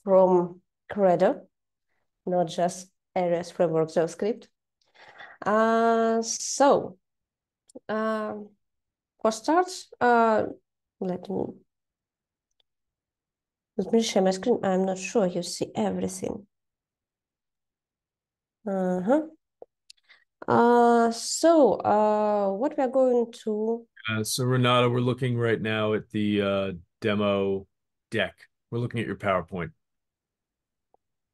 from Credo, not just Aries Framework JavaScript. Uh, so uh, for start, uh, let me let me share my screen. I'm not sure you see everything. Uh-huh. Uh, so uh, what we are going to. Uh, so Renata, we're looking right now at the uh, demo deck. We're looking at your PowerPoint.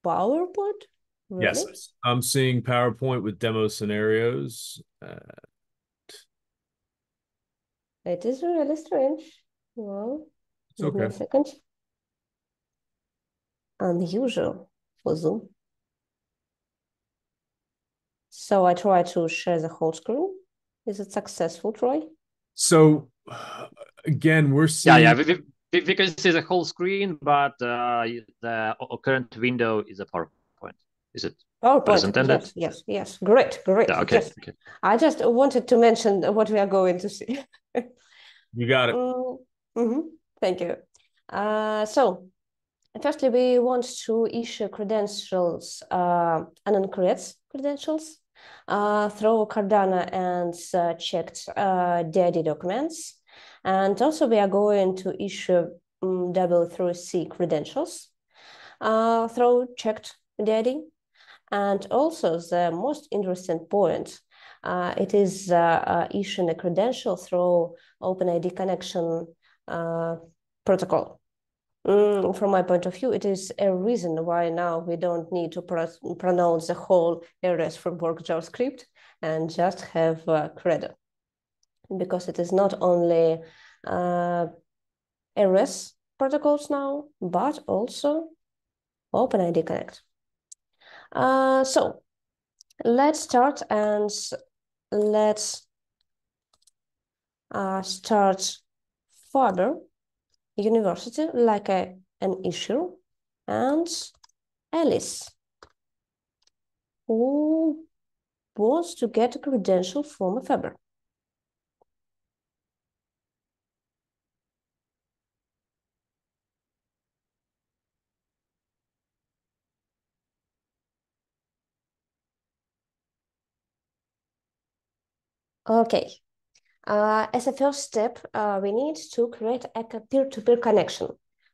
PowerPoint? Really? Yes, I'm seeing PowerPoint with demo scenarios. Uh, it is really strange. Well, it's okay. a second. Unusual for Zoom. So I try to share the whole screen. Is it successful, Troy? So again, we're seeing. Yeah, yeah. We, we, can see the whole screen, but uh, the current window is a PowerPoint. Is it? PowerPoint. Yes, yes, yes. Great, great. Yeah, okay, just, okay. I just wanted to mention what we are going to see. you got it. Mm -hmm. Thank you. Uh, so firstly, we want to issue credentials, uh, and unencrypted credentials uh, through Cardano and uh, Cheqd uh, DID documents. And also we are going to issue um, W3C credentials uh, through Cheqd DID. And also the most interesting point, uh, it is uh, uh, issuing a credential through OpenID connection protocol. Mm, from my point of view, it is a reason why now we don't need to pr pronounce the whole Aries framework JavaScript and just have uh, Credo. Because it is not only uh, Aries protocols now, but also OpenID Connect. Uh, so let's start and let's uh, start further university like a, an issue and Alice who wants to get a credential from a Faber. Okay, uh, as a first step, uh, we need to create a peer-to-peer -peer connection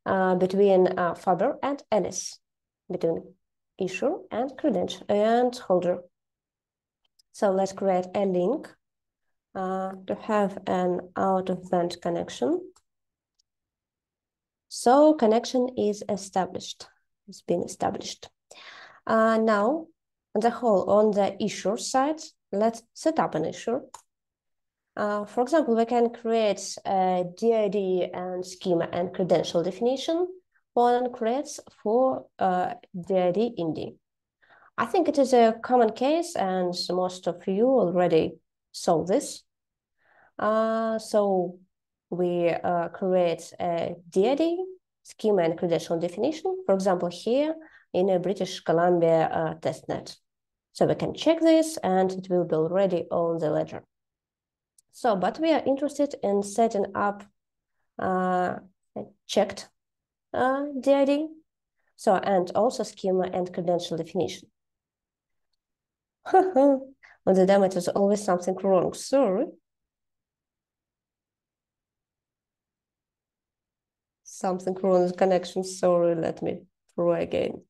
uh, between uh, Faber and Alice, between issuer and credential and holder. So let's create a link uh, to have an out-of-band connection. So connection is established, it's been established. Uh, now, on the whole, on the issuer side, let's set up an issuer. Uh, for example, we can create a DID and schema and credential definition one creates for uh, DID Indy. I think it is a common case and most of you already saw this. Uh, so we uh, create a DID schema and credential definition, for example, here in a British Columbia uh, testnet. So we can check this and it will be already on the ledger. So, but we are interested in setting up uh, Cheqd uh, DID. So, and also schema and credential definition. [LAUGHS] On the demo, it was always something wrong. Sorry. Something wrong with connection. Sorry, let me try again.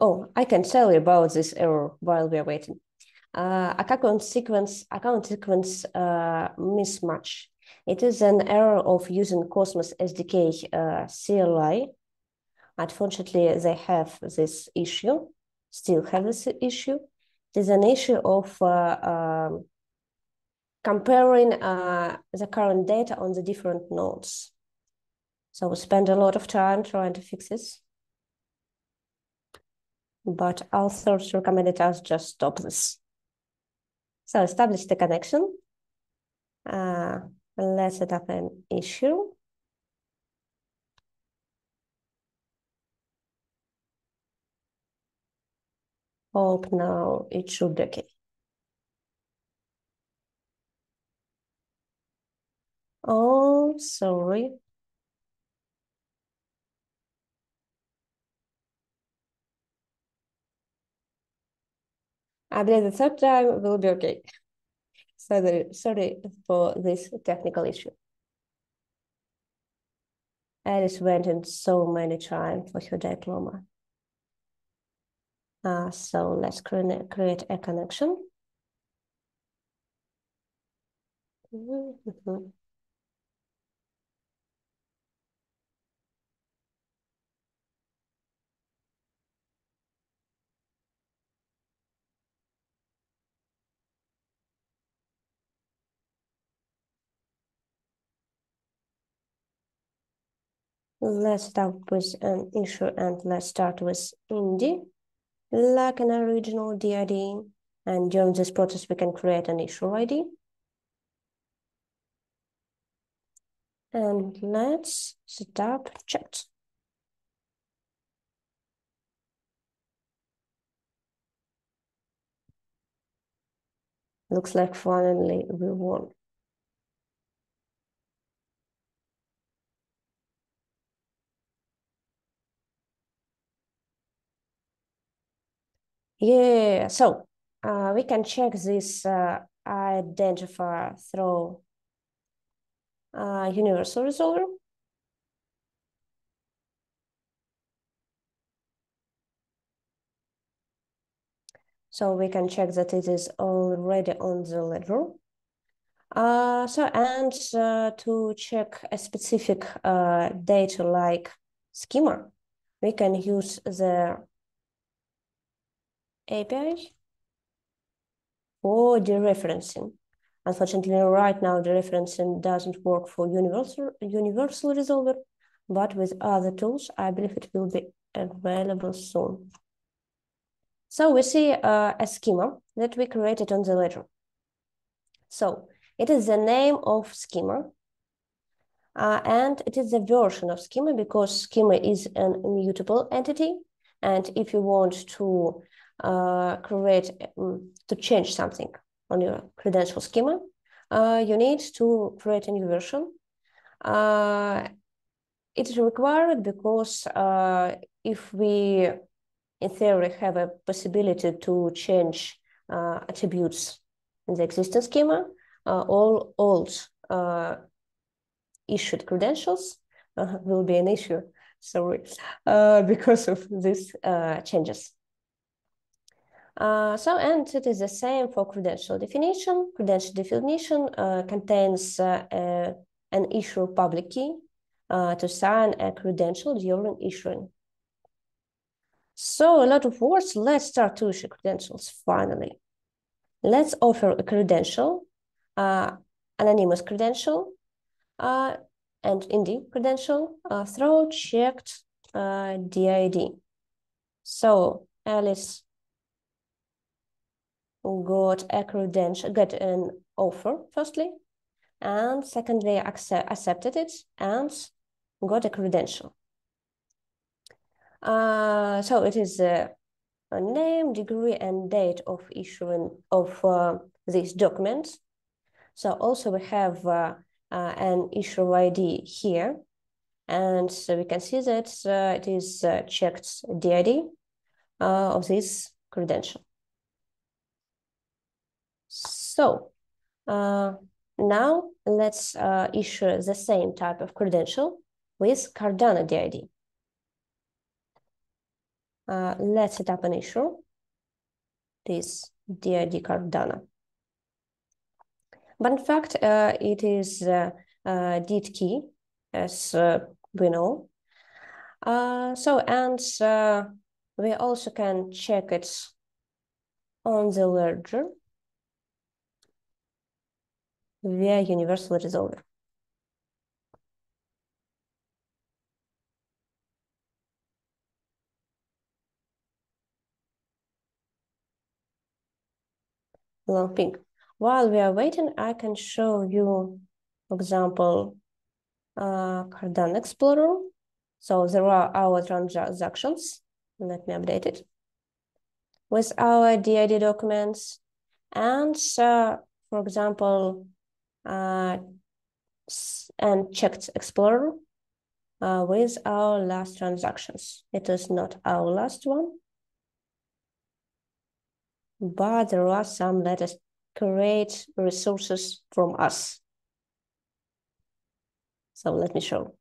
Oh, I can tell you about this error while we are waiting. Uh, account sequence, account sequence uh, mismatch. It is an error of using Cosmos SDK uh, CLI. Unfortunately, they have this issue, still have this issue. It is an issue of uh, um, comparing uh, the current data on the different nodes. So we spend a lot of time trying to fix this but authors recommended us just stop this. So establish the connection. Uh, let's set up an issue. Hope now it should be okay. Oh, sorry. Believe the third time will be okay. So sorry for this technical issue. Alice went in so many times for her diploma. Uh, so let's create a connection. Mm -hmm. Let's start with an issue and let's start with Indy, like an original DID. And during this process, we can create an issue ID. And let's start chat. Looks like finally we won. Yeah, so uh, we can check this uh, identifier through uh, universal resolver. So we can check that it is already on the ledger. Uh, so, and uh, to check a specific uh, data like schema, we can use the API for dereferencing. Unfortunately, right now, dereferencing doesn't work for universal, universal resolver, but with other tools, I believe it will be available soon. So we see uh, a schema that we created on the ledger. So it is the name of schema, uh, and it is the version of schema because schema is an immutable entity. And if you want to uh, create, um, to change something on your credential schema, uh, you need to create a new version. Uh, it is required because uh, if we in theory, have a possibility to change uh, attributes in the existing schema. Uh, all old issued credentials will be an issue, sorry, uh, [LAUGHS] because of these uh, changes. So, and it is the same for credential definition. Credential definition contains an issue public key to sign a credential during issuing. So a lot of words. Let's start to issue credentials finally. Let's offer a credential, uh, anonymous credential, uh, and Indy credential uh, through Cheqd uh, DID. So Alice got a credential, got an offer firstly, and secondly accept, accepted it and got a credential. Uh, so it is a, a, name, degree, and date of issuing of uh, these documents. So also we have uh, uh an issue ID here. And so we can see that uh, it is uh, Cheqd DID of this credential. So now let's issue the same type of credential with Cardano DID. Uh, let's set up an issue. This DID Cardano. But in fact, uh, it is uh, uh, DID key, as uh, we know. Uh, so, and uh, we also can check it on the ledger via universal resolver. long pink. While we are waiting, I can show you, for example, uh, Cardano Explorer. So there are our transactions. Let me update it with our DID documents. And uh, for example, uh, and Cheqd Explorer uh, with our last transactions. It is not our last one, but there are some that is create resources from us. So let me show.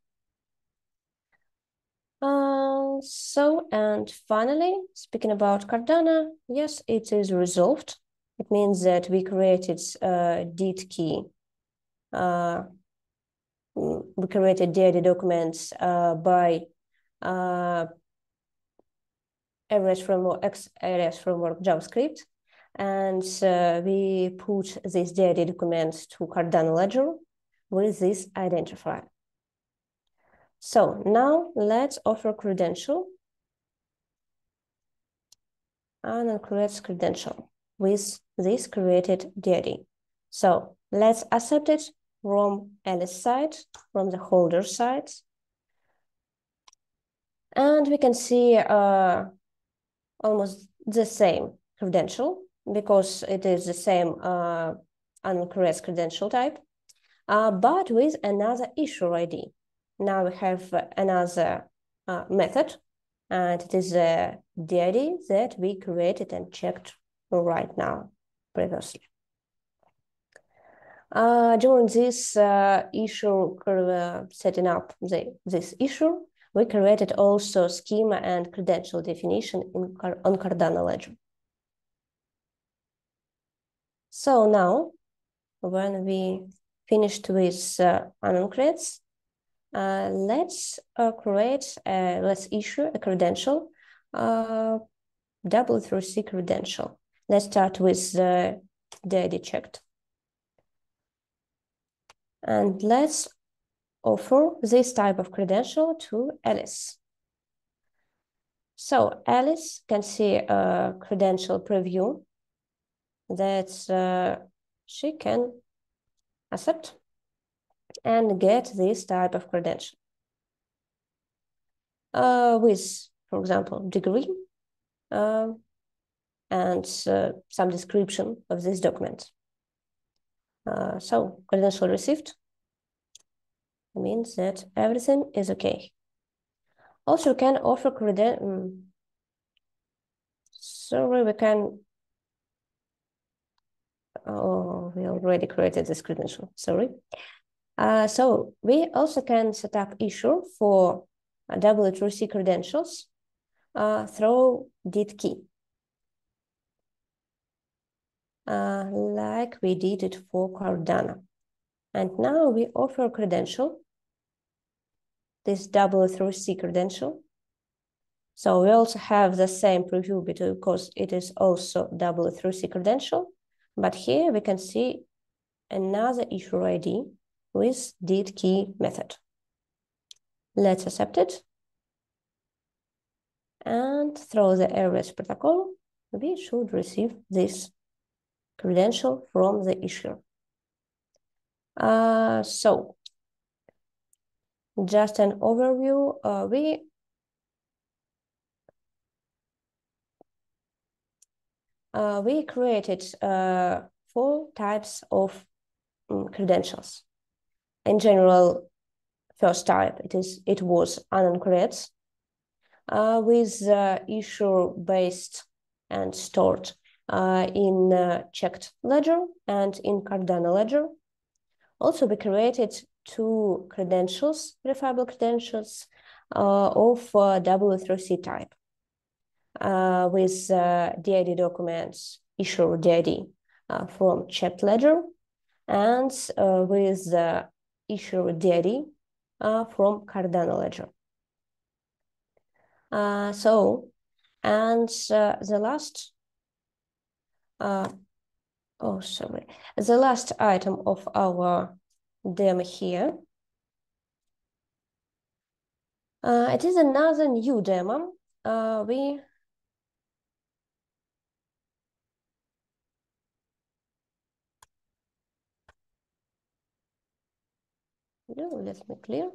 Uh, so, and finally, speaking about Cardano, yes, it is resolved. It means that we created a DID key. Uh, we created DID documents uh, by uh, AWS framework, AWS framework JavaScript. And uh, we put this DID document to Cardano Ledger with this identifier. So now let's offer credential and create credential with this created DID. So let's accept it from Alice side, from the holder side. And we can see uh, almost the same credential because it is the same uh, credential type, uh, but with another issue ID. Now we have another uh, method, and it is the DID that we created and checked right now previously. Uh, during this uh, issue, uh, setting up the, this issue, we created also schema and credential definition in, on Cardano Ledger. So now, when we finished with uh, AnonCreds, uh, let's uh, create, a, let's issue a credential, uh, W3C credential. Let's start with the, the ID Cheqd. And let's offer this type of credential to Alice. So Alice can see a credential preview that uh, she can accept and get this type of credential. Uh, with, for example, degree uh, and uh, some description of this document. Uh, so credential received means that everything is okay. Also, can offer credential. Mm, sorry, we can. Oh, we already created this credential. Sorry. Uh, so we also can set up issue for W3C credentials uh, through DID key. Uh, like we did it for Cardano. And now we offer credential, this W3C credential. So we also have the same preview because it is also W3C credential. But here we can see another issue ID with DID key method. Let's accept it. And through the Aries protocol, we should receive this credential from the issuer. Uh, so just an overview, uh, we uh, we created uh, four types of um, credentials. In general, first type it is it was unencrypted uh, with uh, issue based and stored in uh, Cheqd ledger and in Cardano ledger. Also, we created two credentials, verifiable credentials uh, of uh, W3C type uh, with uh, DID documents, issue DID uh, from Cheqd ledger and uh, with the issue DID uh, from Cardano ledger. Uh, so, and uh, the last uh, oh, sorry. The last item of our demo here. Uh, it is another new demo. Uh, we no, let me clear.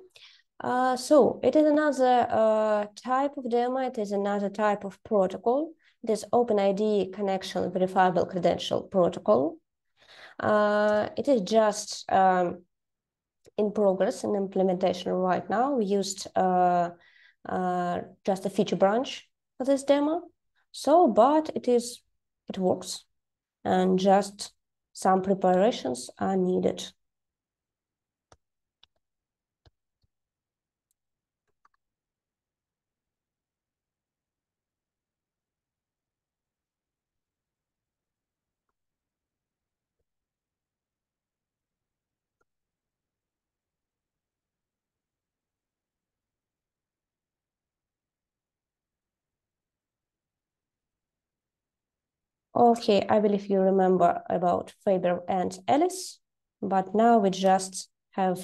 Uh, so it is another uh, type of demo. It is another type of protocol this OpenID connection verifiable credential protocol. Uh, it is just um, in progress in implementation right now. We used uh, uh, just a feature branch for this demo. So, but it is, it works and just some preparations are needed. Okay, I believe you remember about Faber and Alice, but now we just have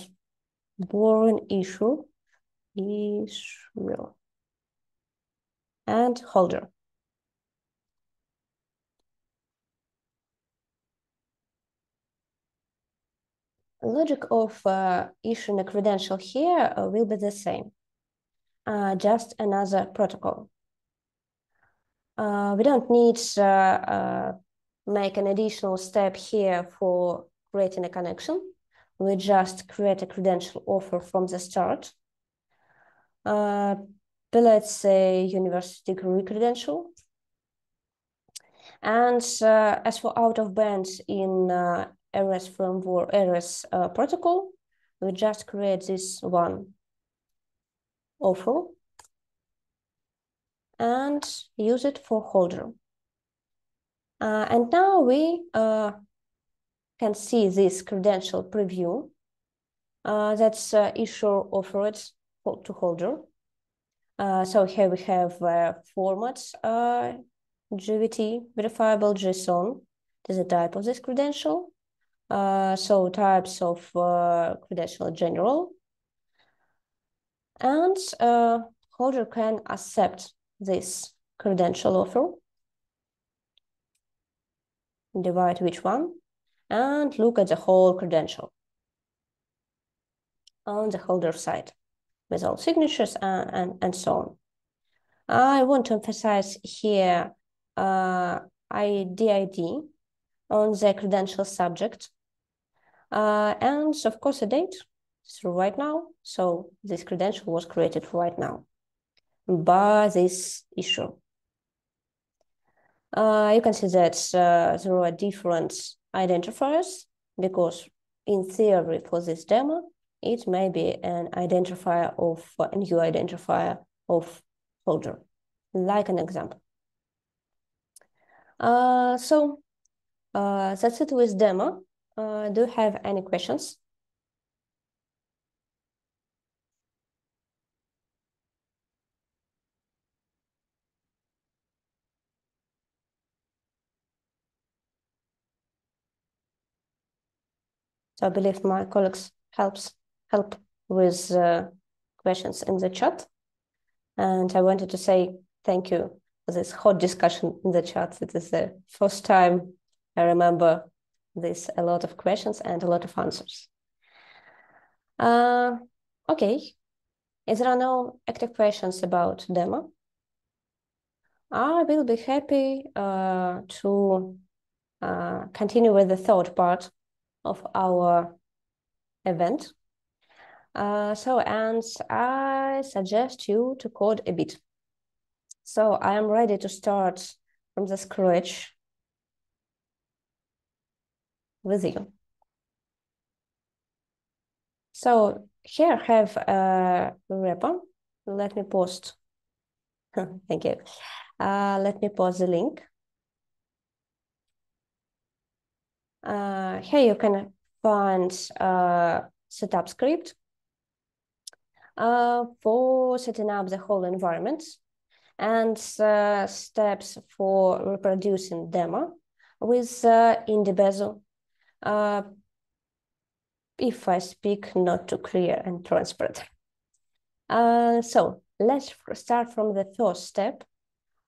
boring issue Israel and holder. Logic of uh, issuing a credential here uh, will be the same, uh, just another protocol. Uh, we don't need uh, uh, make an additional step here for creating a connection. We just create a credential offer from the start. Uh, but let's say university degree credential. And uh, as for out of band in uh, Aries framework, Aries uh, protocol, we just create this one offer and use it for holder. Uh, and now we uh, can see this credential preview uh, that's uh, issuer offered to holder. Uh, so here we have uh, formats, JWT, verifiable JSON, is the type of this credential. So types of credential general. And holder can accept this credential offer, divide which one, and look at the whole credential on the holder side with all signatures and, and, and so on. I want to emphasize here uh, IDID on the credential subject uh, and of course a date through right now. So this credential was created right now by this issue. Uh, you can see that uh, there are different identifiers because in theory for this demo, it may be an identifier of a new identifier of folder, like an example. Uh, so uh, that's it with demo. Uh, do you have any questions? So I believe my colleagues helps help with uh, questions in the chat. And I wanted to say thank you for this hot discussion in the chat. It is the first time I remember this, a lot of questions and a lot of answers. Uh, okay, is there no active questions about demo? I will be happy uh, to uh, continue with the third part of our event. Uh, so, and I suggest you to code a bit. So I am ready to start from the scratch with you. So here I have a repo. Let me post. [LAUGHS] Thank you. Uh, let me post the link. Uh, here you can find uh, setup script uh, for setting up the whole environment and uh, steps for reproducing demo with uh, Besu. Uh, if I speak not too clear and transparent. Uh, so let's start from the first step.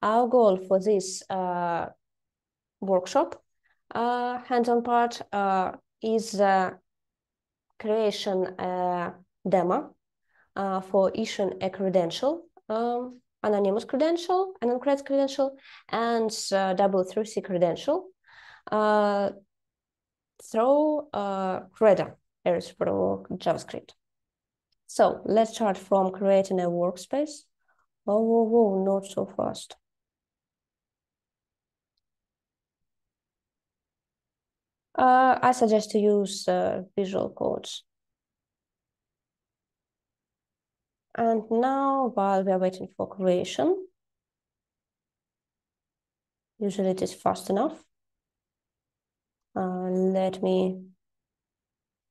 Our goal for this uh, workshop, uh, hands-on part, uh, is uh, creation uh, demo uh, for issuing a credential, um, anonymous credential, an credential, and uh, W3C credential through uh, Aries Framework JavaScript. So let's start from creating a workspace. Oh, whoa, whoa, not so fast. Uh, I suggest to use uh, Visual Codes. And now, while we are waiting for creation, usually it is fast enough. Uh, let me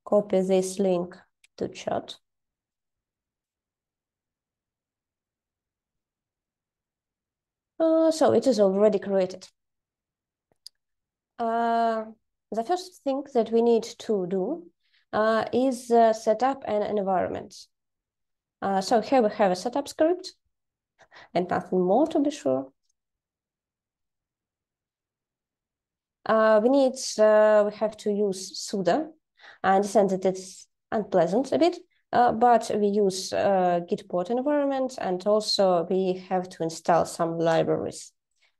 copy this link to chat. Uh, so it is already created. Uh, the first thing that we need to do uh, is uh, set up an environment. Uh, so here we have a setup script and nothing more to be sure. Uh, we need, we have to use sudo. I understand that it's unpleasant a bit, uh, but we use uh, Gitpod environment and also we have to install some libraries.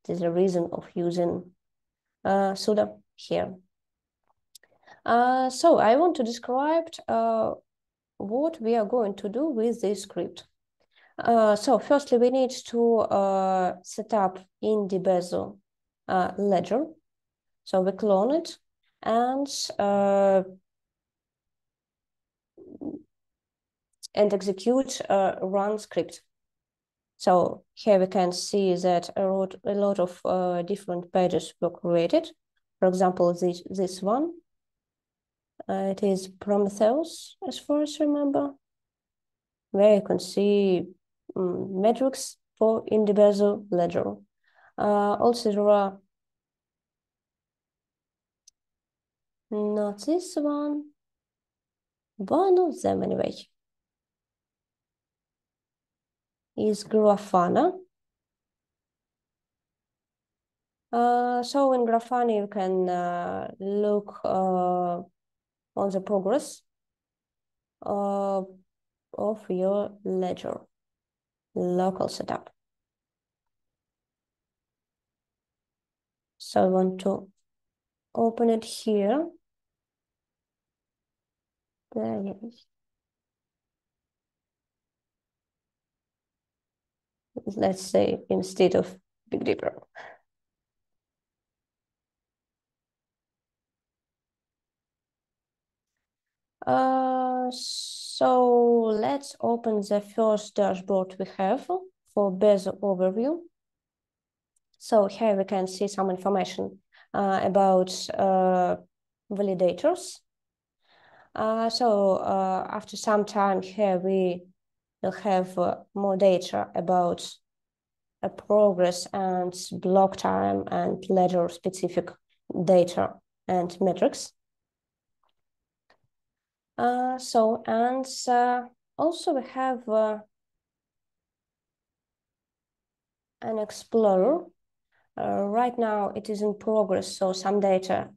There's a reason of using uh, sudo here. Uh, so I want to describe uh, what we are going to do with this script. Uh, so firstly, we need to uh, set up in the Besu uh, ledger. So we clone it and and execute a run script. So here we can see that a lot, a lot of different pages were created. For example, this, this one, uh, it is Prometheus, as far as I remember, where you can see um, metrics for Besu ledger. Uh, also, there are not this one, one of them anyway. is Grafana. Uh, so in Grafana, you can uh, look uh, on the progress uh, of your ledger local setup. So I want to open it here. There it is. let's say instead of Big Dipper. Uh, so let's open the first dashboard we have for Besu overview. So here we can see some information uh, about uh, validators. Uh, so uh, after some time here we will have uh, more data about a progress and block time and ledger specific data and metrics. Uh, so, and uh, also we have uh, an explorer. Uh, right now it is in progress, so some data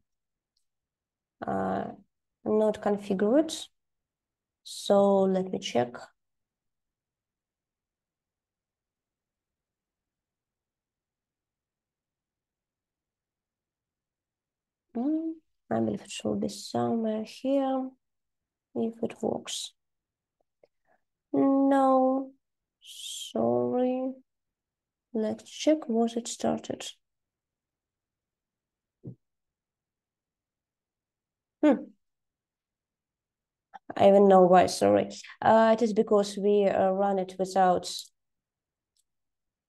uh, not configured. So let me check. Mm, I believe it should be somewhere here if it works. No, sorry. Let's check what it started. Hmm. I even know why, sorry. Uh, it is because we uh, run it without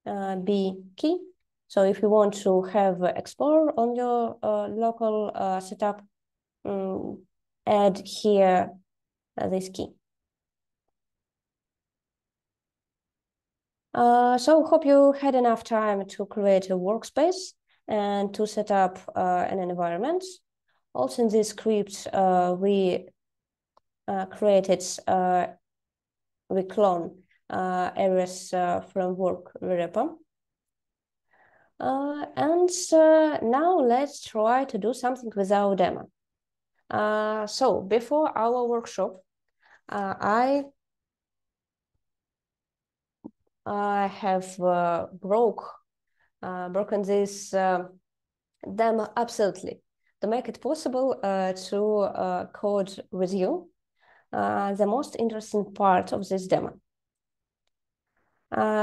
uh, B key. So if you want to have Explorer on your uh, local uh, setup, um, add here uh, this key. Uh, so hope you had enough time to create a workspace and to set up uh, an environment. Also in this script, uh, we created, we clone areas from work repo. Uh, and uh, now let's try to do something with our demo. Uh, so before our workshop, uh, I I have uh, broke uh, broken this demo absolutely to make it possible to code with you the most interesting part of this demo.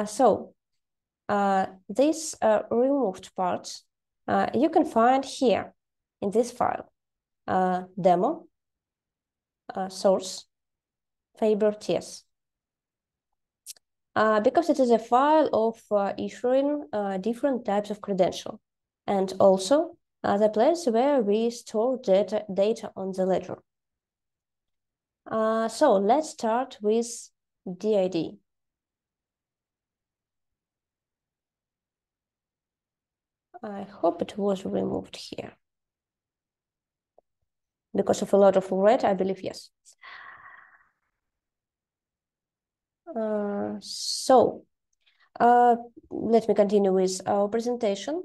so uh, this uh, removed part uh, you can find here in this file, uh, demo, uh, source, Faber TS. Uh, because it is a file of uh, issuing uh, different types of credential and also the place where we store data, data on the ledger. Uh, so let's start with DID. I hope it was removed here. Because of a lot of red, I believe yes. Uh, so uh, let me continue with our presentation.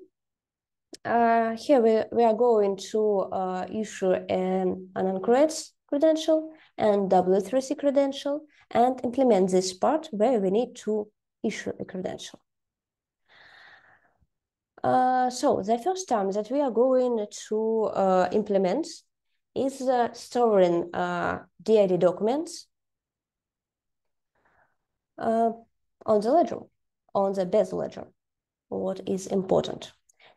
Uh, here we, we are going to uh, issue an, an AnonCreds credential and W3C credential and implement this part where we need to issue a credential. Uh, so the first time that we are going to implement is storing DID documents uh, on the ledger, on the base ledger, what is important.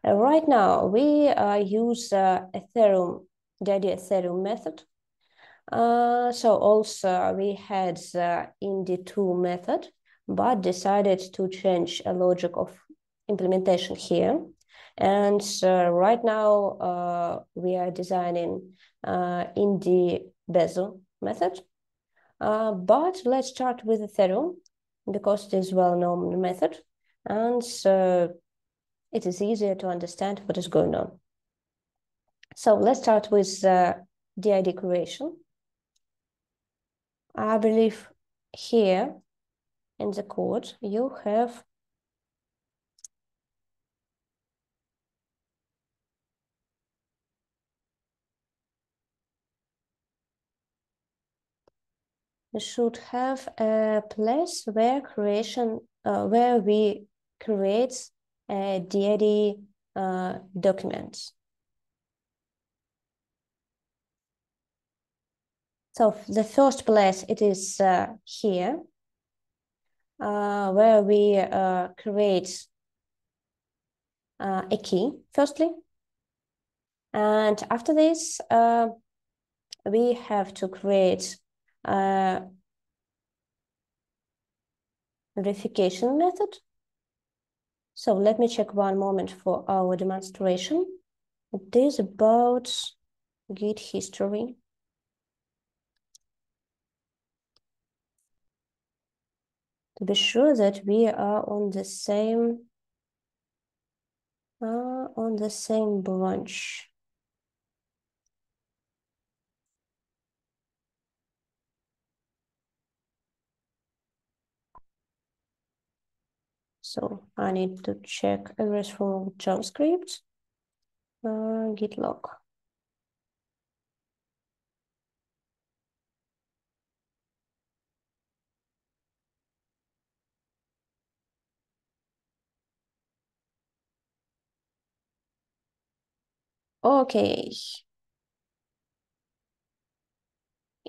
Uh, right now, we use Ethereum, DID Ethereum method. so also we had the Indy2 method, but decided to change a logic of implementation here. And uh, right now uh, we are designing uh, in Besu method. Uh, but let's start with Ethereum because it is well-known method and so it is easier to understand what is going on. So let's start with uh, DID creation. I believe here in the code you have should have a place where creation, uh, where we create a DID uh, documents. So the first place it is uh, here, uh, where we uh, create uh, a key, firstly. And after this, we have to create uh, verification method. So let me check one moment for our demonstration. It is about Git history. To be sure that we are on the same uh, on the same branch. So I need to check address from JavaScript, uh, git log. Okay.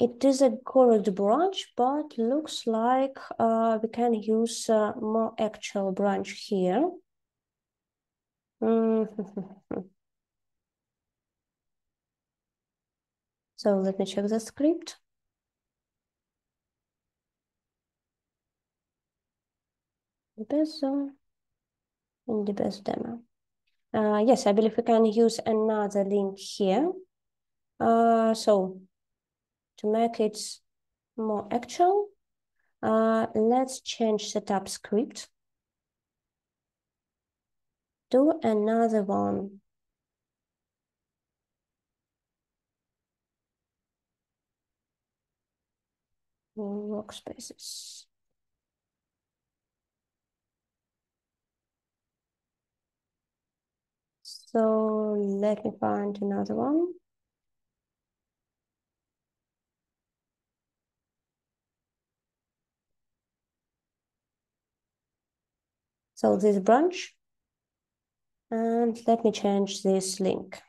It is a correct branch, but looks like uh, we can use uh, more actual branch here. [LAUGHS] so let me check the script. The best in the best demo. Uh, yes, I believe we can use another link here. Uh, so to make it more actual, uh, let's change setup script to another one. Workspaces. So let me find another one. So this branch, and let me change this link.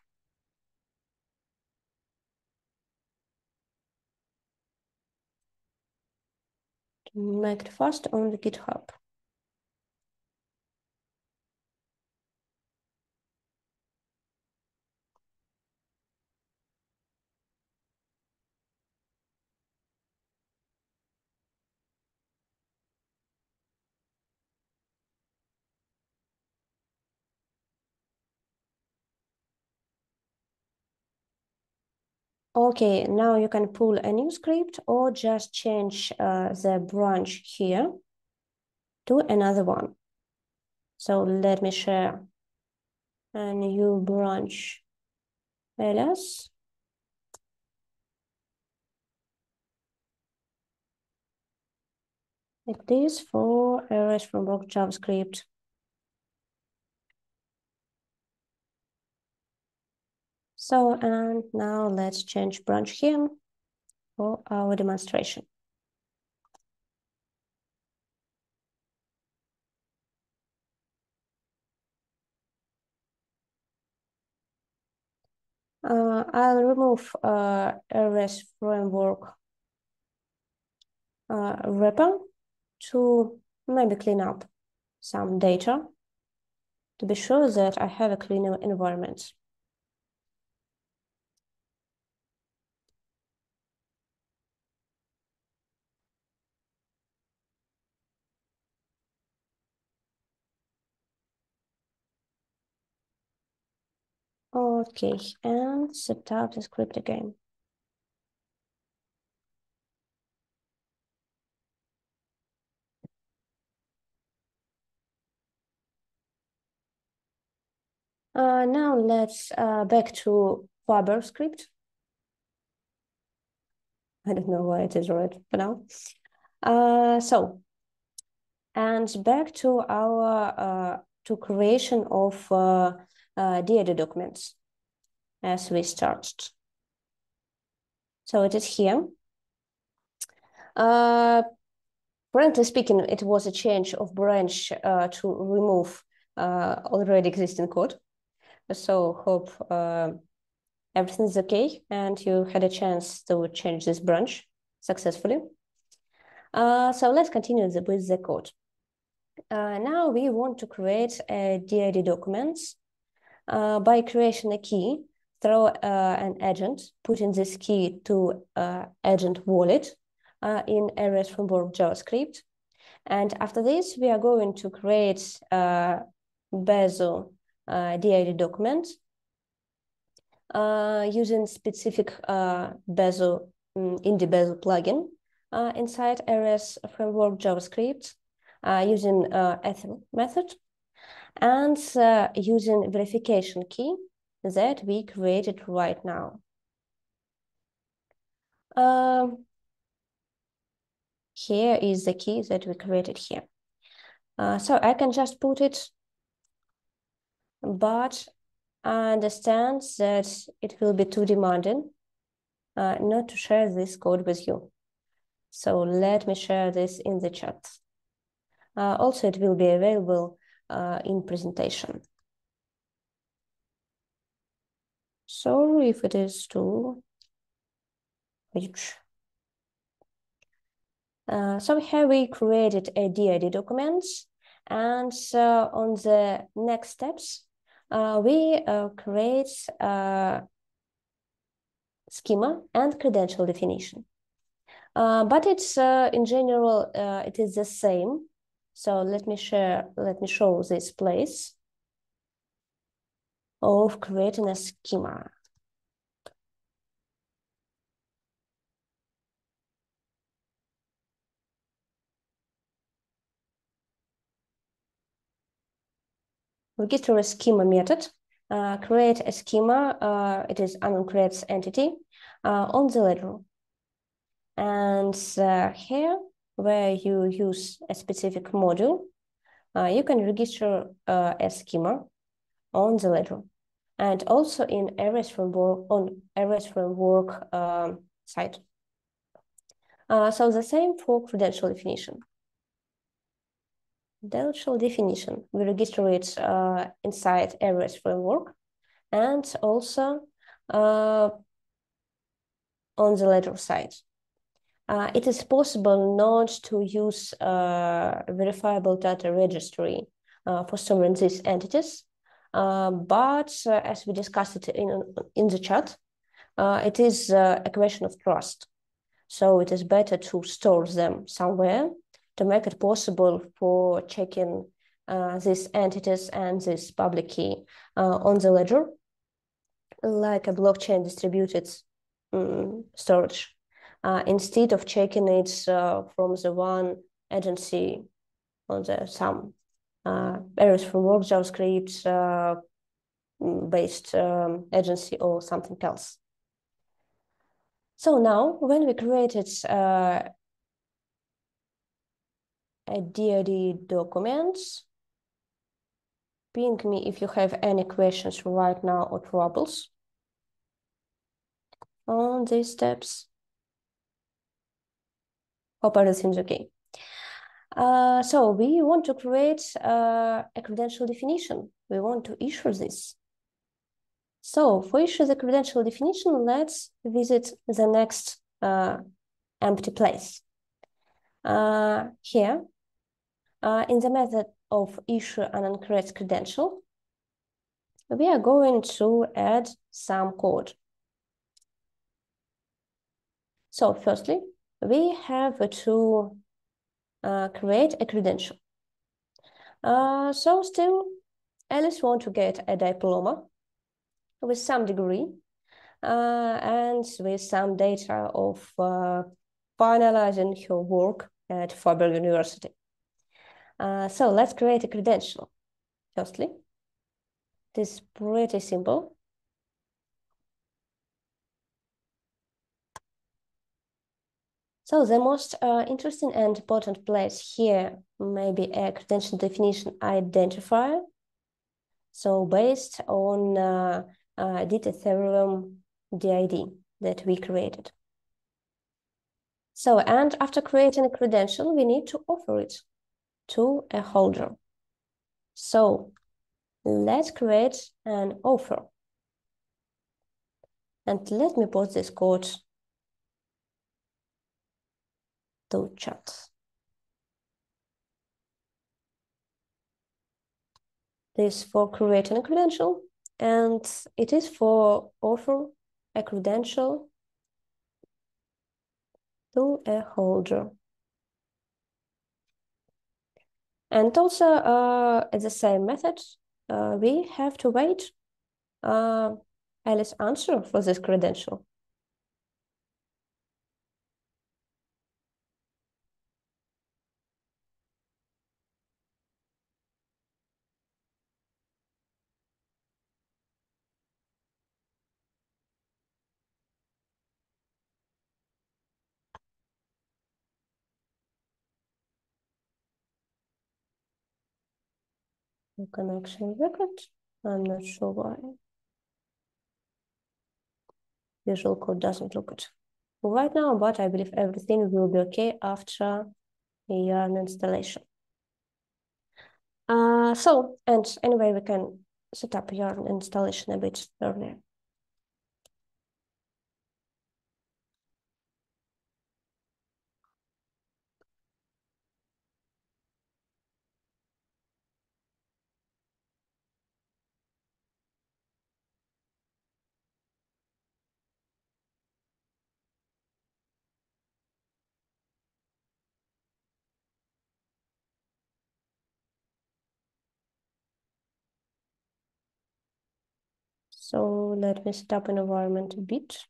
To make it fast on the GitHub. Okay, now you can pull a new script or just change uh, the branch here to another one. So let me share a new branch ls. like this for errors from block JavaScript. So, and now let's change branch here for our demonstration. Uh, I'll remove uh, Aries framework uh, wrapper to maybe clean up some data to be sure that I have a cleaner environment. Okay, and set up the script again. Uh, now let's uh, back to Faber script. I don't know why it is red for now. Uh, so, and back to our uh, to creation of uh, uh, DID documents as we started. So it is here. Uh, frankly speaking, it was a change of branch uh, to remove uh, already existing code. So hope uh, is okay and you had a chance to change this branch successfully. Uh, so let's continue the, with the code. Now we want to create a DID documents uh, by creation a key throw uh, an agent, putting this key to uh, agent wallet uh, in Aries framework JavaScript. And after this, we are going to create a Besu uh, DID document uh, using specific uh, Besu um, Indy Besu plugin uh, inside Aries framework JavaScript uh, using uh, method and uh, using verification key that we created right now. Um, here is the key that we created here. Uh, so I can just put it but I understand that it will be too demanding uh, not to share this code with you. So let me share this in the chat. Uh, also, it will be available uh, in presentation. Sorry if it is too rich. Uh, so here we created a DID document and so on the next steps, uh, we uh, create uh, schema and credential definition. Uh, but it's uh, in general, uh, it is the same. So let me share, let me show this place of creating a schema. register a schema method, uh, create a schema, uh, it is AnonCreds entity uh, on the ledger. And uh, here, where you use a specific module, uh, you can register uh, a schema on the ledger. And also in Aries framework, on Aries framework um, site. so the same for credential definition. Credential definition. We register it uh, inside Aries framework and also uh, on the ledger side. Uh, it is possible not to use uh, verifiable data registry uh, for storing these entities, uh, but as we discussed it in, in the chat, it is a question of trust. So it is better to store them somewhere to make it possible for checking uh, these entities and this public key uh, on the ledger, like a blockchain distributed um, storage, uh, instead of checking it uh, from the one agency on the some uh, Aries Framework JavaScript uh, based um, agency or something else. So now when we created a DID documents. Ping me if you have any questions right now or troubles on these steps. Hope everything's okay. Uh, so we want to create uh, a credential definition. We want to issue this. So for issue the credential definition, let's visit the next uh, empty place. Uh, here, uh, in the method of issue an AnonCreds credential, we are going to add some code. So firstly, we have to uh, create a credential. Uh, so still, Alice want to get a diploma with some degree uh, and with some data of uh, finalizing her work at Faber University. Uh, so let's create a credential. Firstly, this is pretty simple. So the most uh, interesting and important place here may be a credential definition identifier. So based on uh, uh, DID Ethereum DID that we created. So, and after creating a credential, we need to offer it to a holder. So let's create an offer. And let me put this code to chat. This for creating a credential, and it is for offer a credential to a holder. And also uh, the same method, uh, we have to wait uh, Alice answer for this credential. Connection record. I'm not sure why. Visual code doesn't look good right now, but I believe everything will be okay after yarn installation. Uh, so, and anyway, we can set up yarn installation a bit earlier. So let me stop an environment a bit.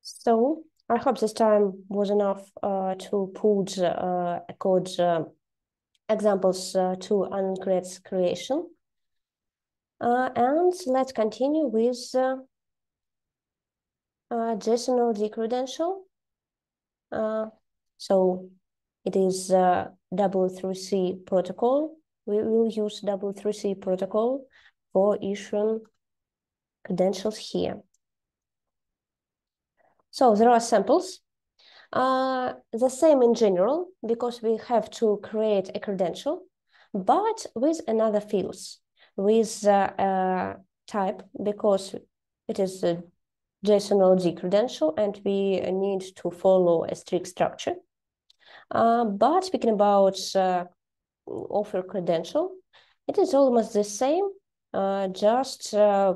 So I hope this time was enough uh, to put uh, code uh, examples uh, to AnonCreds creation. Uh, and let's continue with uh, JSON-LD credential. so it is W3C protocol. We will use W3C protocol for issuing credentials here. So there are samples. Uh, the same in general, because we have to create a credential, but with another fields, with uh, type, because it is a JSON-LD credential and we need to follow a strict structure. Uh, but speaking about uh, offer credential, it is almost the same, uh, just uh,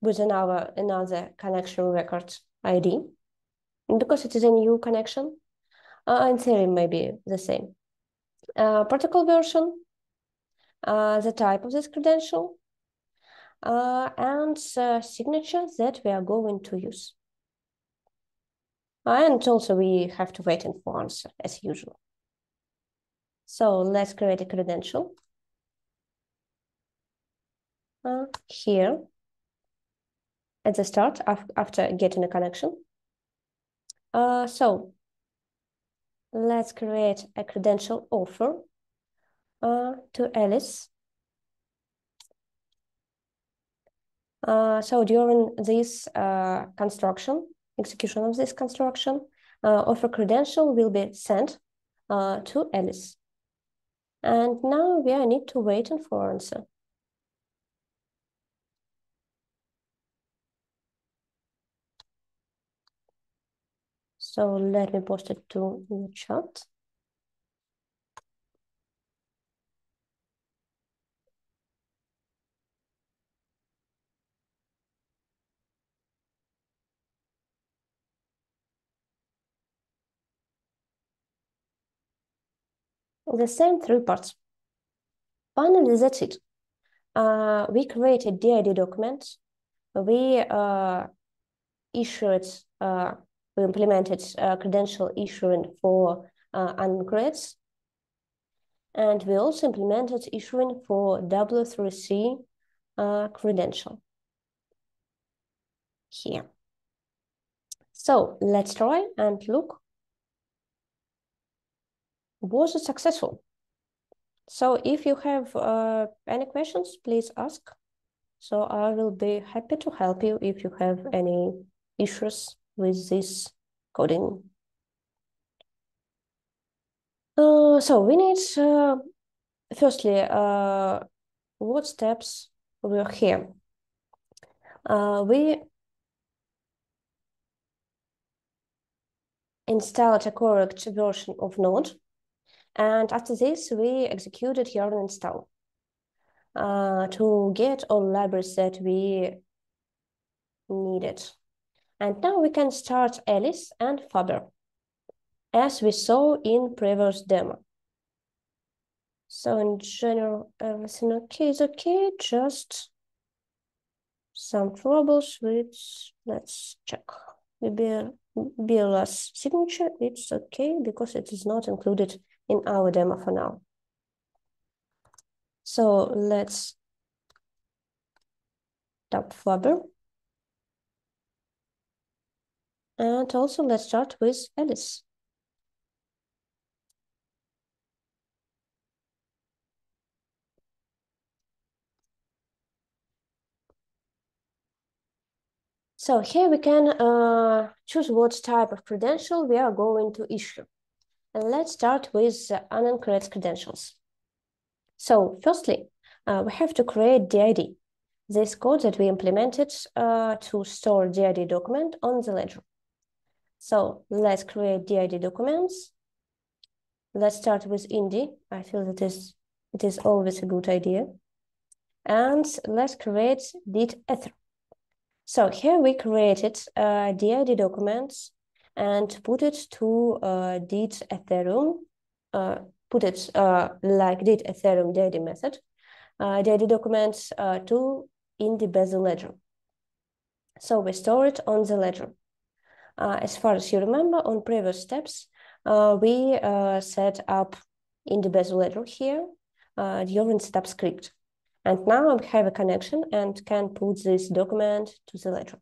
with another, another connection record ID because it is a new connection. Uh, in theory, maybe the same. Uh, protocol version, uh, the type of this credential, uh, and uh, signature that we are going to use. And also we have to wait for answer as usual. So let's create a credential. Uh, here at the start af after getting a connection. Uh, so let's create a credential offer uh, to Alice. Uh, so during this uh, construction, execution of this construction, uh, offer credential will be sent uh, to Alice. And now we need to wait for answer. So let me post it to the chat. The same three parts. Finally, that's it. Uh, we created DID document. We uh, issued uh, we implemented uh, credential issuing for uh, AnonCreds. And we also implemented issuing for W3C uh, credential here. So let's try and look. Was it successful? So if you have uh, any questions, please ask. So I will be happy to help you if you have any issues with this coding. Uh, so we need, uh, firstly, uh, what steps were here? Uh, we installed a correct version of Node. And after this, we executed yarn install uh, to get all libraries that we needed. And now we can start Alice and Faber, as we saw in previous demo. So in general, everything okay is okay, just some troubles with, let's check. Maybe BLS signature, it's okay because it is not included in our demo for now. So let's tap Faber. And also let's start with Alice. So here we can uh, choose what type of credential we are going to issue. And let's start with uh, unencrypted credentials. So firstly, uh, we have to create DID, this code that we implemented uh, to store DID document on the ledger. So let's create DID documents. Let's start with Indy. I feel that is, it is always a good idea. And let's create DID Ether. So here we created uh, DID documents and put it to uh, DID Ethereum, uh, put it uh, like DID Ethereum DID method, uh, DID documents uh, to Indy Besu ledger. So we store it on the ledger. Uh, as far as you remember, on previous steps, uh, we uh, set up Indy Besu ledger here during setup script. And now we have a connection and can put this document to the ledger.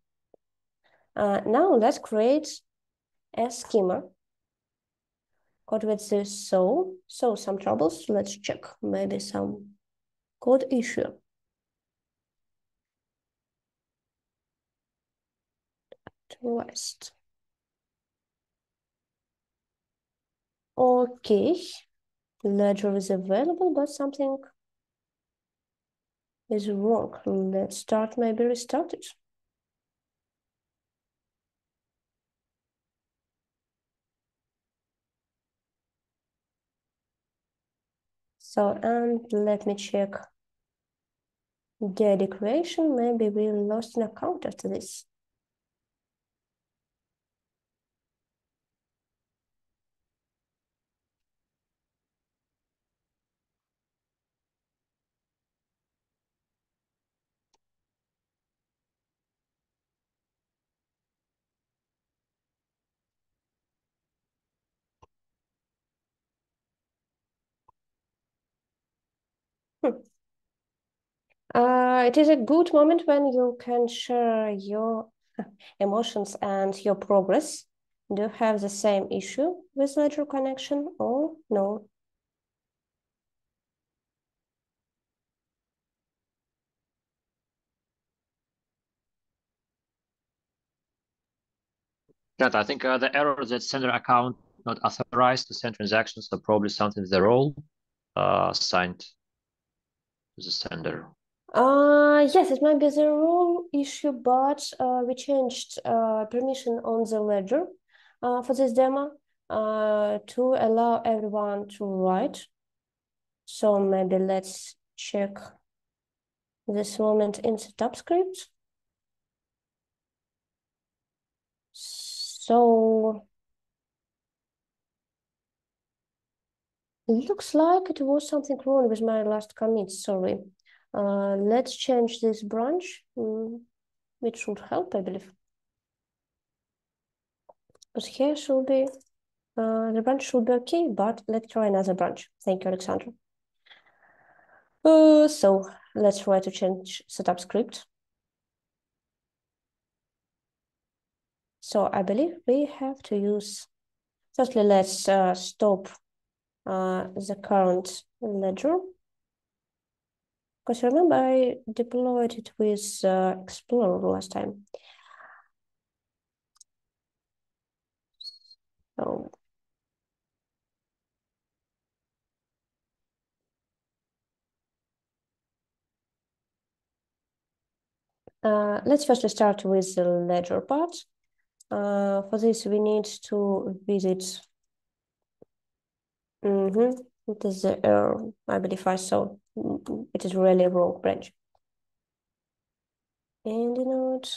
Uh, now let's create a schema code with this so so some troubles let's check maybe some code issue West. Okay, ledger is available, but something is wrong. Let's start, maybe restart it. So, and let me check the declaration. Maybe we lost an account after this. Hmm. Uh, it is a good moment when you can share your emotions and your progress. Do you have the same issue with Ledger connection or no? Yeah, I think uh, the error that sender account not authorized to send transactions are probably something the role uh, assigned to the sender. Yes, it might be the role issue, but uh, we changed uh, permission on the ledger uh, for this demo uh, to allow everyone to write. So maybe let's check this moment in setup script. So it looks like it was something wrong with my last commit, sorry. Uh, let's change this branch. Mm, it should help, I believe. Because here should be, uh, the branch should be okay, but let's try another branch. Thank you, Alexandra. Uh, so let's try to change setup script. So I believe we have to use, firstly, let's uh, stop uh, the current ledger. Because remember, I deployed it with uh, Explorer last time. So uh, let's first start with the ledger part. Uh, for this, we need to visit. Mm -hmm. It is the error, I believe I saw. It is really a wrong branch. And the node.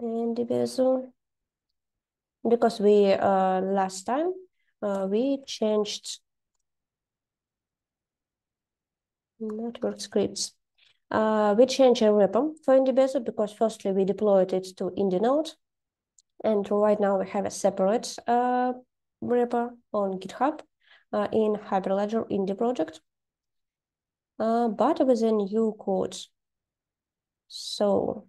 And the bezel. Because we, uh, last time, uh, we changed network scripts. Uh, we changed a repo for Indy Besu because firstly we deployed it to Indy Node. And right now we have a separate uh, repo on GitHub in Hyperledger Indy project, uh, but with a new code. So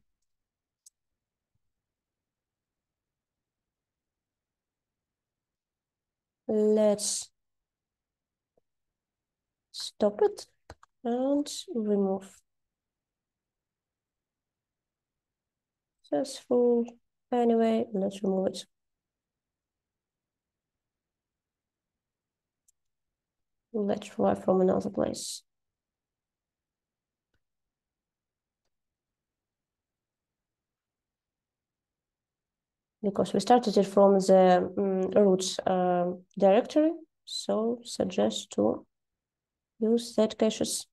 let's stop it and remove. Successful. Anyway, let's remove it. Let's try from another place. Because we started it from the um, root uh, directory, so suggest to use that caches.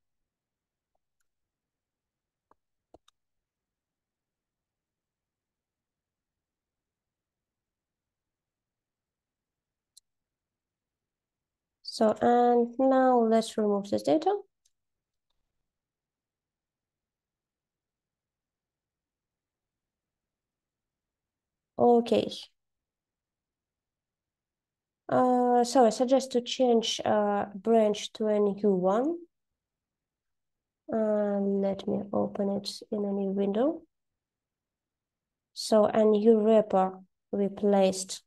So, and now let's remove this data. Okay. Uh, so I suggest to change uh, branch to a new one. Uh, let me open it in a new window. So a new repo replaced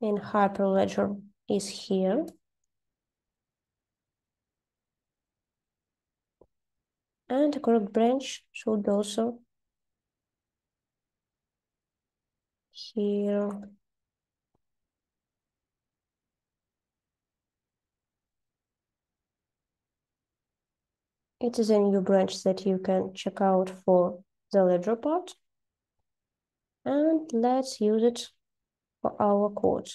in Hyperledger is here. And the correct branch should also here. It is a new branch that you can check out for the ledger part. And let's use it for our code.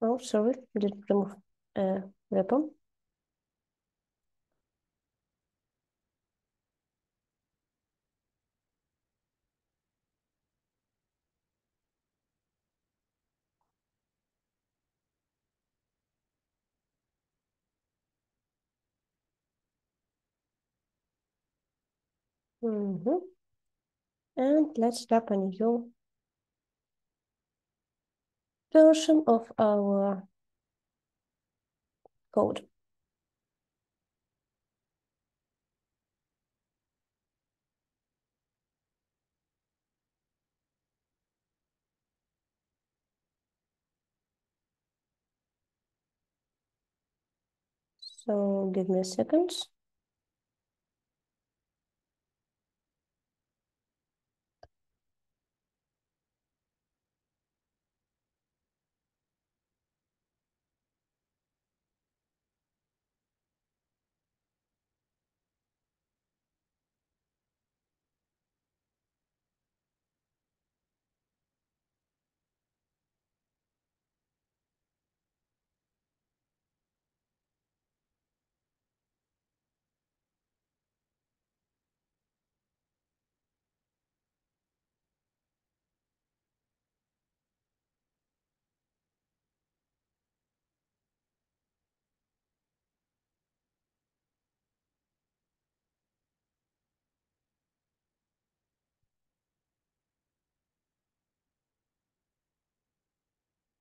Oh, sorry, didn't remove uh, repo. Mm -hmm. And let's start a new version of our code. So give me a second.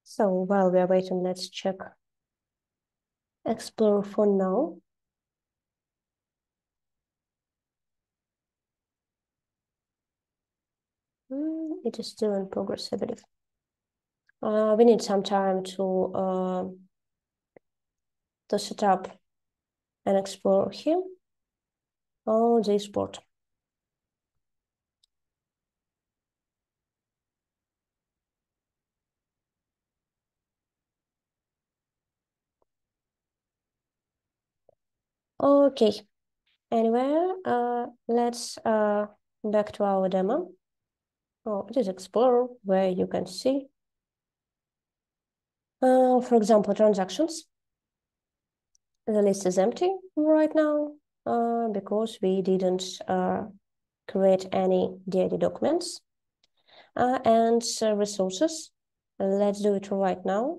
So while we are waiting, let's check Explorer for now. Mm, it is still in progress, I believe. Uh, we need some time to uh, to set up and explore here. Oh, the export. Okay. Anyway, uh, let's uh, back to our demo. Oh, it is Explorer where you can see, uh, for example, transactions. The list is empty right now uh, because we didn't uh, create any DID documents. Uh, and resources, let's do it right now.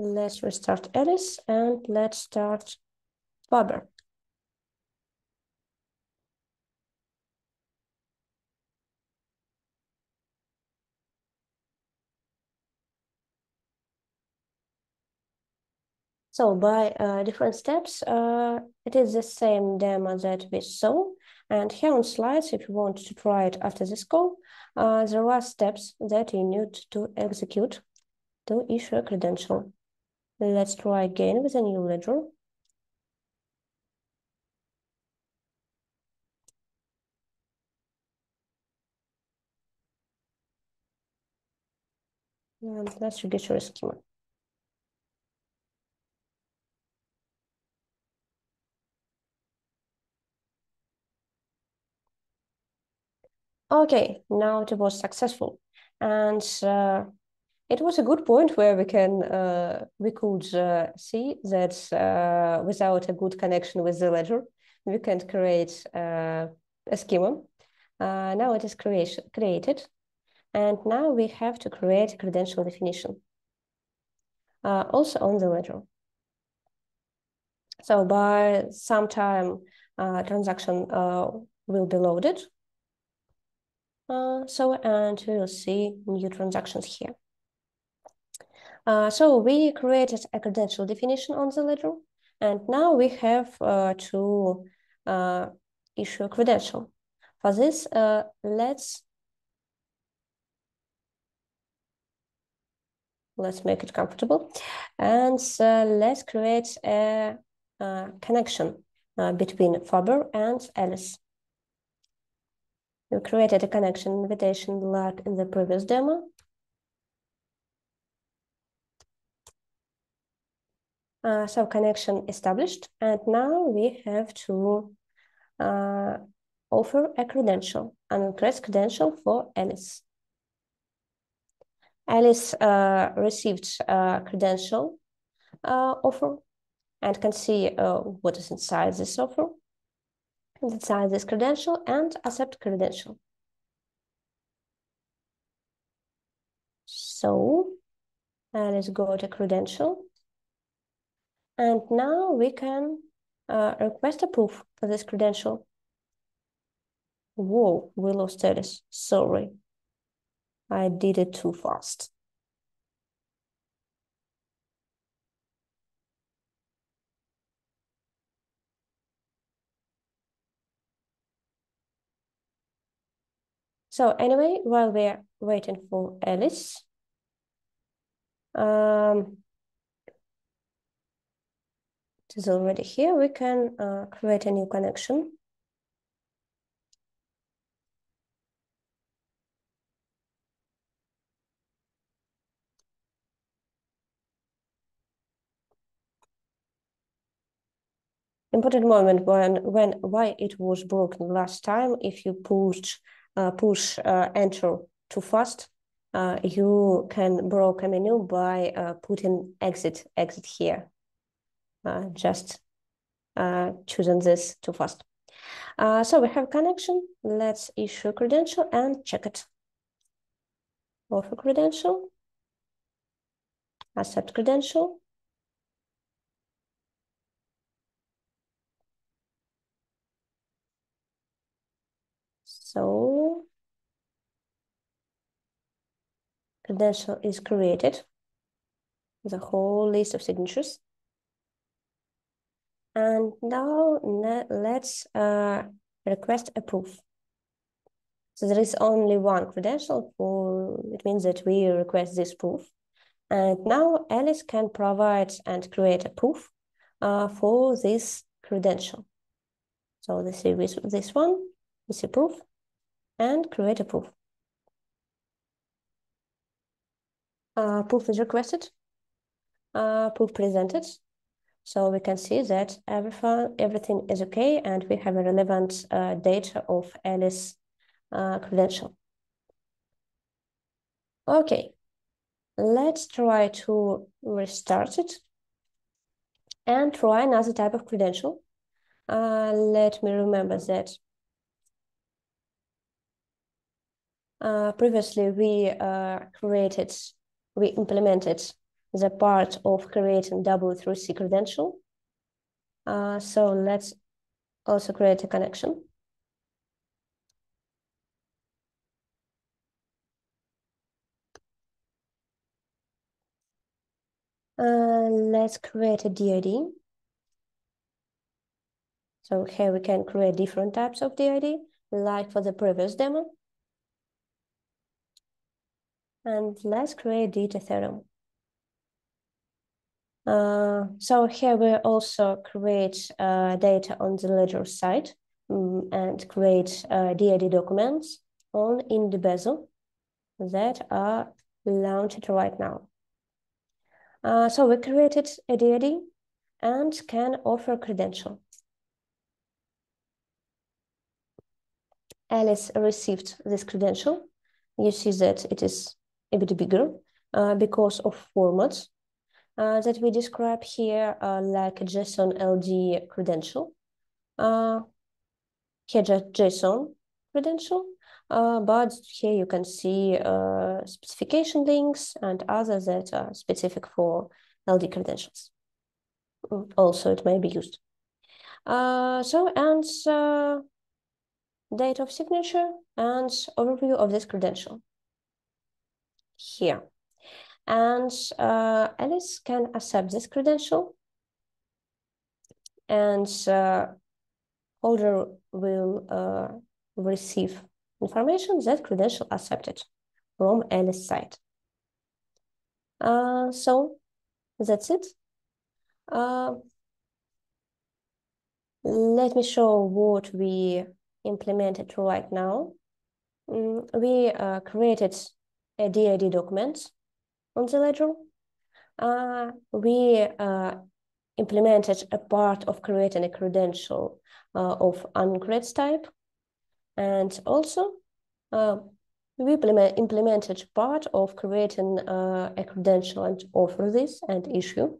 Let's restart Alice and let's start Faber. So by uh, different steps, uh, it is the same demo that we saw. And here on slides, if you want to try it after this call, uh, there are steps that you need to execute to issue a credential. Let's try again with a new ledger. And let's get your schema. Okay, now it was successful. And uh, it was a good point where we can uh, we could uh, see that uh, without a good connection with the ledger, we can't create uh, a schema. Uh, now it is creation, created. And now we have to create a credential definition. also on the ledger. So by some time, transaction will be loaded uh, so, and we will see new transactions here. Uh, so we created a credential definition on the ledger, and now we have uh, to uh, issue a credential. For this, uh, let's let's make it comfortable, and uh, let's create a, a connection between Faber and Alice. You created a connection invitation like in the previous demo. Uh, so connection established, and now we have to uh, offer a credential, an request credential for Alice. Alice uh, received a credential uh, offer and can see uh, what is inside this offer, inside this credential, and accept credential. So let's go to credential. And now we can uh, request a proof for this credential. Whoa, we lost Alice. Sorry. I did it too fast. So anyway, while we're waiting for Alice, um, it is already here, we can uh, create a new connection. important moment when when why it was broken last time if you push uh, push uh, enter too fast uh, you can broke a menu by uh, putting exit exit here just uh, choosing this too fast. So we have connection. Let's issue credential and check it. Offer credential. Accept credential. So credential is created a whole list of signatures. And now let's uh, request a proof. So there is only one credential for, it means that we request this proof. And now Alice can provide and create a proof uh, for this credential. So this is this one, this is proof and create a proof. Uh, proof is requested, uh, proof presented. So we can see that everything, everything is okay and we have a relevant uh, data of Alice uh, credential. Okay, let's try to restart it and try another type of credential. Uh, let me remember that Uh, previously, we uh, created, we implemented the part of creating W3C credential. Uh, so let's also create a connection. Uh, let's create a DID. So here we can create different types of DID, like for the previous demo. And let's create DID Ethereum. Uh, so here we also create uh, data on the ledger side um, and create uh, DID documents on Indy Besu that are launched right now. Uh, so we created a DID and can offer credential. Alice received this credential. You see that it is a bit bigger uh, because of formats uh, that we describe here, uh, like a JSON LD credential. Uh, here JSON credential, uh, but here you can see uh, specification links and others that are specific for LD credentials. Also, it may be used. so, and date of signature and overview of this credential here. And uh, Alice can accept this credential and uh, holder will uh, receive information that credential accepted from Alice side. Uh, so that's it. Uh, let me show what we implemented right now. Mm, we uh, created a DID document on the ledger. Uh, we uh, implemented a part of creating a credential uh, of AnonCreds type. And also, uh, we implement, implemented part of creating uh, a credential and offer this and issue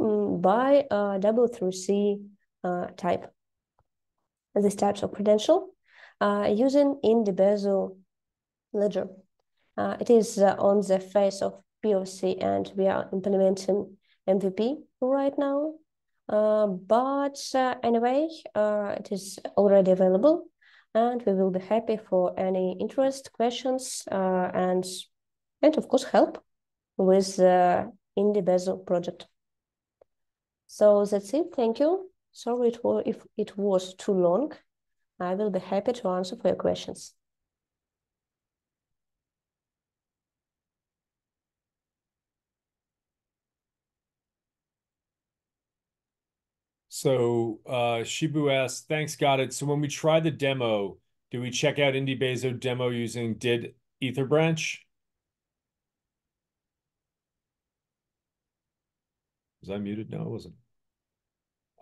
um, by uh, W3C uh, type. These types of credential using Indy Besu ledger. Uh, it is uh, on the face of POC and we are implementing MVP right now. Uh, but uh, anyway, uh, it is already available and we will be happy for any interest, questions, uh, and, and of course help with the Besu project. So that's it. Thank you. Sorry it was, if it was too long. I will be happy to answer for your questions. So uh, Shibu asks, thanks, got it. So when we try the demo, do we check out Indy Besu demo using did ether branch? Was I muted? No, I wasn't.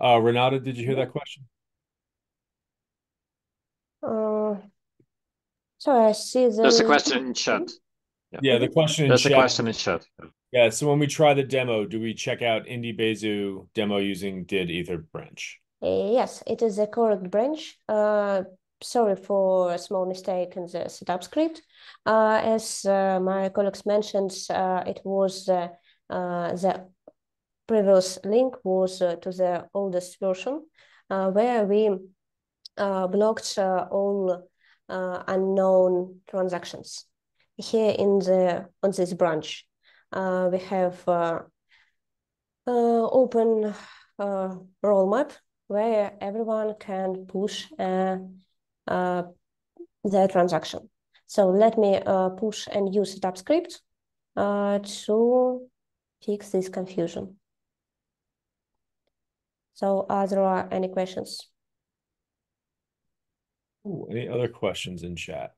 Uh, Renata, did you hear that question? Uh, so I see the... There's a question in chat. Yeah, yeah the question There's in a question in chat. Yeah, so when we try the demo, do we check out Indy Besu demo using did ether branch? Uh, yes, it is a correct branch. Uh, sorry for a small mistake in the setup script. Uh, as uh, my colleagues mentioned, uh, it was uh, the previous link was to the oldest version where we blocked all unknown transactions. Here in the on this branch, we have open role map where everyone can push uh, the transaction. So let me uh, push and use setup script uh, to fix this confusion. So are there any questions? Ooh, any other questions in chat?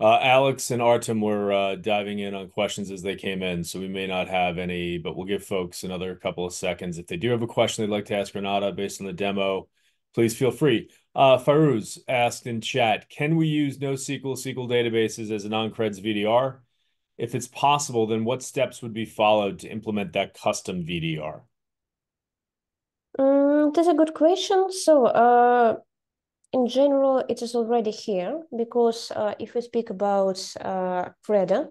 Uh, Alex and Artem were uh, diving in on questions as they came in, so we may not have any, but we'll give folks another couple of seconds. If they do have a question they'd like to ask Renata based on the demo, please feel free. Uh, Fairuz asked in chat, can we use NoSQL SQL databases as AnonCreds VDR? If it's possible, then what steps would be followed to implement that custom VDR? Um, that's a good question. So, uh, general, it is already here because uh, if we speak about uh, Freda,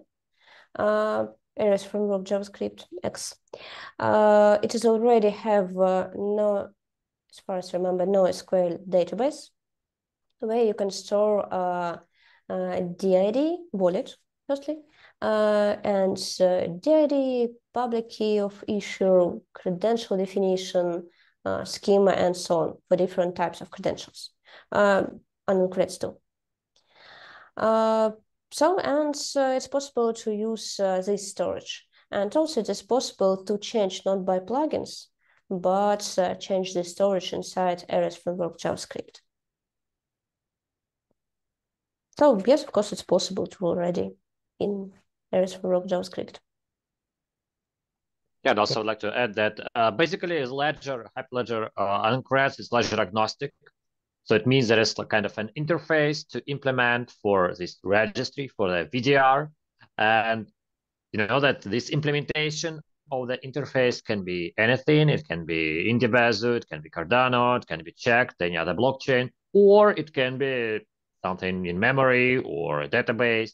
uh, Aries Framework JavaScript X, uh, it is already have uh, no as far as I remember, no SQL database where you can store uh, uh, DID wallet, firstly, uh, and uh, DID, public key of issue, credential definition, uh, schema, and so on for different types of credentials on Creds too. Uh, so, and uh, it's possible to use uh, this storage. And also it is possible to change not by plugins, but uh, change the storage inside Aries Framework JavaScript. So yes, of course, it's possible to already in Aries Framework JavaScript. Yeah, I'd also like to add that uh, basically is Ledger, Hyperledger uh, AnonCreds is Ledger agnostic. So it means there is like kind of an interface to implement for this registry for the VDR. And you know that this implementation of the interface can be anything. It can be Indy Besu, it can be Cardano, it can be Cheqd, any other blockchain, or it can be something in memory or a database.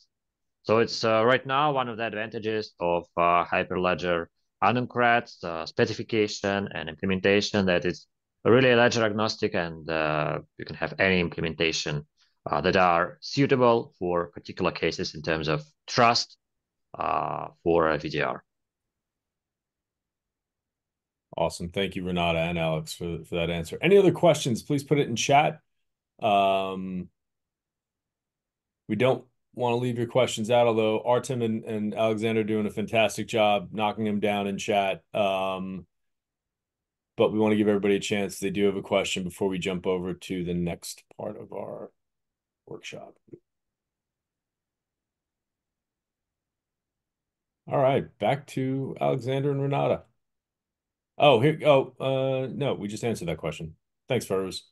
So it's uh, right now one of the advantages of uh, Hyperledger AnonCreds uh, specification and implementation that is really ledger agnostic and uh, you can have any implementation uh, that are suitable for particular cases in terms of trust uh, for a VDR. Awesome. Thank you, Renata and Alex, for, for that answer. Any other questions, please put it in chat. Um, we don't want to leave your questions out, although Artem and, and Alexander are doing a fantastic job knocking them down in chat. Um, but we want to give everybody a chance. They do have a question before we jump over to the next part of our workshop. All right, back to Alexander and Renata. Oh, here. Oh, uh, no, we just answered that question. Thanks, Fairuz.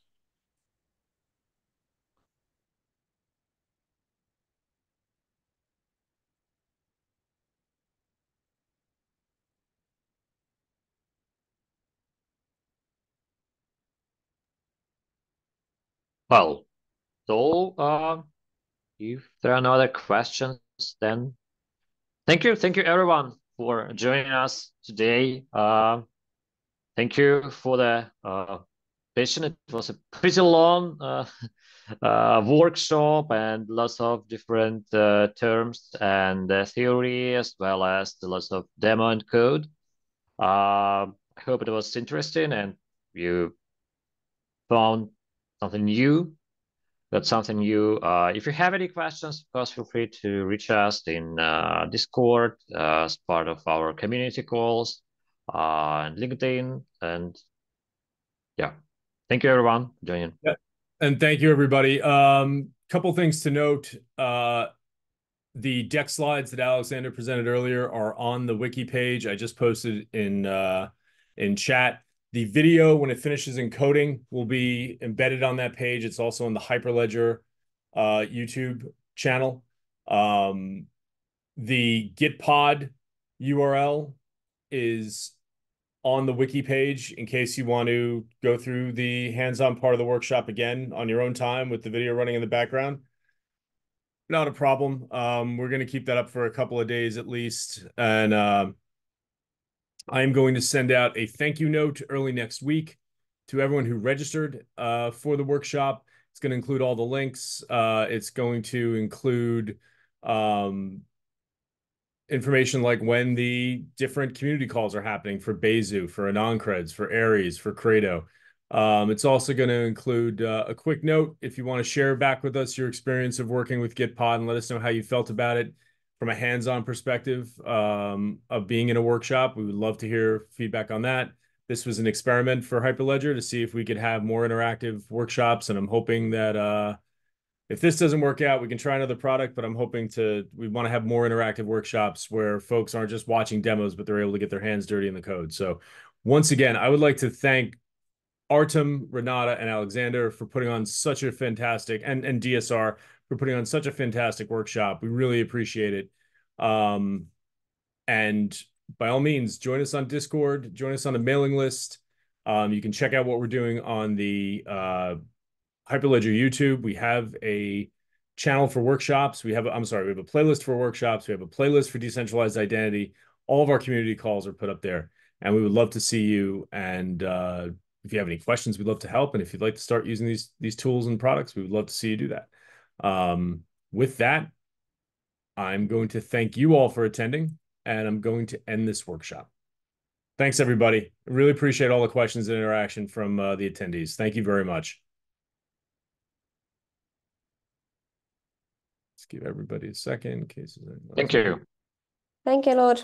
Well, so uh, if there are no other questions, then thank you, thank you everyone for joining us today. Uh, thank you for the uh, patient. It was a pretty long uh, [LAUGHS] uh, workshop and lots of different uh, terms and uh, theory as well as lots of demo and code. Uh, I hope it was interesting and you found something new. That's something new. Uh, if you have any questions, of course, feel free to reach us in uh, Discord uh, as part of our community calls uh, and LinkedIn. And yeah, thank you everyone for joining. Yeah. And thank you everybody. Um, couple things to note. Uh, the deck slides that Alexander presented earlier are on the wiki page. I just posted in uh, in chat. The video, when it finishes encoding, will be embedded on that page. It's also on the Hyperledger uh, YouTube channel. Um, the Gitpod URL is on the wiki page in case you want to go through the hands-on part of the workshop again on your own time with the video running in the background. Not a problem. Um, we're going to keep that up for a couple of days at least. And uh, I'm going to send out a thank you note early next week to everyone who registered uh, for the workshop. It's going to include all the links. Uh, it's going to include um, information like when the different community calls are happening for Besu, for AnonCreds, for Aries, for Credo. Um, it's also going to include uh, a quick note if you want to share back with us your experience of working with Gitpod and let us know how you felt about it from a hands-on perspective um, of being in a workshop. We would love to hear feedback on that. This was an experiment for Hyperledger to see if we could have more interactive workshops, and I'm hoping that uh, if this doesn't work out, we can try another product. But I'm hoping to we want to have more interactive workshops where folks aren't just watching demos, but they're able to get their hands dirty in the code. So once again, I would like to thank Artem, Renata, and Alexander for putting on such a fantastic and and DSR for putting on such a fantastic workshop. We really appreciate it. Um, and by all means, join us on Discord, join us on the mailing list. Um, you can check out what we're doing on the uh, Hyperledger YouTube. We have a channel for workshops. We have, a, I'm sorry, we have a playlist for workshops. We have a playlist for decentralized identity. All of our community calls are put up there, and we would love to see you. And uh, if you have any questions, we'd love to help. And if you'd like to start using these these tools and products, we would love to see you do that. Um, with that, I'm going to thank you all for attending, and I'm going to end this workshop. Thanks, everybody. Really appreciate all the questions and interaction from uh, the attendees. Thank you very much. Let's give everybody a second. Cases. Thank you. Thank you, Lord.